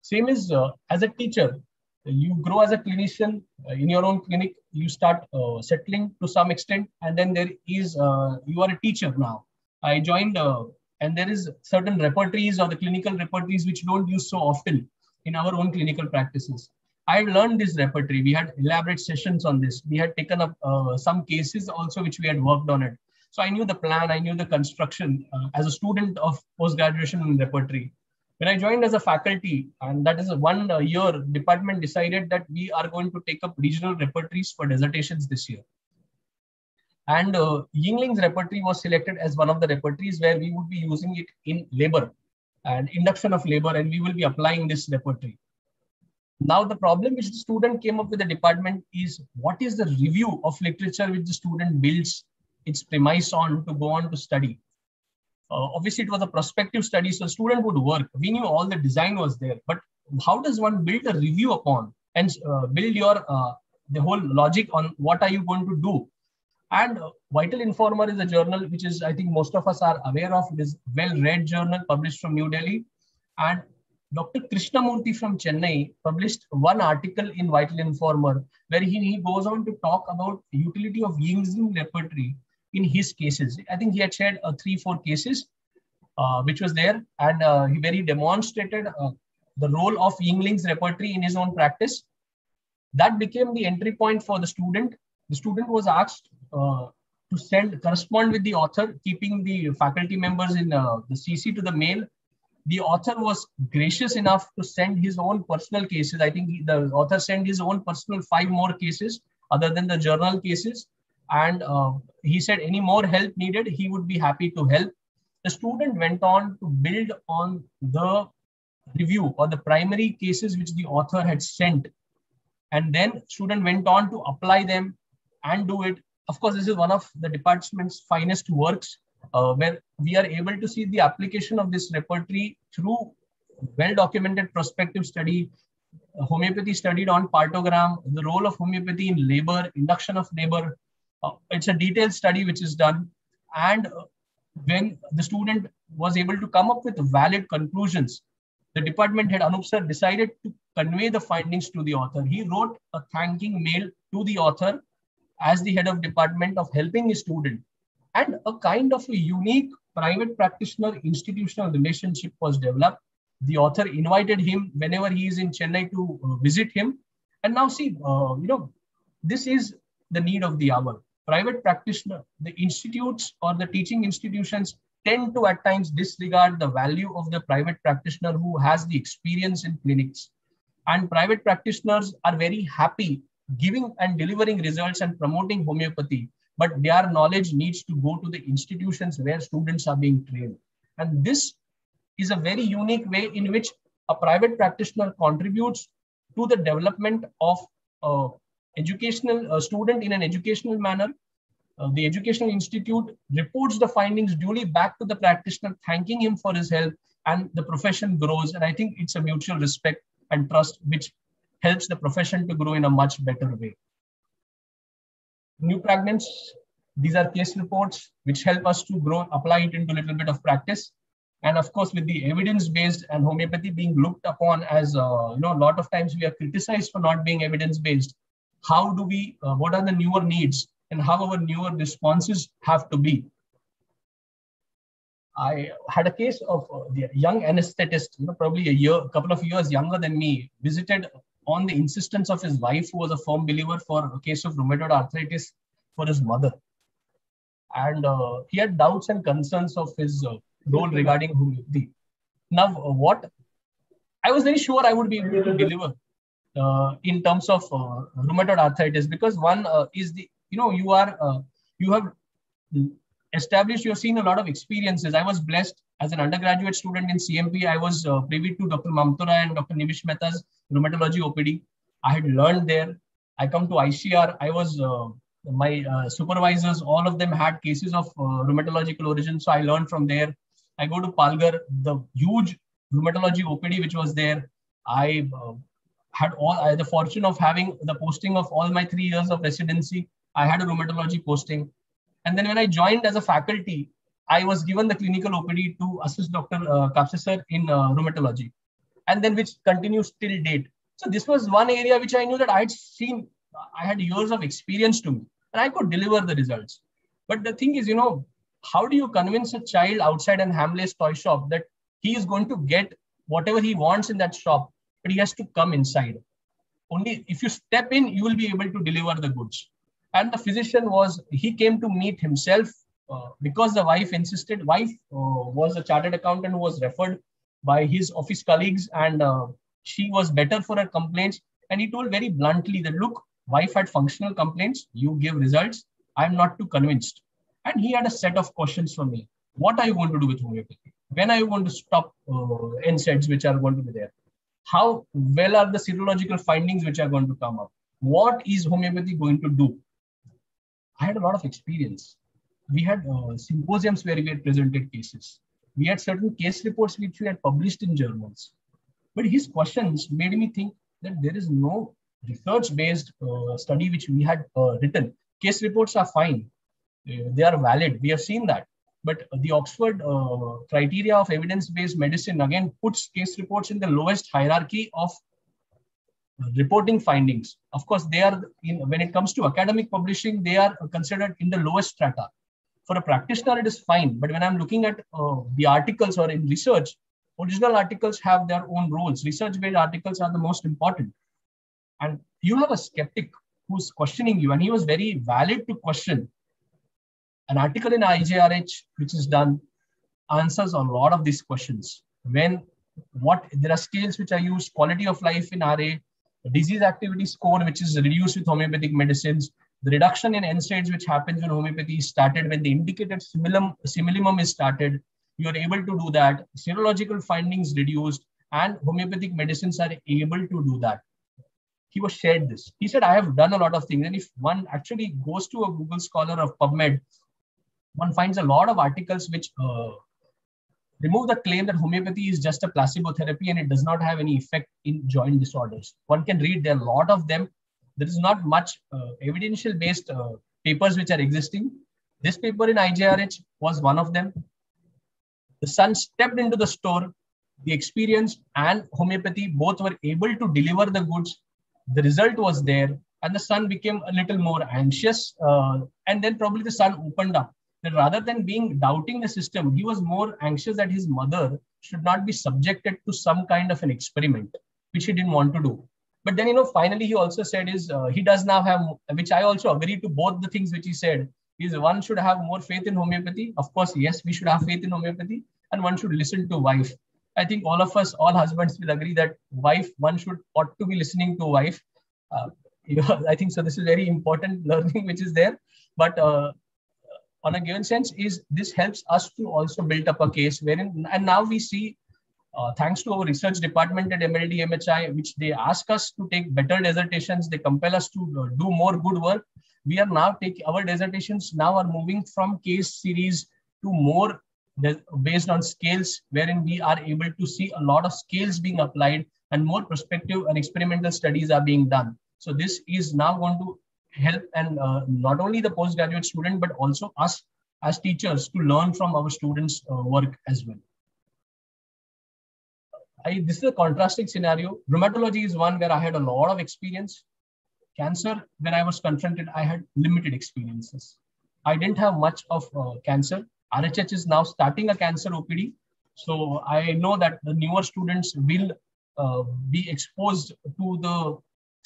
Same as uh, as a teacher, you grow as a clinician uh, in your own clinic you start uh, settling to some extent and then there is uh, you are a teacher now. I joined uh, and there is certain repertories or the clinical repertories which don't use so often in our own clinical practices. I learned this repertory. We had elaborate sessions on this. We had taken up uh, some cases also which we had worked on it. So i knew the plan i knew the construction uh, as a student of post graduation in repertory when I joined as a faculty, and that is one year, department decided that we are going to take up regional repertories for dissertations this year. And uh, Yingling's repertory was selected as one of the repertories where we would be using it in labor and induction of labor, and we will be applying this repertory. Now, the problem which the student came up with the department is what is the review of literature which the student builds its premise on to go on to study uh, obviously it was a prospective study so student would work. We knew all the design was there but how does one build a review upon and uh, build your uh, the whole logic on what are you going to do? And uh, vital informer is a journal which is i think most of us are aware of. It is well read journal published from new delhi. And dr krishnamurthy from chennai published one article in vital informer where he, he goes on to talk about utility of Yingling repertory in his cases. I think he had shared uh, three, four cases, uh, which was there, and uh, he very demonstrated uh, the role of Yingling's repertory in his own practice. That became the entry point for the student. The student was asked uh, to send correspond with the author, keeping the faculty members in uh, the CC to the mail. The author was gracious enough to send his own personal cases. I think he, the author sent his own personal five more cases other than the journal cases and uh, he said any more help needed he would be happy to help. The student went on to build on the review or the primary cases which the author had sent. And then student went on to apply them and do it. Of course this is one of the department's finest works uh, where we are able to see the application of this repertory through well documented prospective study. Homeopathy studied on partogram the role of homeopathy in labor induction of labor it's a detailed study which is done. And uh, when the student was able to come up with valid conclusions the department head anup sir decided to convey the findings to the author. He wrote a thanking mail to the author as the head of department of helping his student. And a kind of a unique private practitioner institutional relationship was developed. The author invited him whenever he is in chennai to uh, visit him. And now see uh, you know this is the need of the hour private practitioner, the institutes or the teaching institutions tend to at times disregard the value of the private practitioner who has the experience in clinics. And private practitioners are very happy giving and delivering results and promoting homeopathy, but their knowledge needs to go to the institutions where students are being trained. And this is a very unique way in which a private practitioner contributes to the development of uh, educational uh, student in an educational manner. Uh, the educational institute reports the findings duly back to the practitioner, thanking him for his help, and the profession grows. And I think it's a mutual respect and trust which helps the profession to grow in a much better way. New pregnants, these are case reports which help us to grow, apply it into a little bit of practice. And of course, with the evidence-based and homeopathy being looked upon as, uh, you know, a lot of times we are criticized for not being evidence-based how do we, uh, what are the newer needs and how our newer responses have to be. I had a case of uh, the young anesthetist, you know, probably a year, couple of years younger than me, visited on the insistence of his wife, who was a firm believer for a case of rheumatoid arthritis for his mother. And uh, he had doubts and concerns of his uh, role regarding who homeopathy. Now, uh, what I was very sure I would be able to deliver in terms of uh, rheumatoid arthritis because one uh, is the you know you are you have established, you've seen a lot of experiences. I was blessed as an undergraduate student in CMP. I was uh, privy to Dr. Mamtora and Dr. Nimish Mehta's rheumatology OPD. I had learned there. I come to ICR. I was uh, my uh, supervisors. All of them had cases of uh, rheumatological origin, so I learned from there. I go to palghar the huge rheumatology OPD which was there. I uh, had all I had the fortune of having the posting of all my three years of residency. I had a rheumatology posting. And then when I joined as a faculty, I was given the clinical OPD to assist Dr. Uh, in uh, rheumatology, and then which continues till date. So this was one area which I knew that I had seen, I had years of experience to me, and I could deliver the results. But the thing is, you know, how do you convince a child outside an Hamleys toy shop that he is going to get whatever he wants in that shop, but he has to come inside? Only if you step in, you will be able to deliver the goods. And the physician was he came to meet himself uh, because the wife insisted wife uh, was a chartered accountant who was referred by his office colleagues and uh, she was better for her complaints. And he told very bluntly that look wife had functional complaints. You give results. I'm not too convinced. And he had a set of questions for me. What are you going to do with homeopathy? When are you going to stop uh, NSAIDs which are going to be there how well are the serological findings which are going to come up what is homeopathy going to do I had a lot of experience. We had uh, symposiums where we had presented cases. We had certain case reports which we had published in journals. But his questions made me think that there is no research-based uh, study which we had uh, written. Case reports are fine. Uh, they are valid. We have seen that. But the Oxford uh, criteria of evidence-based medicine again puts case reports in the lowest hierarchy of reporting findings. Of course, they are in when it comes to academic publishing, they are considered in the lowest strata. For a practitioner, it is fine. But when I'm looking at uh, the articles or in research, original articles have their own rules. Research-based articles are the most important. And you have a skeptic who's questioning you, and he was very valid to question. An article in IJRH, which is done, answers a lot of these questions. When what there are scales which are used, quality of life in RA, disease activity score, which is reduced with homeopathic medicines, the reduction in NSAIDs, which happens when homeopathy is started, when the indicated similum, simillimum is started, you are able to do that. Serological findings reduced, and homeopathic medicines are able to do that. He was shared this. He said, I have done a lot of things. And if one actually goes to a Google Scholar of PubMed, one finds a lot of articles which uh, remove the claim that homeopathy is just a placebo therapy and it does not have any effect in joint disorders. One can read there a lot of them. There is not much uh, evidential based uh, papers which are existing. This paper in IJRH was one of them. The son stepped into the store. The experience and homeopathy both were able to deliver the goods. The result was there, and the son became a little more anxious. Uh, and then probably the son opened up that rather than being doubting the system, he was more anxious that his mother should not be subjected to some kind of an experiment, which he didn't want to do. But then, you know, finally, he also said is uh, he does now have, which I also agree to both the things which he said, is one should have more faith in homeopathy. Of course, yes, we should have faith in homeopathy, and one should listen to wife. I think all of us, all husbands will agree that wife, one should ought to be listening to wife. Uh, you know, I think so. This is very important learning which is there. But uh, on a given sense is this helps us to also build up a case wherein and now we see uh, thanks to our research department at MLD MHI, which they ask us to take better dissertations, they compel us to uh, do more good work. We are now taking our dissertations now are moving from case series to more based on scales, wherein we are able to see a lot of scales being applied and more prospective and experimental studies are being done. So this is now going to help and uh, not only the postgraduate student, but also us as teachers to learn from our students' uh, work as well. I, this is a contrasting scenario. Rheumatology is one where I had a lot of experience. Cancer, when I was confronted, I had limited experiences. I didn't have much of uh, cancer. RHH is now starting a cancer OPD. So I know that the newer students will uh, be exposed to the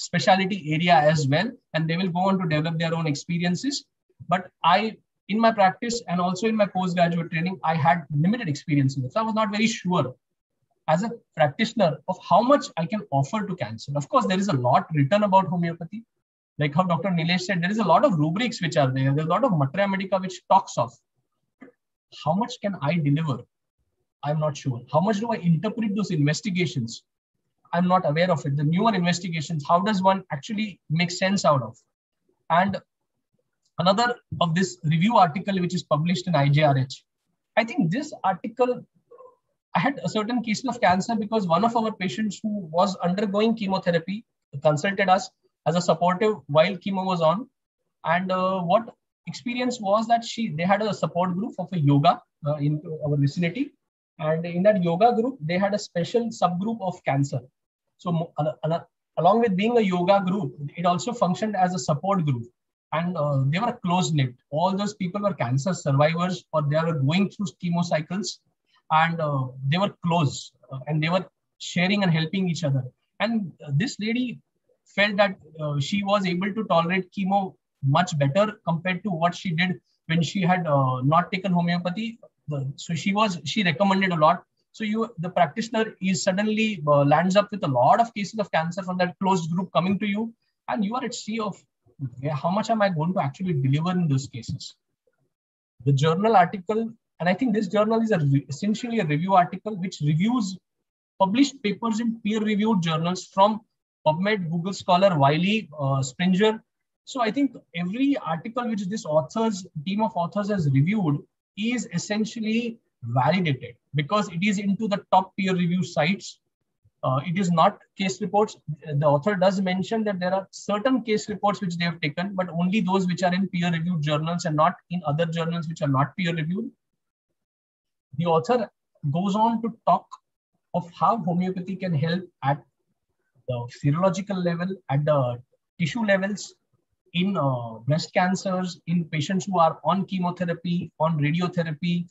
specialty area as well and they will go on to develop their own experiences but i in my practice and also in my postgraduate training i had limited experience in so i was not very sure as a practitioner of how much i can offer to cancer of course there is a lot written about homeopathy like how dr nilesh said there is a lot of rubrics which are there there's a lot of materia medica which talks of how much can I deliver? I'm not sure. How much do I interpret those investigations? I'm not aware of it. The newer investigations, how does one actually make sense out of? And another of this review article, which is published in IJRH. I think this article, I had a certain case of cancer because one of our patients who was undergoing chemotherapy consulted us as a supportive while chemo was on. And uh, what experience was that she they had a support group of a yoga uh, in our vicinity. And in that yoga group, they had a special subgroup of cancer. So along with being a yoga group, it also functioned as a support group. And uh, they were close knit. All those people were cancer survivors or they were going through chemo cycles and uh, they were close uh, and they were sharing and helping each other. And this lady felt that uh, she was able to tolerate chemo much better compared to what she did when she had uh, not taken homeopathy. So she was she recommended a lot so you, the practitioner is suddenly uh, lands up with a lot of cases of cancer from that closed group coming to you, and you are at sea of yeah, how much am I going to actually deliver in those cases? The journal article, and I think this journal is a essentially a review article which reviews published papers in peer-reviewed journals from PubMed, Google Scholar, Wiley, uh, Springer. So I think every article which this authors team of authors has reviewed is essentially validated because it is into the top peer review sites. Uh, it is not case reports. The author does mention that there are certain case reports which they have taken, but only those which are in peer reviewed journals and not in other journals which are not peer reviewed. The author goes on to talk of how homeopathy can help at the serological level, at the tissue levels, in uh, breast cancers, in patients who are on chemotherapy, on radiotherapy,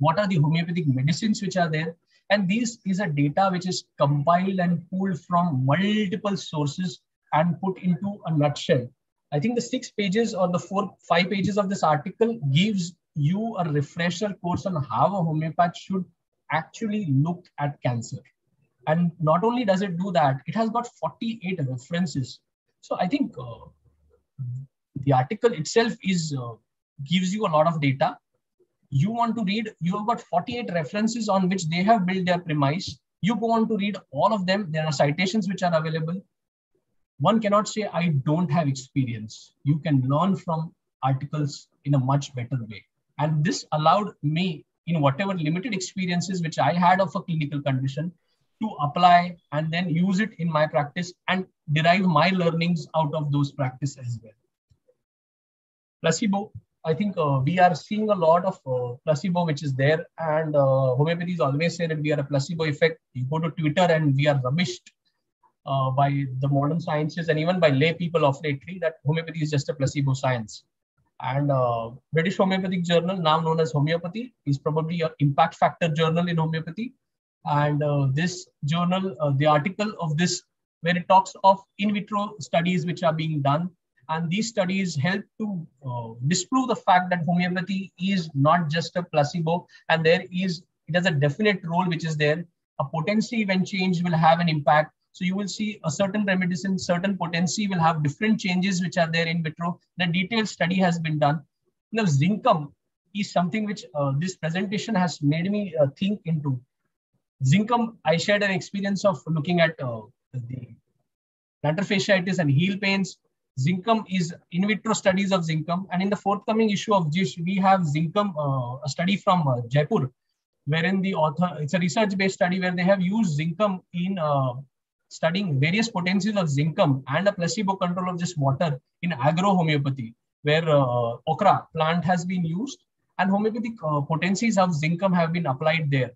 what are the homeopathic medicines which are there? And this is a data which is compiled and pulled from multiple sources and put into a nutshell. I think the six pages or the four five pages of this article gives you a refresher course on how a homeopath should actually look at cancer. And not only does it do that it has got 48 references. So i think uh, the article itself is uh, gives you a lot of data you want to read, you have got 48 references on which they have built their premise. You go on to read all of them. There are citations which are available. One cannot say, I don't have experience. You can learn from articles in a much better way. And this allowed me, in whatever limited experiences which I had of a clinical condition, to apply and then use it in my practice and derive my learnings out of those practice as well. Placebo, I think uh, we are seeing a lot of uh, placebo which is there, and uh, homeopathy is always say that we are a placebo effect. You go to Twitter and we are rubbished uh, by the modern sciences and even by lay people of lately that homeopathy is just a placebo science. And uh, British Homeopathic Journal, now known as Homeopathy, is probably an impact factor journal in homeopathy. And uh, this journal, the article of this, where it talks of in vitro studies which are being done and these studies help to uh, disprove the fact that homeopathy is not just a placebo and there is, it has a definite role which is there. A potency when changed will have an impact. So you will see a certain remedicine, certain potency will have different changes which are there in vitro. The detailed study has been done. Now zincum is something which uh, this presentation has made me uh, think into. Zincum, I shared an experience of looking at uh, the plantar fasciitis and heel pains Zincum is in vitro studies of Zincum. And in the forthcoming issue of JISH, we have Zincum, uh, a study from uh, Jaipur, wherein the author, it's a research-based study where they have used Zincum in uh, studying various potencies of Zincum and a placebo control of this water in agro-homeopathy, where uh, okra plant has been used and homeopathic uh, potencies of Zincum have been applied there.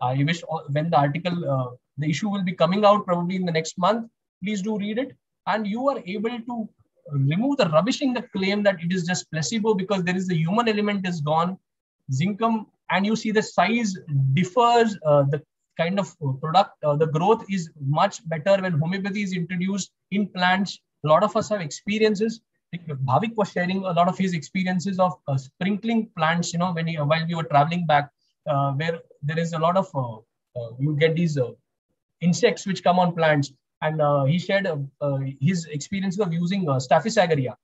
I wish uh, when the article, the issue will be coming out probably in the next month, please do read it and you are able to remove the rubbishing the claim that it is just placebo because there is the human element is gone. Zincum and you see the size differs uh, the kind of product uh, the growth is much better when homeopathy is introduced in plants. A lot of us have experiences. Bhavik was sharing a lot of his experiences of uh, sprinkling plants you know when he, while we were traveling back uh, where there is a lot of uh, uh, you get these insects which come on plants and uh, he shared uh, uh, his experiences of using uh, Staphysagria.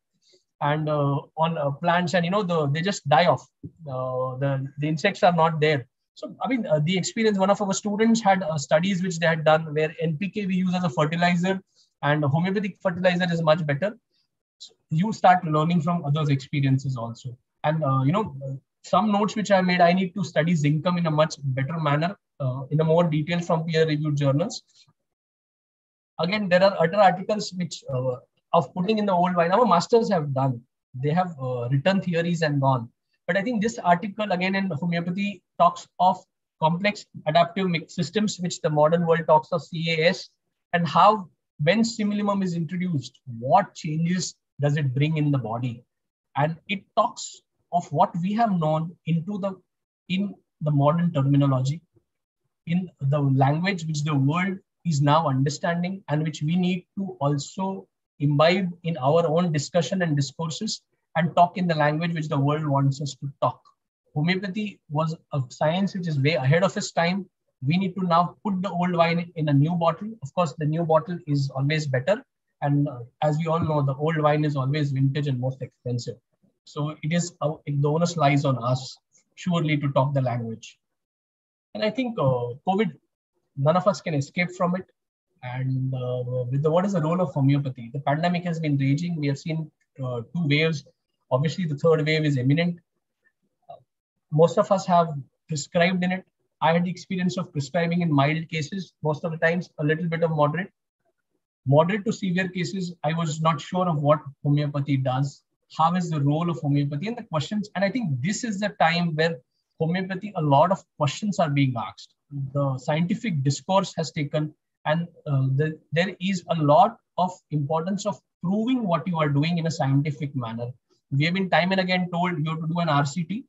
and uh, on uh, plants and you know the they just die off. Uh, the the insects are not there. So i mean uh, the experience one of our students had uh, studies which they had done where npk we use as a fertilizer and homeopathic fertilizer is much better. So you start learning from others experiences also. And uh, you know some notes which i made i need to study zincum in a much better manner in a more detail from peer reviewed journals again there are other articles which of putting in the old wine. Our masters have done. They have uh, written theories and gone. But I think this article again in homeopathy talks of complex adaptive systems, which the modern world talks of CAS, and how when simillimum is introduced, what changes does it bring in the body? And it talks of what we have known into the in the modern terminology, in the language which the world is now understanding and which we need to also imbibe in our own discussion and discourses and talk in the language which the world wants us to talk. Homeopathy was a science which is way ahead of its time. We need to now put the old wine in a new bottle. Of course, the new bottle is always better. And uh, as we all know, the old wine is always vintage and most expensive. So it is uh, the onus lies on us surely to talk the language. And I think uh, COVID, none of us can escape from it. And uh, with the, what is the role of homeopathy? The pandemic has been raging. We have seen uh, two waves. Obviously, the third wave is imminent. Uh, most of us have prescribed in it. I had the experience of prescribing in mild cases, most of the times a little bit of moderate. Moderate to severe cases, I was not sure of what homeopathy does. How is the role of homeopathy and the questions? And I think this is the time where homeopathy, a lot of questions are being asked. The scientific discourse has taken and uh, the, there is a lot of importance of proving what you are doing in a scientific manner. We have been time and again told you have to do an rct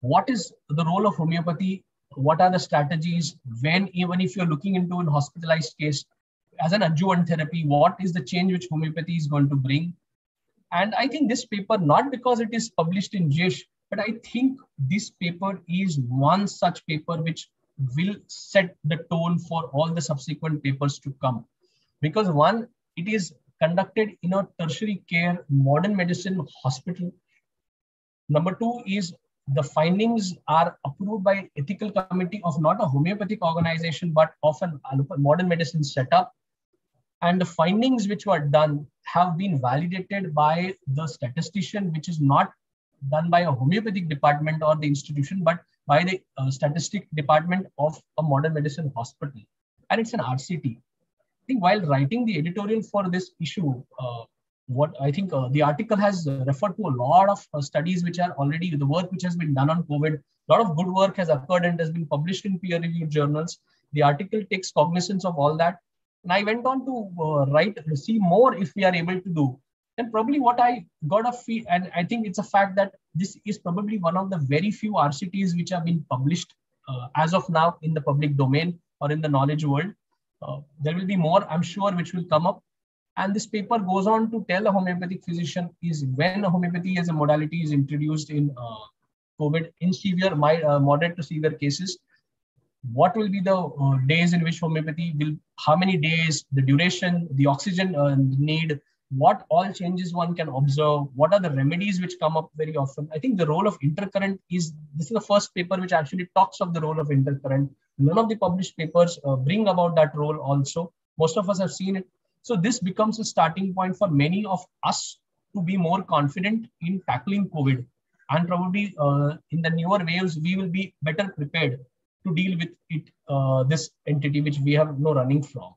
what is the role of homeopathy? What are the strategies? When even if you're looking into an hospitalized case as an adjuvant therapy what is the change which homeopathy is going to bring? And i think this paper not because it is published in JISH but i think this paper is one such paper which will set the tone for all the subsequent papers to come. Because one, it is conducted in a tertiary care modern medicine hospital. Number two is the findings are approved by ethical committee of not a homeopathic organization, but of an modern medicine setup. And the findings which were done have been validated by the statistician, which is not done by a homeopathic department or the institution, but by the uh, statistic department of a modern medicine hospital. And it's an RCT. I think while writing the editorial for this issue, uh, what I think uh, the article has referred to a lot of uh, studies which are already the work which has been done on COVID. A lot of good work has occurred and has been published in peer-reviewed journals. The article takes cognizance of all that. And I went on to uh, write, see more if we are able to do then probably what I got a feel, and I think it's a fact that this is probably one of the very few RCTs which have been published uh, as of now in the public domain or in the knowledge world. Uh, there will be more, I'm sure, which will come up. And this paper goes on to tell a homeopathic physician is when homeopathy as a modality is introduced in uh, COVID in severe, my, uh, moderate to severe cases, what will be the uh, days in which homeopathy will, how many days, the duration, the oxygen uh, need, what all changes one can observe, what are the remedies which come up very often. I think the role of intercurrent is this is the first paper which actually talks of the role of intercurrent. None of the published papers uh, bring about that role also. Most of us have seen it. So this becomes a starting point for many of us to be more confident in tackling COVID. And probably uh, in the newer waves, we will be better prepared to deal with it, uh, this entity which we have no running from.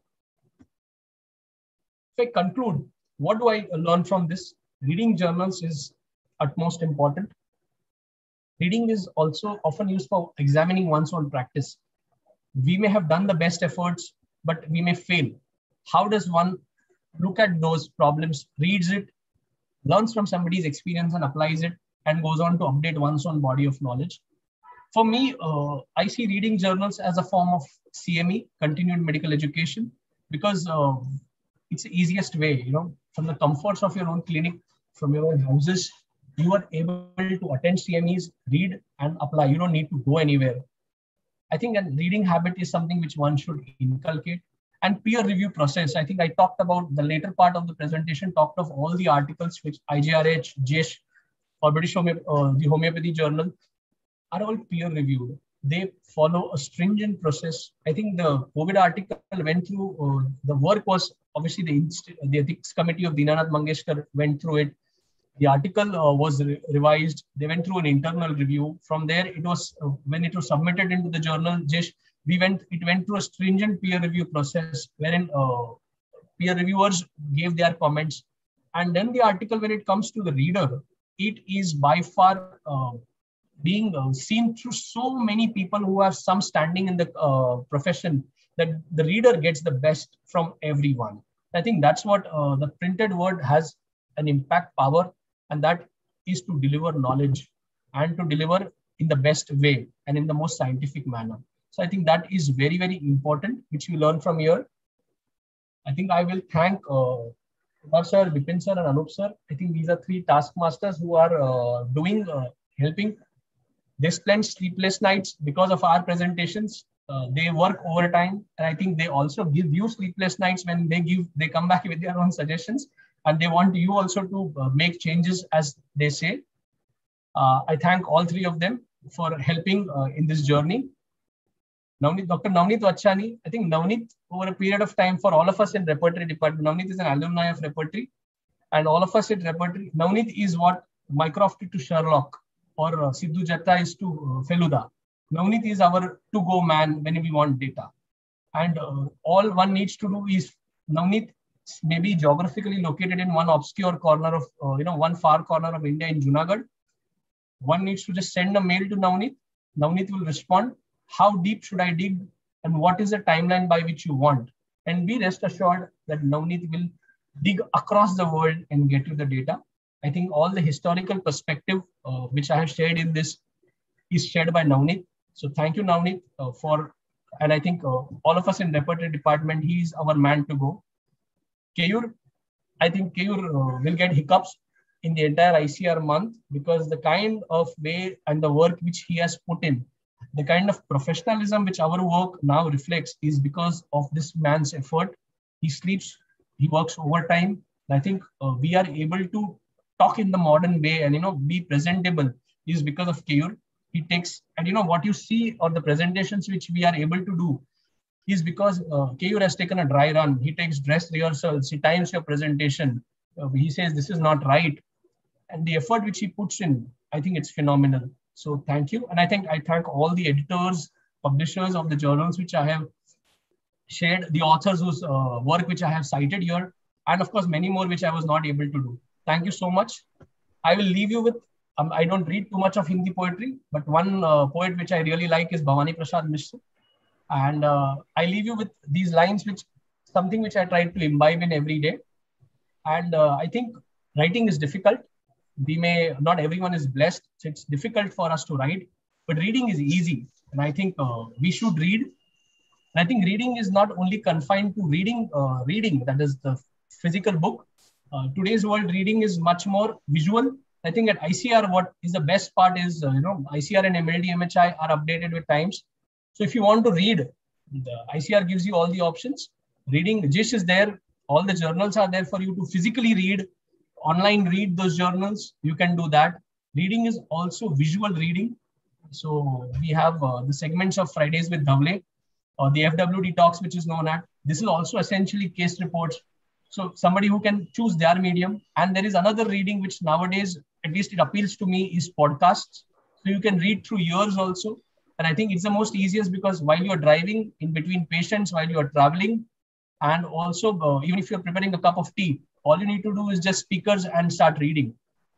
If I conclude, what do I learn from this? Reading journals is utmost important. Reading is also often used for examining one's own practice. We may have done the best efforts, but we may fail. How does one look at those problems, reads it, learns from somebody's experience and applies it, and goes on to update one's own body of knowledge? For me, uh, I see reading journals as a form of CME, continued medical education, because uh, it's the easiest way, you know, from the comforts of your own clinic, from your own houses, you are able to attend CMEs, read and apply. You don't need to go anywhere. I think a reading habit is something which one should inculcate. and peer review process. I think I talked about the later part of the presentation, talked of all the articles which IJRH, JISH, or British Home uh, the Homeopathy Journal are all peer reviewed. They follow a stringent process. I think the COVID article went through, uh, the work was obviously the, the ethics committee of Dinanath Mangeshkar went through it. The article uh, was re revised. They went through an internal review. From there, it was uh, when it was submitted into the journal, we went, it went through a stringent peer review process wherein uh, peer reviewers gave their comments. And then the article, when it comes to the reader, it is by far uh, being uh, seen through so many people who have some standing in the uh, profession that the reader gets the best from everyone. I think that's what uh, the printed word has an impact power, and that is to deliver knowledge and to deliver in the best way and in the most scientific manner. So I think that is very, very important, which we learn from here. I think I will thank uh, sir, Bipin sir, and Anup sir. I think these are three taskmasters who are uh, doing, uh, helping. They spend sleepless nights because of our presentations. Uh, they work overtime, and I think they also give you sleepless nights when they give, they come back with their own suggestions, and they want you also to uh, make changes as they say. Uh, I thank all three of them for helping uh, in this journey. Navneet, Dr. Navneet Vachani, I think Navneet, over a period of time for all of us in repertory department, Navneet is an alumni of repertory. And all of us in repertory, Navneet is what Mycroft to Sherlock or uh, Sidhu Jyatha is to uh, Feluda. Navneet is our to-go man when we want data. And uh, all one needs to do is Navneet may be geographically located in one obscure corner of, uh, you know, one far corner of India in Junagadh. One needs to just send a mail to Navneet. Navneet will respond how deep should I dig and what is the timeline by which you want. And be rest assured that Navneet will dig across the world and get you the data. I think all the historical perspective uh, which I have shared in this is shared by Navneet. So thank you, Navneet, uh, for, and I think uh, all of us in repertory department, he is our man to go. Keyur, I think Keyur uh, will get hiccups in the entire ICR month because the kind of way and the work which he has put in the kind of professionalism which our work now reflects is because of this man's effort. He sleeps, he works overtime. I think uh, we are able to talk in the modern way and you know be presentable is because of Keyur. He takes and you know what you see or the presentations which we are able to do is because uh, Keyur has taken a dry run. He takes dress rehearsals. He times your presentation. Uh, he says this is not right, and the effort which he puts in, I think it's phenomenal. So thank you. And I think I thank all the editors, publishers of the journals which I have shared, the authors whose uh, work which I have cited here, and of course, many more which I was not able to do. Thank you so much. I will leave you with, um, I don't read too much of Hindi poetry, but one uh, poet which I really like is Bhavani Prasad Mishra. And uh, I leave you with these lines, which something which I try to imbibe in every day. And uh, I think writing is difficult we may not everyone is blessed so it's difficult for us to write but reading is easy and i think uh, we should read and i think reading is not only confined to reading uh, reading that is the physical book uh, today's world reading is much more visual i think at icr what is the best part is uh, you know icr and mld mhi are updated with times so if you want to read the icr gives you all the options reading jish is there all the journals are there for you to physically read online read those journals, you can do that. Reading is also visual reading. So we have uh, the segments of Fridays with Dhawale, or the FWD talks, which is known at. This is also essentially case reports. So somebody who can choose their medium. And there is another reading which nowadays, at least it appeals to me, is podcasts. So you can read through years also. And I think it's the most easiest because while you're driving in between patients, while you're traveling, and also uh, even if you're preparing a cup of tea, all you need to do is just speakers and start reading.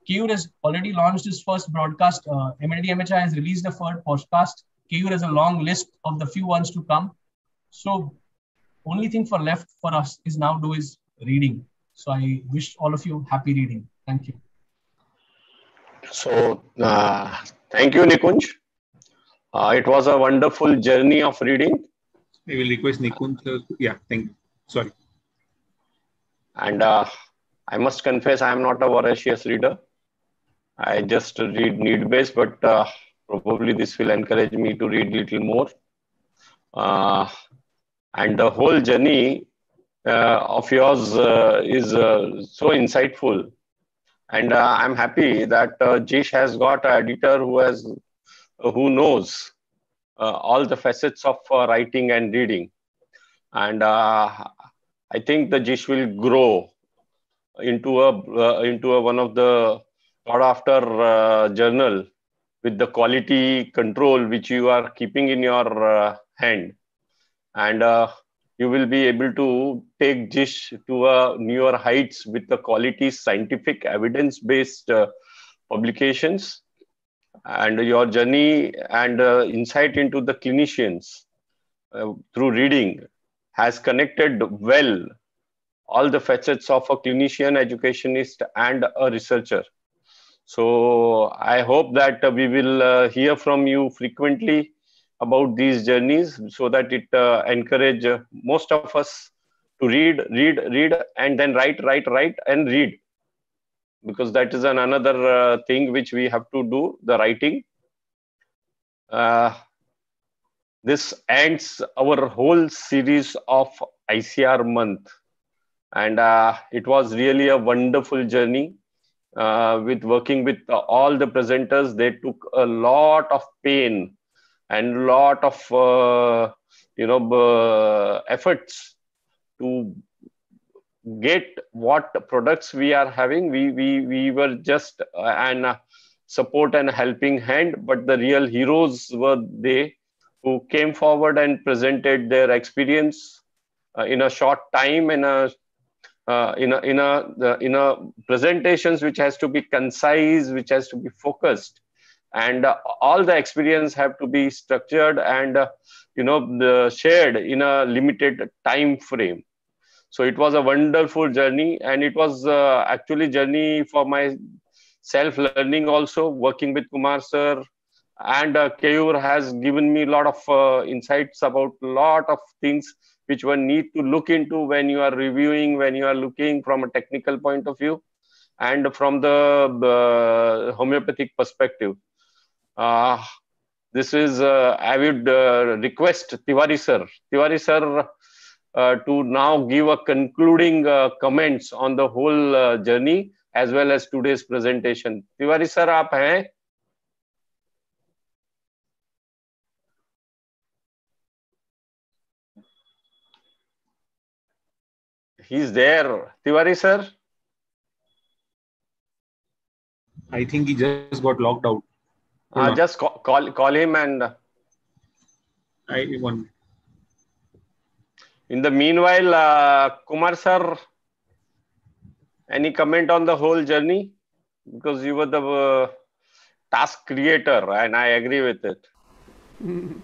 Keyur has already launched his first broadcast. Uh, MHI has released the first podcast. Keyur has a long list of the few ones to come. So only thing for left for us is now do is reading. So I wish all of you happy reading. Thank you. So uh, thank you, Nikunj. Uh, it was a wonderful journey of reading. We will request Nikunj. Yeah, thank you. Sorry. And uh, I must confess, I am not a voracious reader. I just read need based, but uh, probably this will encourage me to read little more. Uh, and the whole journey of yours uh, is uh, so insightful. And uh, I'm happy that uh, JISH has got an editor who has, who knows uh, all the facets of uh, writing and reading. And uh, I think the JISH will grow into a uh, into a, one of the sought after uh, journal with the quality control which you are keeping in your uh, hand and uh, you will be able to take JISH to a newer heights with the quality scientific evidence based uh, publications. And your journey and uh, insight into the clinicians uh, through reading has connected well all the facets of a clinician educationist and a researcher. So i hope that uh, we will uh, hear from you frequently about these journeys so that it uh, encourage uh, most of us to read read read and then write write write and read. Because that is an another uh, thing which we have to do the writing. Uh, this ends our whole series of icr month. And uh, it was really a wonderful journey uh, with working with all the presenters. They took a lot of pain and lot of uh, you know efforts to get what products we are having. We we we were just uh, an uh, support and helping hand but the real heroes were they who came forward and presented their experience uh, in a short time in a uh, in a in a in a presentations which has to be concise which has to be focused. And uh, all the experience have to be structured and uh, you know shared in a limited time frame. So it was a wonderful journey and it was uh, actually journey for my self learning also working with kumar sir. And uh, Keyur has given me a lot of uh, insights about a lot of things which one need to look into when you are reviewing when you are looking from a technical point of view and from the uh, homeopathic perspective. Uh, this is uh, i would uh, request tiwari sir tiwari sir uh, to now give a concluding uh, comments on the whole uh, journey as well as today's presentation. Tiwari sir aap hain? He's there. Tiwari sir? I think he just got locked out. Hold uh, on. just call, call call him and I one. in the meanwhile uh, kumar sir any comment on the whole journey because you were the uh, task creator and i agree with it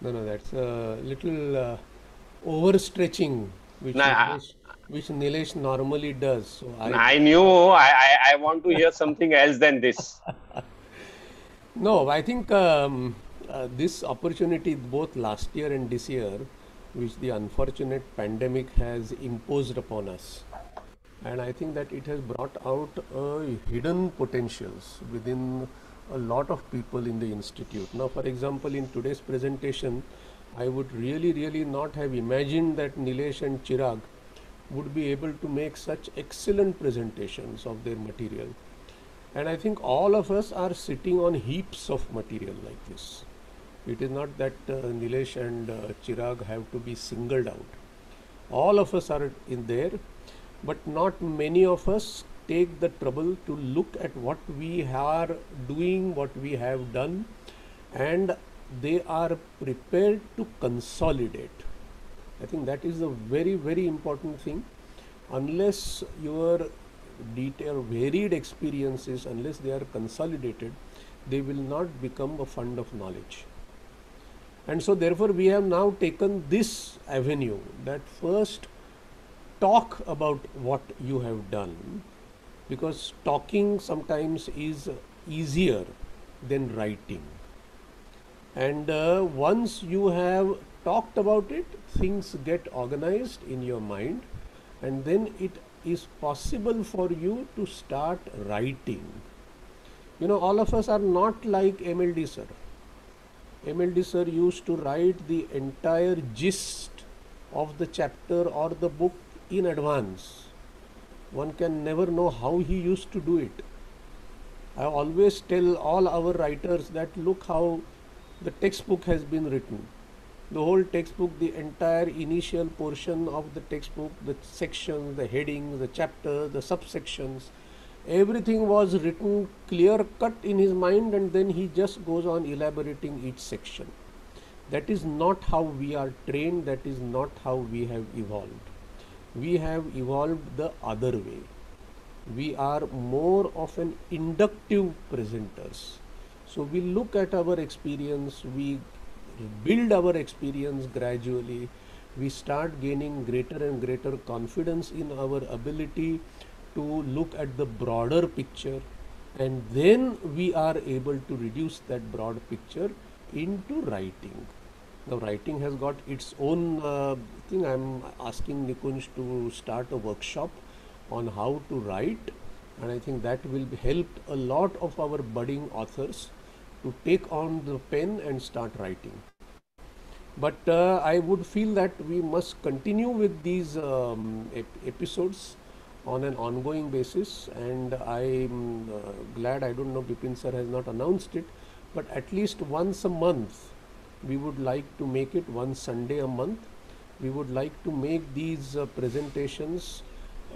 No, no, that's a little uh, overstretching, which, Nah, I- Nilesh, which Nilesh normally does. So I, i knew I, I i want to hear something else than this no, I think um, uh, this opportunity, both last year and this year, which the unfortunate pandemic has imposed upon us, and I think that it has brought out uh, hidden potentials within a lot of people in the institute. Now, for example, in today's presentation, I would really, really not have imagined that Nilesh and Chirag would be able to make such excellent presentations of their material. And I think all of us are sitting on heaps of material like this. It is not that uh, Nilesh and uh, Chirag have to be singled out. All of us are in there, but not many of us take the trouble to look at what we are doing, what we have done, and they are prepared to consolidate. I think that is a very, very important thing. Unless your detail, varied experiences, unless they are consolidated, they will not become a fund of knowledge. And so, therefore, we have now taken this avenue that first talk about what you have done because talking sometimes is easier than writing. And uh, once you have talked about it, things get organized in your mind, and then it is possible for you to start writing. You know, all of us are not like MLD sir. MLD sir used to write the entire gist of the chapter or the book in advance. One can never know how he used to do it. I always tell all our writers that look how the textbook has been written. The whole textbook, the entire initial portion of the textbook, the sections, the headings, the chapters, the subsections, everything was written clear cut in his mind and then he just goes on elaborating each section. That is not how we are trained, that is not how we have evolved. We have evolved the other way. We are more of an inductive presenters. So we look at our experience, we build our experience gradually, we start gaining greater and greater confidence in our ability to look at the broader picture and then we are able to reduce that broad picture into writing. Now, writing has got its own uh, thing. I'm asking Nikunj to start a workshop on how to write, and I think that will help a lot of our budding authors to take on the pen and start writing. But uh, I would feel that we must continue with these um, ep episodes on an ongoing basis, and I'm uh, glad I don't know Bipin sir has not announced it, but at least once a month we would like to make it one Sunday a month. We would like to make these uh, presentations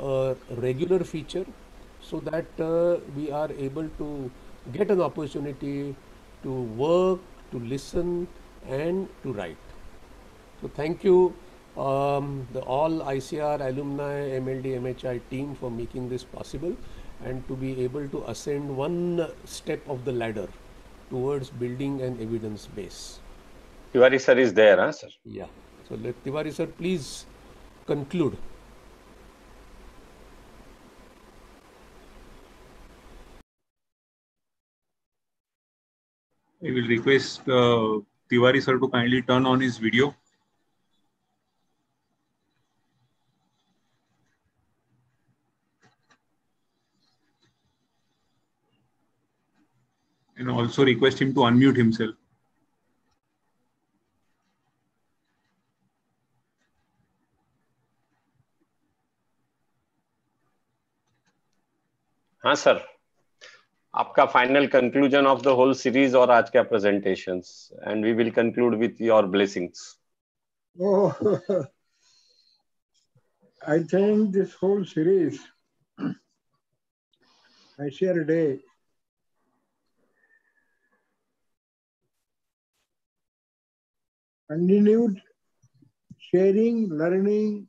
a regular feature so that uh, we are able to get an opportunity to work, to listen and to write. So thank you um, the all ICR alumni MLD MHI team for making this possible and to be able to ascend one step of the ladder towards building an evidence base. Tiwari sir is there, huh, sir? Yeah. So let Tiwari sir please conclude. I will request uh, Tiwari sir to kindly turn on his video. And also request him to unmute himself. Yes, sir. आपका final conclusion of the whole series और आज का presentation and we will conclude with your blessings I think this whole series I shared continued sharing learning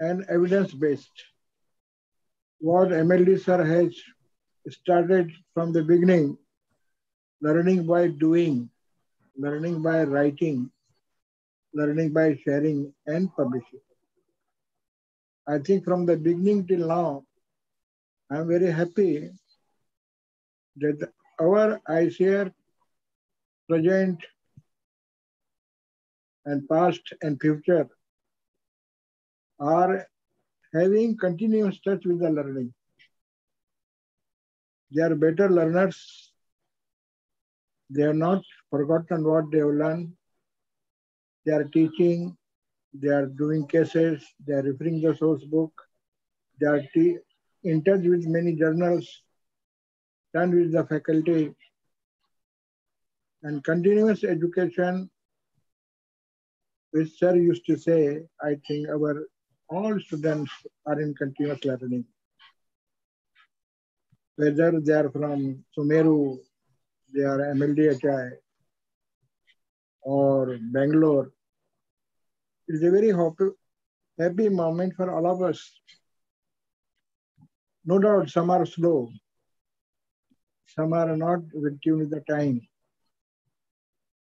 and evidence based what M L D sir has started from the beginning, learning by doing, learning by writing, learning by sharing and publishing. I think from the beginning till now, I'm very happy that our ICR present and past and future are having continuous touch with the learning. They are better learners. They have not forgotten what they have learned. They are teaching, they are doing cases, they are referring the source book, they are in touch with many journals, done with the faculty, and continuous education, which sir used to say, I think our all students are in continuous learning. Whether they are from Sumeru, they are MLDHI, or Bangalore. It's a very happy, happy moment for all of us. No doubt some are slow, some are not with tune with the time.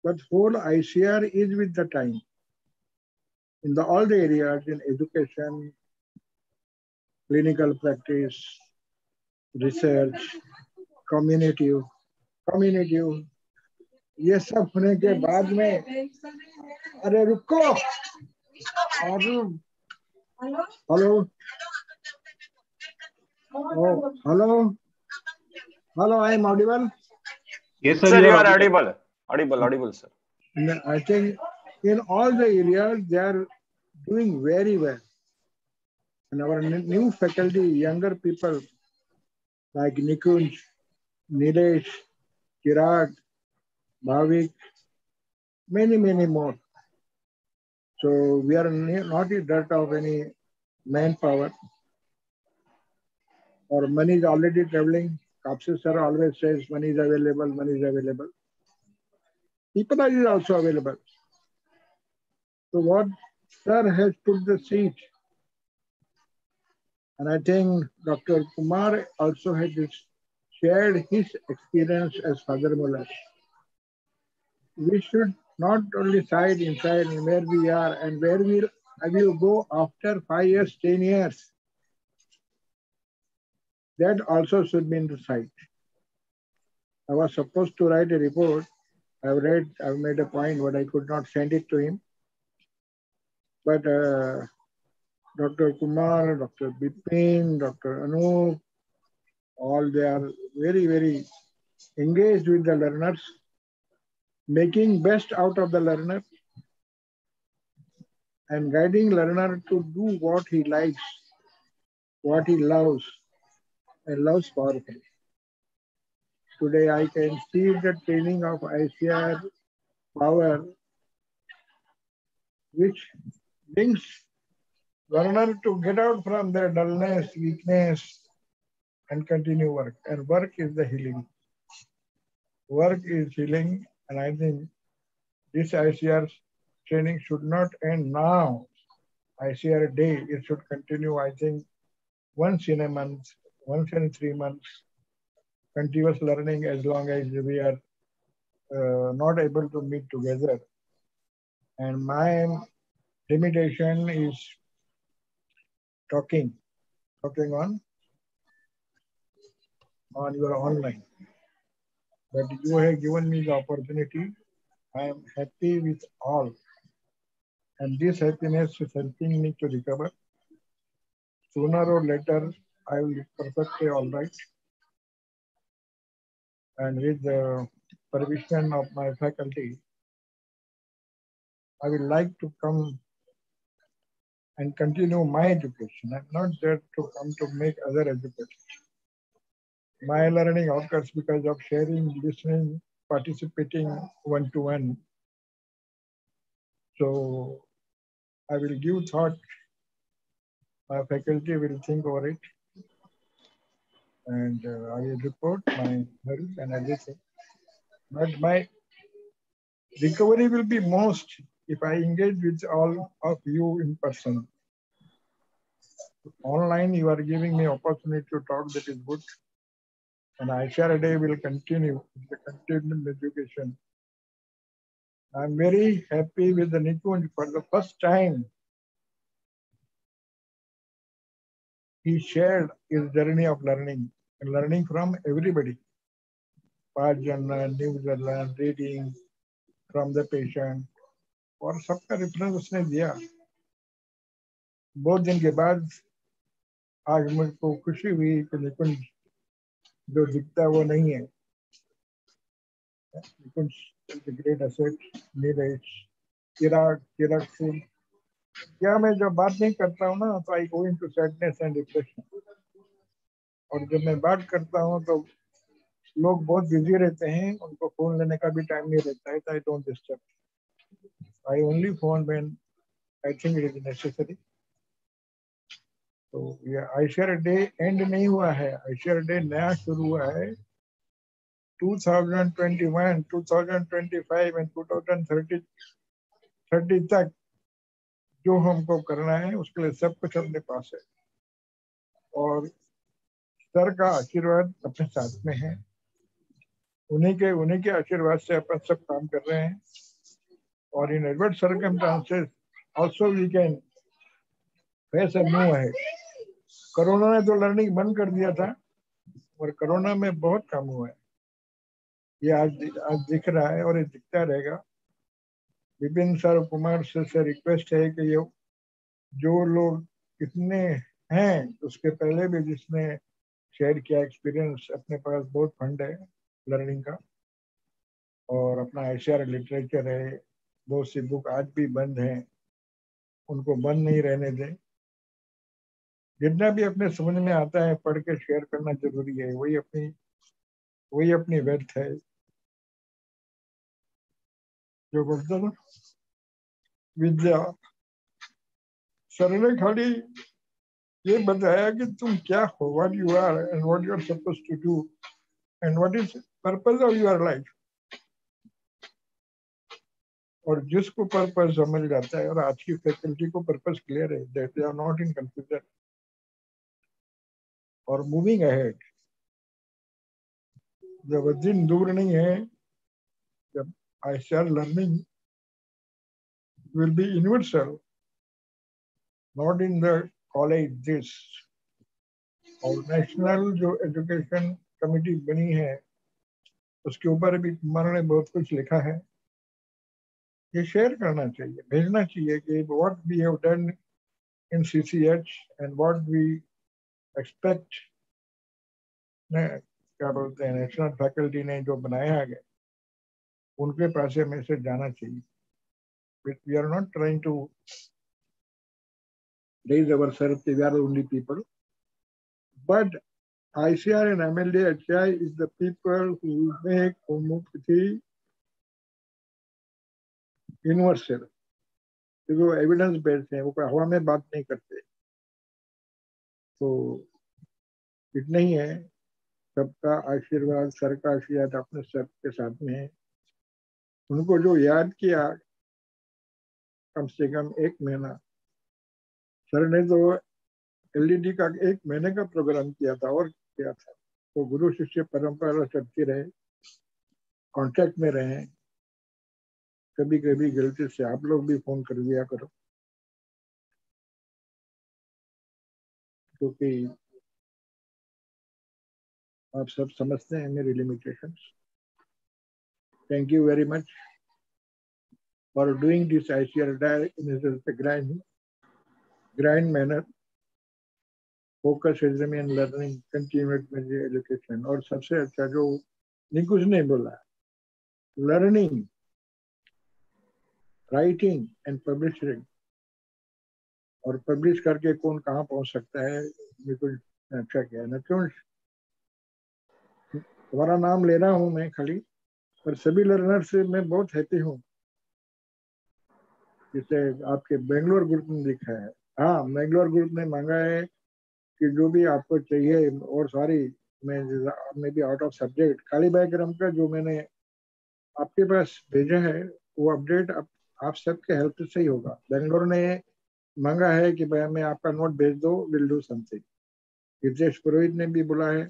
But whole ICR is with the time. In the, all the areas in education, clinical practice, research community community ये सब होने के बाद में अरे रुको। Hello? Hello? Hello? I am audible yes sir you are audible audible audible sir I think in all the areas they are doing very well and our new faculty younger people like Nikunj, Nilesh, Chirag, Bhavik, many, many more. So we are not in debt of any manpower. Or money is already traveling. Kapsis sir always says money is available, money is available. People are also available. So what sir has put the seat and I think Dr. Kumar also had shared his experience as Father Muller. We should not only side inside where we are and where we will go after five years, 10 years. That also should be in the sight. I was supposed to write a report. I've read, I've made a point, but I could not send it to him. But uh, Dr. Kumar, Dr. Bipin, Dr. Anu, all they are very, very engaged with the learners, making best out of the learner and guiding learner to do what he likes, what he loves, and loves powerfully. Today I can see the training of ICR power, which brings learner to get out from their dullness, weakness, and continue work. And work is the healing. Work is healing, and I think this ICR training should not end now. ICR day, it should continue, I think, once in a month, once in three months, continuous learning as long as we are uh, not able to meet together. And my limitation is talking, talking on, on your online. But you have given me the opportunity. I am happy with all. And this happiness is helping me to recover. Sooner or later, I will be perfectly all right. And with the permission of my faculty, I would like to come and continue my education. I'm not there to come to make other education. My learning occurs because of sharing, listening, participating one to one. So I will give thought. My faculty will think over it. And uh, I will report my health and everything. But my recovery will be most if I engage with all of you in person. Online, you are giving me opportunity to talk, that is good. And ICR day will continue, the continuing education. I'm very happy with the Nikunj for the first time. He shared his journey of learning and learning from everybody. Pajan, New Zealand, reading from the patient, और सबका reference उसने दिया। बहुत दिन के बाद आज मुझको खुशी हुई कि निकुंज जो दिखता वो नहीं है। निकुंज ग्रेट असेट नीरज चिराग चिराग सिंह क्या मैं जब बात नहीं करता हूँ ना तो I go into sadness and depression और जब मैं बात करता हूँ तो लोग बहुत बिज़ी रहते हैं, उनको फ़ोन लेने का भी टाइम नहीं रहता है तो I don't disturb I only phone when I think it is necessary. तो ये आयशर डे एंड नहीं हुआ है. आयशर डे नया शुरू हुआ है. 2021, 2025 एंड 2030 30 तक जो हमको करना है उसके लिए सब कुछ अपने पास है. और सर का आशीर्वाद अपने साथ में है. उन्हीं के उन्हीं के आशीर्वाद से अपन सब काम कर रहे हैं. Or in adverse circumstances, also we can face a move ahead. Corona ने तो लर्निंग बंद कर दिया था और कोरोना में बहुत कम हुआ है। ये आज आज दिख रहा है और ये दिखता रहेगा। विपिन सर कुमार से, से रिक्वेस्ट है कि ये जो लोग कितने हैं उसके पहले भी जिसने शेयर किया एक्सपीरियंस अपने पास बहुत फंड है लर्निंग का। और अपना आर लिटरेचर है बहुत सी बुक आज भी बंद हैं, उनको बंद नहीं रहने दें। जितना भी अपने समझ में आता है, पढ़ के शेयर करना ज़रूरी है, वही अपनी वही अपनी व्यर्थ है। जो बोलता ना, विद्या सर ने खाली ये बताया कि तुम क्या हो what you are and what you are suppose to do and what is purpose of your life और जिसको पर्पज समझ जाता है और आज की फैकल्टी को पर्पज क्लियर है that they are not in confusion और मूविंग अहेड जब दिन दूर नहीं है जब I start learning will be universal, not in the college this. और नेशनल जो एजुकेशन कमिटी बनी है उसके ऊपर भी कुमार ने बहुत कुछ लिखा है ये शेयर करना चाहिए, भेजना चाहिए कि what we have done in CCH and what we expect क्या बोलते हैं नेशनल फैकल्टी ने जो बनाया गया उनके पास में से जाना चाहिए। But we are not trying to raise ourself we are only people but ICR and MLD HI is the people who make homeopathy universal. जो एविडेंस बेस्ड है, वो हवा में बात नहीं करते। तो इतना ही है। सबका आशीर्वाद, सर का आशीर्वाद अपने सर के साथ में है। उनको जो याद किया, कम से कम एक महीना। सर ने तो एलईडी का एक महीने का प्रोग्राम किया था, और किया था। तो गुरु शिष्य परंपरा चलती रहे कांटेक्ट में रहे। कभी कभी गलती से आप लोग भी फ़ोन कर दिया करो। क्योंकि तो आप सब समझते हैं मेरी limitation thank you very much for doing this ICR dial in grand grand manner focus examine learning continuity education और सबसे अच्छा जो निकुश ने बोला। लर्निंग राइटिंग एंड पब्लिशिंग और पब्लिश करके कौन कहाँ पहुँच सकता है? बिल्कुल अच्छा किया न? क्यों? तुम्हारा नाम ले रहा हूँ मैं खाली पर सभी लर्नर से मैं बहुत हैप्पी हूँ। जिसे आपके बेंगलोर ग्रुप ने लिखा है। हाँ बेंगलोर ग्रुप ने मांगा है कि जो भी आपको चाहिए और सॉरी मैं maybe out of subject Kali Bikram का जो मैंने आपके पास भेजा है वो अपडेट आप, आप सबके हेल्प से ही होगा। बेंगलोर ने मांगा है कि भाई मैं आपका नोट भेज दो will do something Hitesh Purohit ने भी बोला है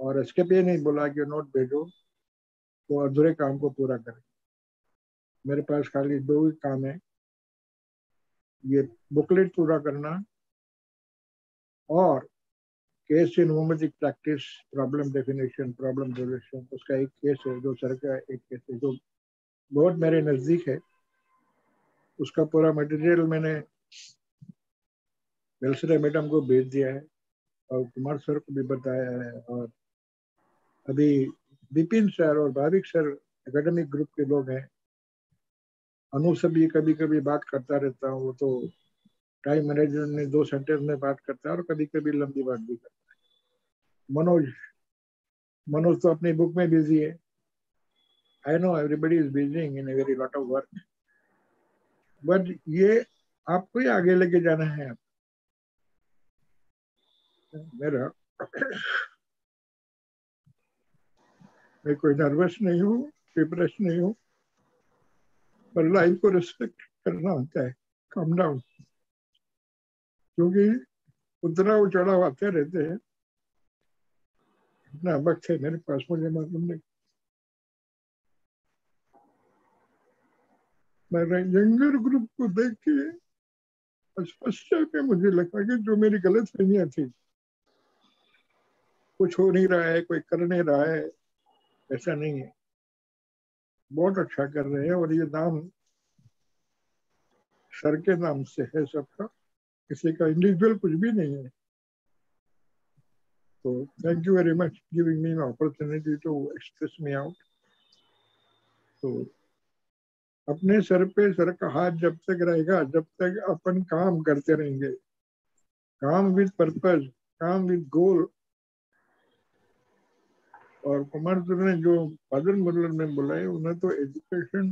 और एस के पी ने बोला कि नोट भेजो तो अधूरे काम को पूरा करें। मेरे पास खाली दो ही काम है। ये बुकलेट पूरा करना और case in homeopathic practice problem definition problem resolution उसका एक केस है, जो सर का एक केस है, जो बहुत मेरे नज़दीक है। उसका पूरा मटेरियल मैंने वेलसरे मैडम को भेज दिया है और कुमार सर को भी बताया है और अभी विपिन सर और भाविक सर एकेडमिक ग्रुप के लोग हैं। अनु से भी कभी कभी बात करता रहता हूँ, वो तो टाइम मैनेजमेंट में दो सेंटेंस में बात करता है और कभी कभी लंबी बात भी करता है। मनोज मनोज तो अपनी बुक में बिज़ी है। I know everybody is busy in very lot of work but ये आपको ही आगे लेके जाना है। आप मेरा मैं कोई नर्वस नहीं हूँ डिप्रेस नहीं हूँ, पर लाइफ को रिस्पेक्ट करना होता है। कम डाउन क्योंकि उतना चढ़ाव आते रहते हैं। इतना वक्त है मेरे पास, मुझे मालूम नहीं। मैंने यंगर ग्रुप को देख के स्पष्ट मुझे लगा कि जो मेरी गलत फहमियाँ थी, कुछ हो नहीं रहा है, कोई कर नहीं रहा है, ऐसा नहीं है। बहुत अच्छा कर रहे हैं और ये नाम सर के नाम से है सबका। किसी का इंडिविजुअल कुछ भी नहीं है। तो thank you very much giving me opportunity to express me out तो अपने सर पे सर का हाथ जब तक रहेगा, जब तक अपन काम करते रहेंगे। काम विद पर्पज काम विद गोल और कुमार सर ने जो फादर मुरल में बोला है, उन्हें तो एजुकेशन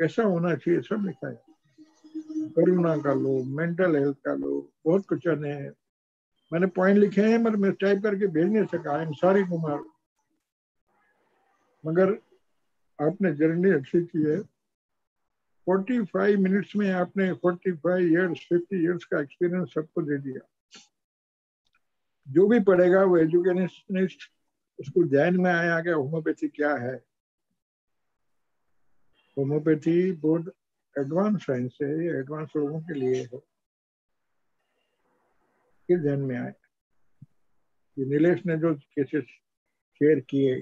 कैसा होना चाहिए, सब लिखा है। करुणा का लो मेंटल हेल्थ का लो बहुत कुछ अन्य है। मैंने पॉइंट लिखे हैं मगर मैं टाइप करके भेज नहीं सका। I am sorry Kumar. मगर आपने जर्नी अच्छी की है। 45 मिनट्स में आपने 45 इयर्स 50 इयर्स का एक्सपीरियंस सबको दे दिया। जो भी पढ़ेगा वो एजुकेशनिस्ट उसको ध्यान में आया कि होम्योपैथी क्या है। होम्योपैथी बहुत एडवांस साइंस है एडवांस लोगों के लिए है। ये ध्यान में आए ये नीलेश ने जो केसेस शेयर किए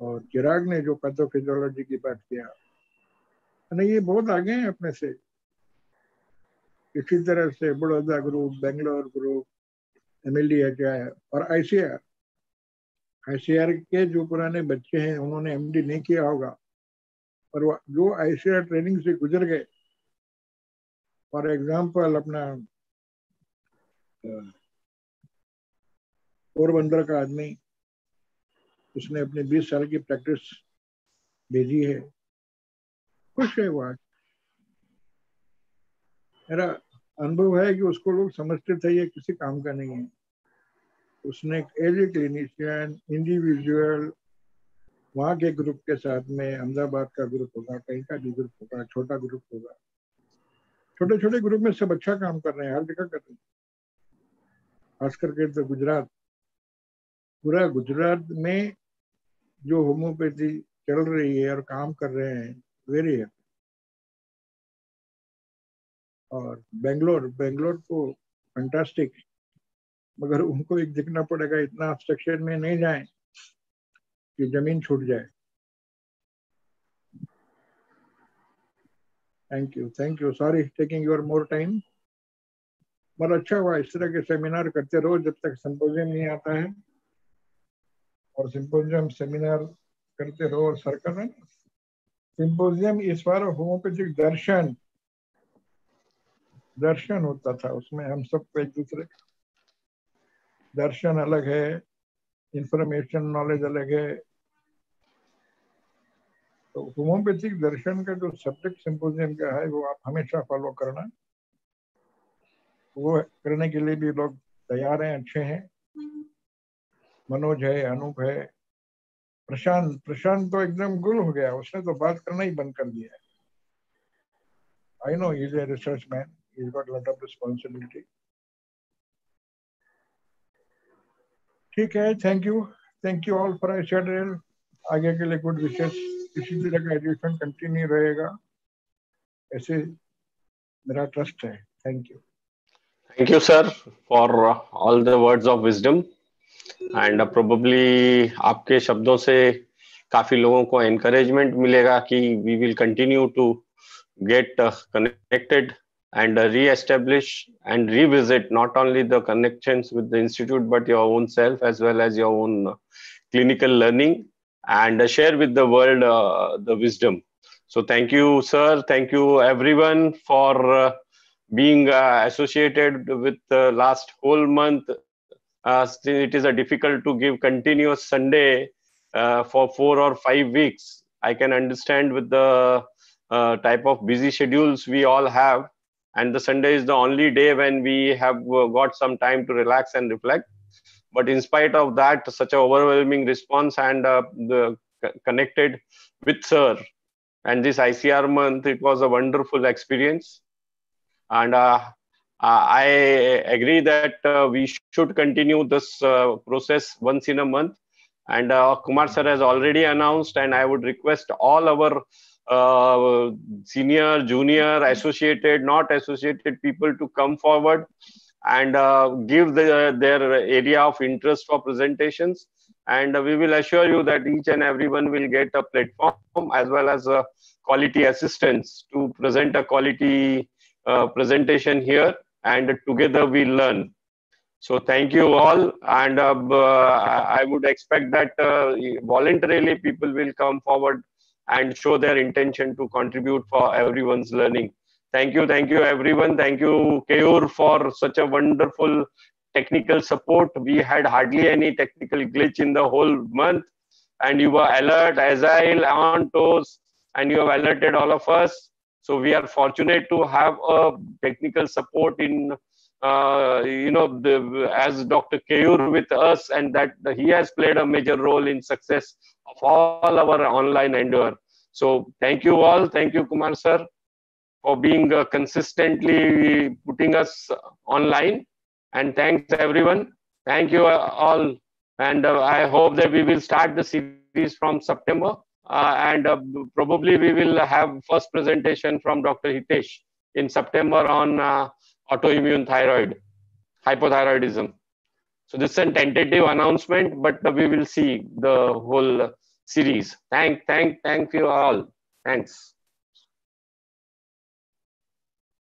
और चिराग ने जो पैथोफिजियोलॉजी की बात किया नहीं ये बहुत आगे हैं अपने से। इसी तरह से Baroda group Bangalore group M L और आईसीआर आईसीआर के जो पुराने बच्चे हैं, उन्होंने एमडी नहीं किया होगा। पर जो आईसीआर ट्रेनिंग से गुजर गए फॉर एग्ज़ाम्पल अपना पोरबंदर का आदमी उसने अपने 20 साल की प्रैक्टिस भेजी है। खुश है वो आज। मेरा अनुभव है कि उसको लोग समझते थे, ये किसी काम का नहीं है। उसने एज ए क्लिनिशियन, इंडिविजुअल, वहाँ के ग्रुप के साथ में, अहमदाबाद का ग्रुप होगा, कहीं का भी ग्रुप होगा, छोटा ग्रुप होगा। छोटे छोटे ग्रुप में सब अच्छा काम कर रहे हैं, हर जगह कर रहे हैं। खास करके तो गुजरात। पूरा गुजरात में जो होम्योपैथी चल रही है और काम कर रहे हैं वेरी है और बेंगलोर बेंगलोर को फंटास्टिक मगर उनको एक दिखना पड़ेगा, इतना स्ट्रक्चर में नहीं जाए कि ज़मीन छूट जाए. Thank you thank you sorry taking your more time मगर अच्छा हुआ, इस तरह के सेमिनार करते रहो जब तक सिंपोजियम नहीं आता है. और सिंपोजियम सेमिनार करते रहो और सर्कल है सिंपोजियम इस बार होम्योपैथिक दर्शन दर्शन होता था, उसमें हम सब एक दूसरे दर्शन अलग है इंफॉर्मेशन नॉलेज अलग है। तो होम्योपैथिक दर्शन का जो सब्जेक्ट सिंपोजियम का है, वो आप हमेशा फॉलो करना। वो करने के लिए भी लोग तैयार हैं, अच्छे हैं। मनोज है अनूप है प्रशांत प्रशांत तो एकदम गुल हो गया, उसने तो बात करना ही बंद कर दिया है। I know is a research man got a lot of responsibility ठीक है thank you thank you all for I आगे के लिए गुड विशेष इसी तरह का एजुकेशन कंटिन्यू रहेगा। ऐसे मेरा ट्रस्ट है। Thank you thank you sir for all the words of wisdom and probably आपके शब्दों से काफी लोगों को एनकरेजमेंट मिलेगा कि we will continue to get connected and uh, re-establish and revisit not only the connections with the institute but your own self as well as your own uh, clinical learning and uh, share with the world uh, the wisdom so thank you sir thank you everyone for uh, being uh, associated with the last whole month it is a difficult to give continuous sunday for four or five weeks. I can understand with the type of busy schedules we all have. And the sunday is the only day when we have uh, got some time to relax and reflect. But in spite of that such an overwhelming response and uh, the connected with sir. And this icr month it was a wonderful experience. And uh, i agree that uh, we should continue this uh, process once in a month and uh, kumar sir has already announced and i would request all our uh, senior, junior, associated, not associated people to come forward and uh, give the, their area of interest for presentations. And we will assure you that each and everyone will get a platform as well as a quality assistance to present a quality uh, presentation here. And together we learn. So thank you all, and uh, I would expect that uh, voluntarily people will come forward and show their intention to contribute for everyone's learning. Thank you, thank you everyone. Thank you Keyur for such a wonderful technical support. We had hardly any technical glitch in the whole month, and you were alert, agile, on toes, and you have alerted all of us. So we are fortunate to have a technical support in uh, you know, the, as Dr. Keyur with us, and that he has played a major role in success of all our online endeavor. So thank you all. Thank you, Kumar sir, for being uh, consistently putting us online. And thanks everyone. Thank you all. And uh, I hope that we will start the series from September. Uh, and uh, probably we will have first presentation from Dr. Hitesh in September on uh, autoimmune thyroid, hypothyroidism. So this is a tentative announcement, but we will see the whole series. Thank, thank, thank you all. Thanks.